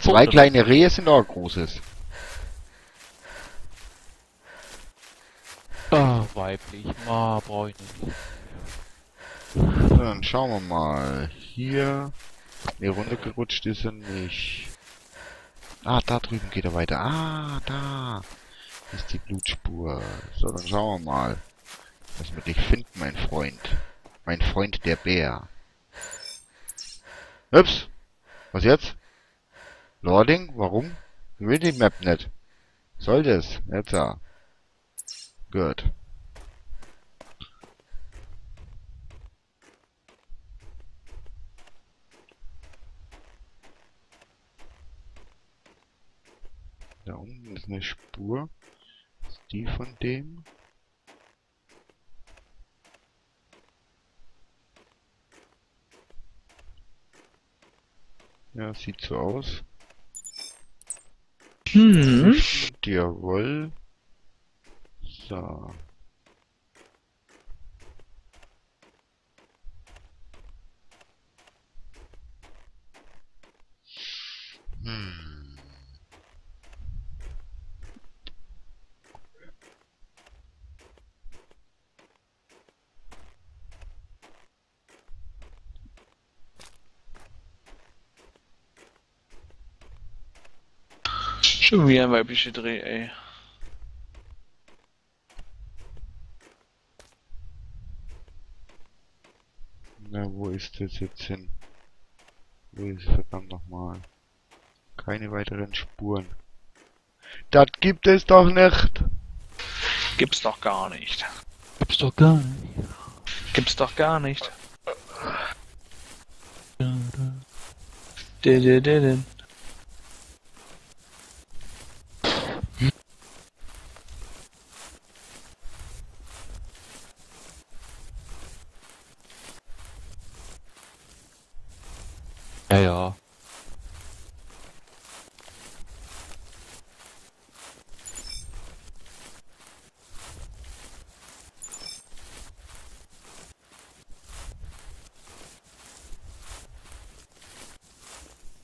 Zwei kleine Rehe sind auch ein großes. Ah, weiblich. Ma, brauch ich nicht. So, dann schauen wir mal. Hier. Ne, runtergerutscht ist er nicht. Ah, da drüben geht er weiter. Ah, da. Ist die Blutspur. So, dann schauen wir mal. Was wir dich finden, mein Freund. Mein Freund der Bär. Ups. Was jetzt? Loading? Warum? Will die Map nicht. Soll das? Jetzt ja gehört. Da unten ist eine Spur. Ist die von dem? Ja, sieht so aus. Hm. Jawohl. Hm. Schon wieder ein weiblicher Dreh, ey. Na, wo ist das jetzt hin? Wo ist es verdammt nochmal? Keine weiteren Spuren. Das gibt es doch nicht! Gibt's doch gar nicht. Gibt's doch gar nicht. Gibt's doch gar nicht. Didididin. Ja, ja.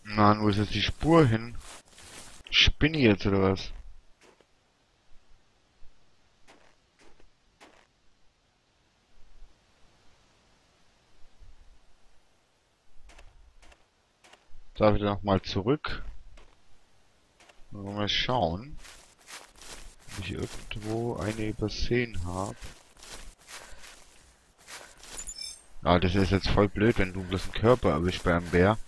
Mann, wo ist jetzt die Spur hin? Spinne ich jetzt oder was? Da wieder nochmal zurück. Und mal schauen, ob ich irgendwo eine übersehen habe. Ah, das ist jetzt voll blöd, wenn du bloß einen Körper erwischt bei einem Bär.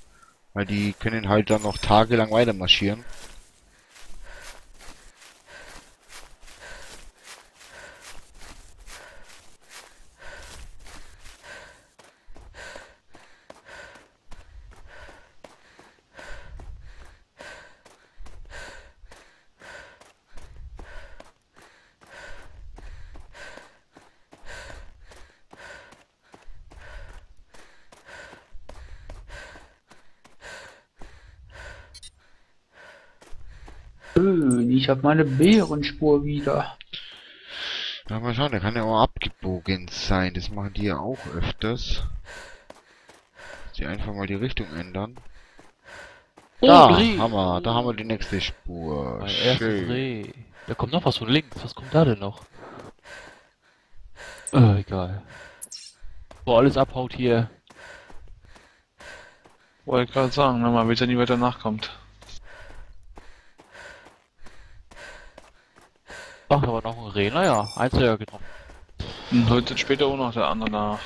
Weil die können halt dann noch tagelang weiter marschieren. Schön, ich habe meine Bärenspur wieder. Ja, mal schauen, der kann ja auch abgebogen sein. Das machen die ja auch öfters. Dass Die einfach mal die Richtung ändern. Oh, Da Dreh. haben wir, da haben wir die nächste Spur. Mein Schön. Dreh. Da kommt noch was von links. Was kommt da denn noch? Äh, egal. Wo alles abhaut hier. Wollte gerade sagen, na, man weiß ja nie, wer danach Ach, aber noch ein Reh. Naja, eins ja genommen. Und heute später auch noch der andere nach.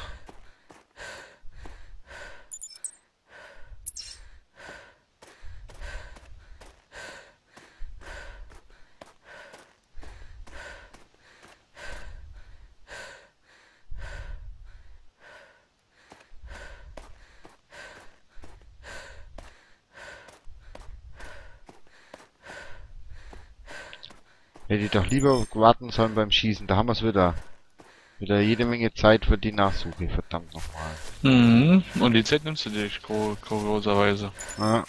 Hätte ich doch lieber warten sollen beim Schießen. Da haben wir es wieder. Wieder jede Menge Zeit für die Nachsuche. Verdammt nochmal. Mhm. Und die Zeit nimmst du dir kur- kurioserweise. Ja.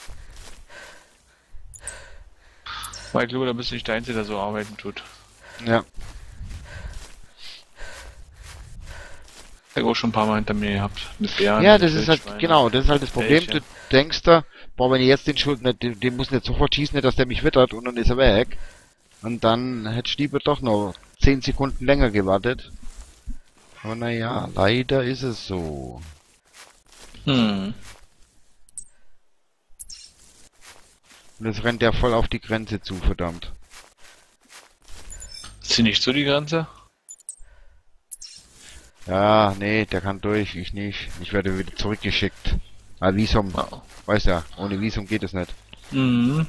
Weil ich glaube, da bist du nicht der Einzige, der so arbeiten tut. ja. Ich auch schon ein paar Mal hinter mir gehabt. Mit Bären, Ja, das ist halt, genau, das ist halt das Problem. Welche? Du denkst da, boah, wenn ich jetzt den Schuld, ne, den, den muss nicht sofort schießen, nicht, dass der mich wittert und dann ist er weg. Und dann hätte Stiebe doch noch 10 Sekunden länger gewartet. Aber naja, leider ist es so. Hm. Und es rennt ja voll auf die Grenze zu, verdammt. Ist sie nicht so die Grenze? Ja, nee, der kann durch, ich nicht. Ich werde wieder zurückgeschickt. Ah, Visum, Ja. weiß ja, ohne Visum geht es nicht. Mhm.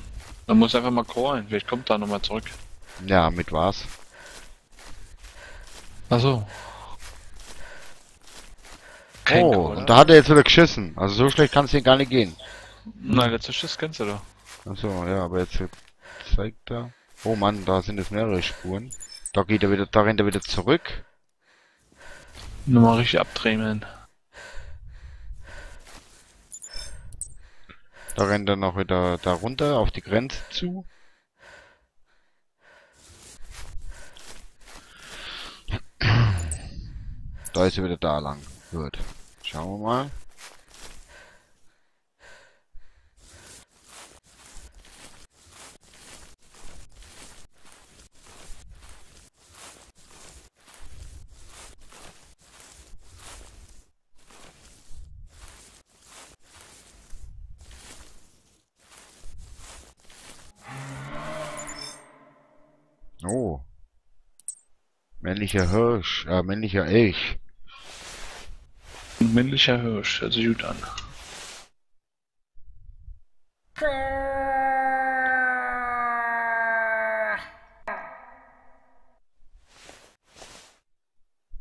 Man muss einfach mal callen. Vielleicht kommt da nochmal zurück. Ja, mit was? Achso. Kein oh, Call, und da hat er jetzt wieder geschissen. Also so schlecht kann es hier gar nicht gehen. Nein, letzter Schuss kennst du doch. Achso, ja, aber jetzt zeigt er. Oh Mann, da sind jetzt mehrere Spuren. Da geht er wieder, da rennt er wieder zurück. Nur mal richtig abdrehen. Da rennt er noch wieder da runter auf die Grenze zu. Da ist er wieder da lang. Gut. Schauen wir mal. Oh. Männlicher Hirsch, äh, männlicher Elch. Männlicher Hirsch, sich gut an.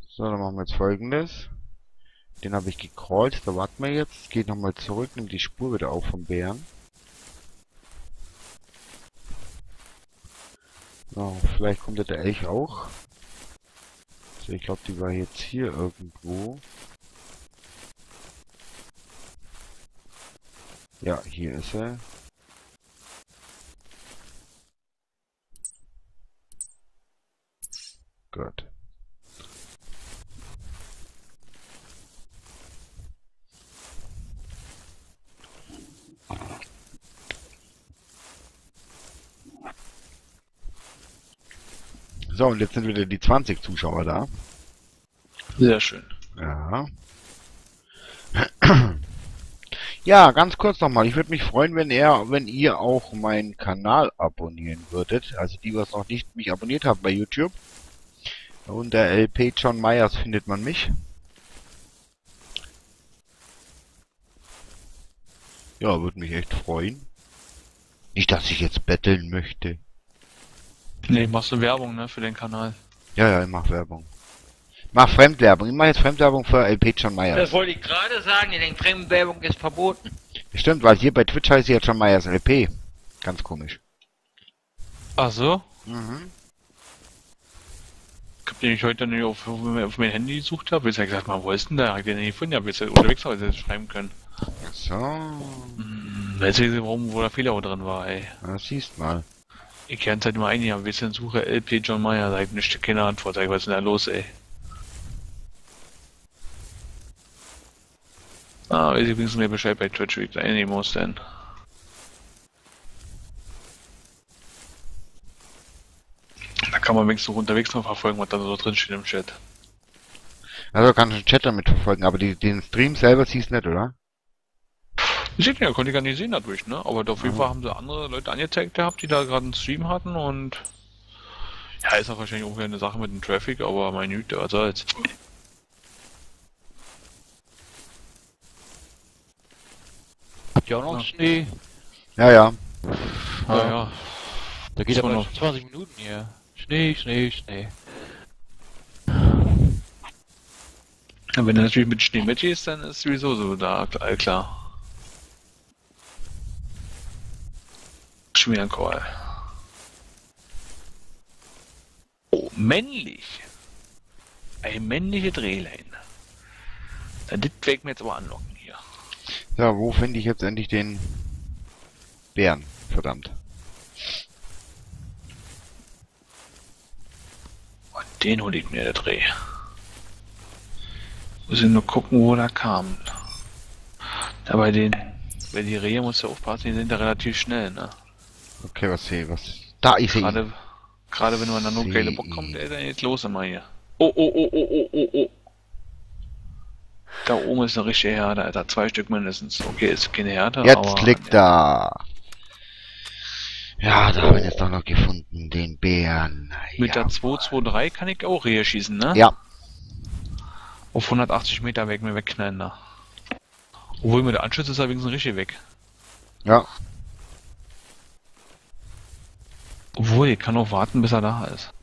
So, dann machen wir jetzt folgendes. Den habe ich gecrawlt, da warten wir jetzt. Geht nochmal zurück, nimmt die Spur wieder auf vom Bären. So, vielleicht kommt ja der Elch auch. So, ich glaube, die war jetzt hier irgendwo. Ja, hier ist er. Gut. So, und jetzt sind wieder die 20 Zuschauer da. Sehr schön. Ja. Ja, ganz kurz nochmal. Ich würde mich freuen, wenn er, wenn ihr auch meinen Kanal abonnieren würdet. Also die, was noch nicht mich abonniert haben bei YouTube. Unter LP John Myers findet man mich. Ja, würde mich echt freuen. Nicht, dass ich jetzt betteln möchte. Nee, machst du Werbung, ne, für den Kanal. Ja, ja, ich mach Werbung. Ich mach Fremdwerbung. Ich mach jetzt Fremdwerbung für LP John Myers. Das wollte ich gerade sagen, ihr denkt, Fremdwerbung ist verboten. Stimmt, weil hier bei Twitch heißt sie ja John Myers LP. Ganz komisch. Ach so? Mhm. Ich hab den ich heute nicht auf, auf, mein Handy gesucht habe. Ich hab gesagt, mal, wo ist denn der? Hab ich den nicht gefunden, hab jetzt unterwegs heute jetzt schreiben können. So, Hm, weiß ich, warum, wo der Fehler drin war, ey. na, siehst mal. Ich kenne seit nur ein Jahr, ein bisschen suche LP John Mayer, sag ich nicht, keine Antwort, sag ich, was ist denn da los, ey? Ah, weiß ich übrigens mir Bescheid bei Twitch, wie ich da einnehmen muss, denn. Da kann man wenigstens noch unterwegs noch verfolgen, was da so drin steht im Chat. Also kannst du den Chat damit verfolgen, aber die, den Stream selber siehst du nicht, oder? Ich sieht ja, konnte ich gar nicht sehen dadurch, ne? Aber auf jeden Fall haben sie andere Leute angezeigt gehabt, die da gerade einen Stream hatten und ja, ist auch wahrscheinlich irgendwie eine Sache mit dem Traffic, aber mein Güte, was soll's. Habt ihr auch noch Ja. Schnee? Ja, ja. Ja, ja. Da geht aber noch. noch 20 Minuten hier. Schnee, Schnee, Schnee. Ja, wenn du natürlich mit Schnee mitgehst, dann ist sowieso so da all klar. Schon wieder ein Call. Oh, männlich. Ein männliche Drehlein. Na, das werde mir jetzt aber anlocken hier. Ja, wo finde ich jetzt endlich den Bären? Verdammt. Und den hole ich mir, der Dreh. Muss ich nur gucken, wo der kam. Da bei den, bei die Rehe musst du aufpassen, die sind da relativ schnell, ne? Okay, was sehe was? Da, ich sehe. Gerade, gerade wenn man dann nur geile Bock kommt, ey, dann geht's los immer hier. Oh, oh, oh, oh, oh, oh, oh. Da oben ist eine richtige Herde, Alter. Zwei Stück mindestens. Okay, ist keine Herde, Jetzt aber... liegt da. Ja, da haben wir jetzt doch noch gefunden, den Bären. Mit ja. der 223 kann ich auch Rehe schießen, ne? Ja, Auf 180 Meter weg mir wegknallen, ne? Obwohl mit der Anschluss ist er wenigstens richtig weg. ja. Obwohl, ich kann auch warten, bis er da ist.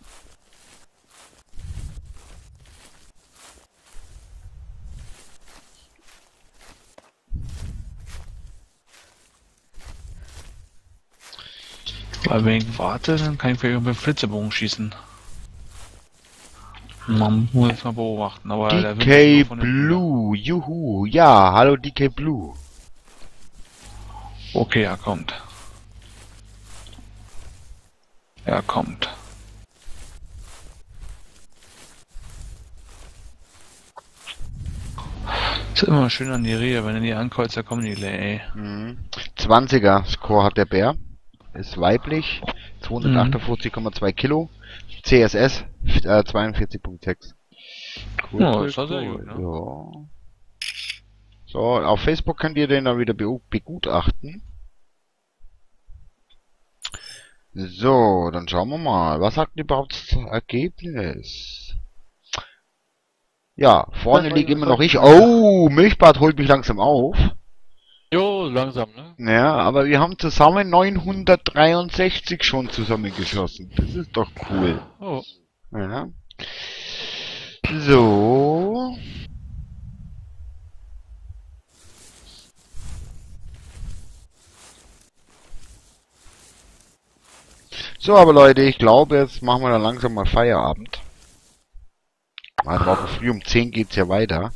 Weil wenn ich warte, dann kann ich vielleicht mit dem Flitzebogen schießen. Man muss jetzt mal beobachten, aber DK. Blue, juhu, ja, hallo DK Blue. Okay, er kommt. Er kommt. Ist immer schön an die Rehe, wenn er die ankreuzt, da kommen die, ey. Mhm. 20er Score hat der Bär. Ist weiblich. 248,2 Kilo. CSS äh, 42.6. Cool, Ja, cool, ist cool. gut, ne? Ja. So, auf Facebook könnt ihr den dann wieder be begutachten. So, dann schauen wir mal. Was sagt überhaupt das Ergebnis? Ja, vorne liegt immer noch ich. Oh, Milchbad holt mich langsam auf. Jo, langsam, ne? Ja, aber wir haben zusammen 963 schon zusammengeschossen. Das ist doch cool. Oh. Ja. So. So, aber Leute, ich glaube, jetzt machen wir dann langsam mal Feierabend. Weil morgen früh um 10 geht's ja weiter.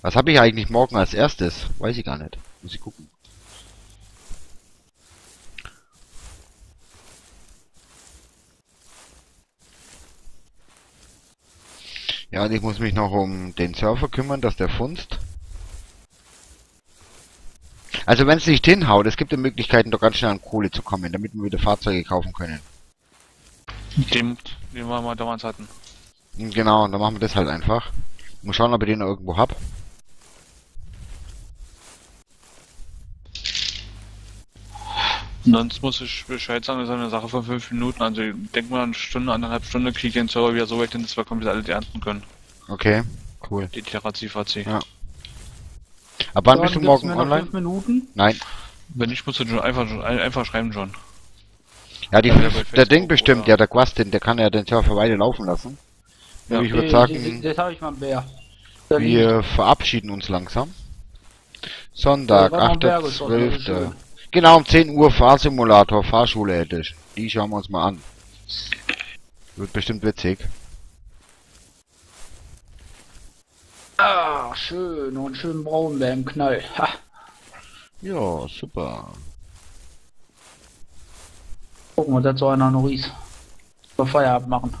Was habe ich eigentlich morgen als erstes? Weiß ich gar nicht. Muss ich gucken. Ja, und ich muss mich noch um den Surfer kümmern, dass der funzt. Also wenn es nicht hinhaut, es gibt ja Möglichkeiten, doch ganz schnell an Kohle zu kommen, damit wir wieder Fahrzeuge kaufen können. Den, den wir mal damals hatten. Genau, und dann machen wir das halt einfach. Muss schauen, ob ich den irgendwo hab. Sonst muss ich Bescheid sagen, das ist eine Sache von fünf Minuten. Also ich denke mal eine Stunde, anderthalb Stunde kriege ich den Server wieder so weit hin, dass wir komplett alle ernten können. Okay, cool. Die Terrazi VC. Ja. Ab wann bist du morgen online? Fünf Minuten. Nein. Wenn nicht, musst du schon einfach, einfach schreiben schon. Ja, die, der Ding bestimmt, oder- ja, der Quastin, der kann ja den Server weiter laufen lassen. Ja. ich würde sagen, habe ich mal Bär. Liegt- wir verabschieden uns langsam. Sonntag, Ja, war noch ein Berg geschossen, das ist 8.12. schön. Genau, um 10 Uhr Fahrsimulator, Fahrschule Edition. Die schauen wir uns mal an. Wird bestimmt witzig. Ah, schön und schön braun beim Knall. Ha. Ja, super. Gucken wir, so einer noch ist. Wir Feierabend machen.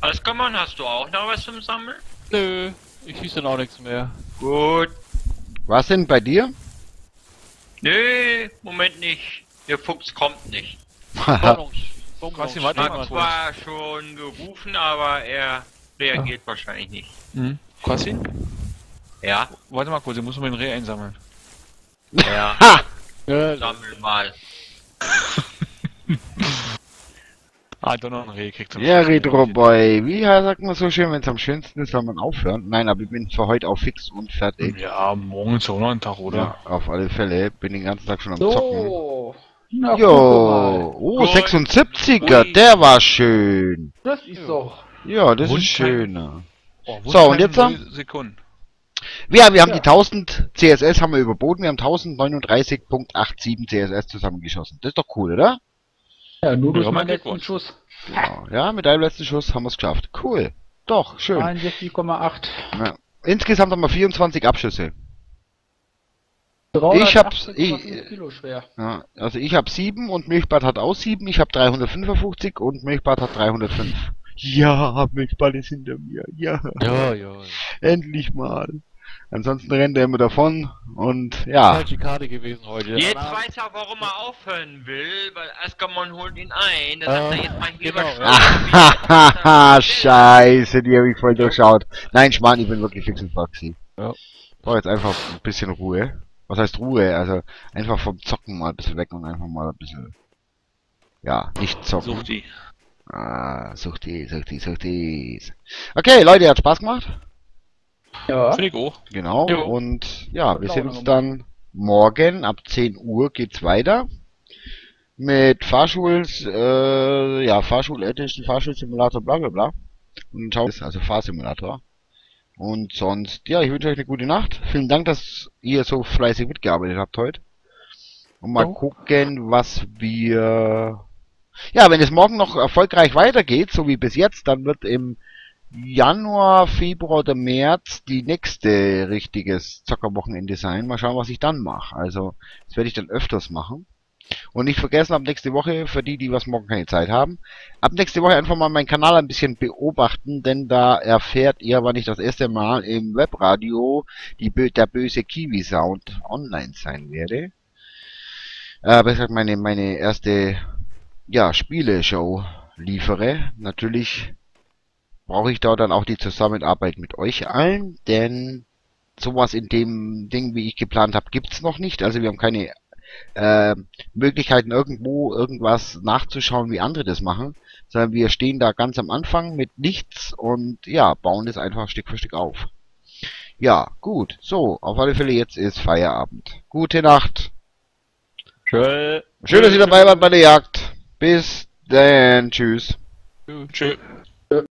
Alles Mann, hast du auch noch was zum Sammeln? Nö, ich schieße dann auch nichts mehr. Gut. Was denn bei dir? Nö, Moment nicht. Der Fuchs kommt nicht. Warte Hat mal zwar schon gerufen, aber er reagiert wahrscheinlich nicht. Hm? Quasi? Ja? Warte mal kurz, ich muss mal den Reh einsammeln. Ja, Ja, sammel mal. Ah, doch noch ein Reh kriegt zum Ja, Schluss. Retro Boy. Wie sagt man so schön, wenn es am schönsten ist, soll man aufhören? Nein, aber ich bin für heute auch fix und fertig. Ja, morgen ist auch noch ein Tag, oder? Ja, auf alle Fälle. Bin den ganzen Tag schon am Zocken. Na, Jo, oh, Gut. 76er, Ui. der war schön. Das ist doch. Ja, das ist Wundheim. schöner. Oh, So, und jetzt null Sekunden. Ja, wir haben Ja. die 1000 CSS haben wir überboten, wir haben 1039.87 CSS zusammengeschossen. Das ist doch cool, oder? Ja, nur durch Ja, meinen mein letzten. Schuss. Genau. Ja, mit deinem letzten Schuss haben wir es geschafft. Cool. Doch, schön. 61,8. Ja. Insgesamt haben wir 24 Abschüsse. Ich hab's- 318,5 ich- Kilo schwer. Ja, also ich habe 7 und Milchbad hat auch 7. Ich habe 355 und Milchbad hat 305. Ja, Milchbad ist hinter mir. Ja, ja, ja. endlich mal. Ansonsten rennt er immer davon und ja. Falsche Karte gewesen heute. Jetzt Aber- weiß er, warum er aufhören will, weil Askamon holt ihn ein. Da sagt Ah, er jetzt mal hier genau. Hahaha, scheiße, die habe ich voll durchschaut. Nein, Schmarrn, ich bin wirklich fix und foxy. Ja. Brauche jetzt einfach ein bisschen Ruhe. Was heißt Ruhe? Also einfach vom Zocken mal ein bisschen weg und einfach mal ein bisschen, ja, nicht zocken. Such die. Ah, sucht die, sucht die, sucht die. Okay, Leute, hat Spaß gemacht. Ja. Finde ich auch. Genau. Jo. Und ja, wir sehen uns dann morgen ab 10 Uhr geht's weiter. Mit Fahrschuls, äh, ja, Fahrschul Edition, Fahrschulsimulator, bla bla bla. Und schau, also Fahrsimulator. Und sonst, ja, ich wünsche euch eine gute Nacht. Vielen Dank, dass ihr so fleißig mitgearbeitet habt heute. Und mal Jo. gucken, was wir... Ja, wenn es morgen noch erfolgreich weitergeht, so wie bis jetzt, dann wird im Januar, Februar oder März die nächste richtiges Zockerwochenende sein. Mal schauen, was ich dann mache. Also, das werde ich dann öfters machen. Und nicht vergessen, ab nächste Woche, für die, die was morgen keine Zeit haben, ab nächste Woche einfach mal meinen Kanal ein bisschen beobachten, denn da erfährt ihr, wann ich das erste Mal im Webradio die der böse Kiwi-Sound online sein werde. Äh, besser gesagt, meine, meine erste, ja, Spieleshow liefere. Natürlich brauche ich da dann auch die Zusammenarbeit mit euch allen, denn sowas in dem Ding, wie ich geplant habe, gibt's noch nicht. Also wir haben keine äh, Möglichkeiten irgendwo irgendwas nachzuschauen, wie andere das machen, sondern wir stehen da ganz am Anfang mit nichts und ja, bauen das einfach Stück für Stück auf. Ja, gut. So, auf alle Fälle jetzt ist Feierabend. Gute Nacht. Tschö. Schön, dass ihr dabei wart bei der Jagd. Bis dann. Tschüss. Tschüss.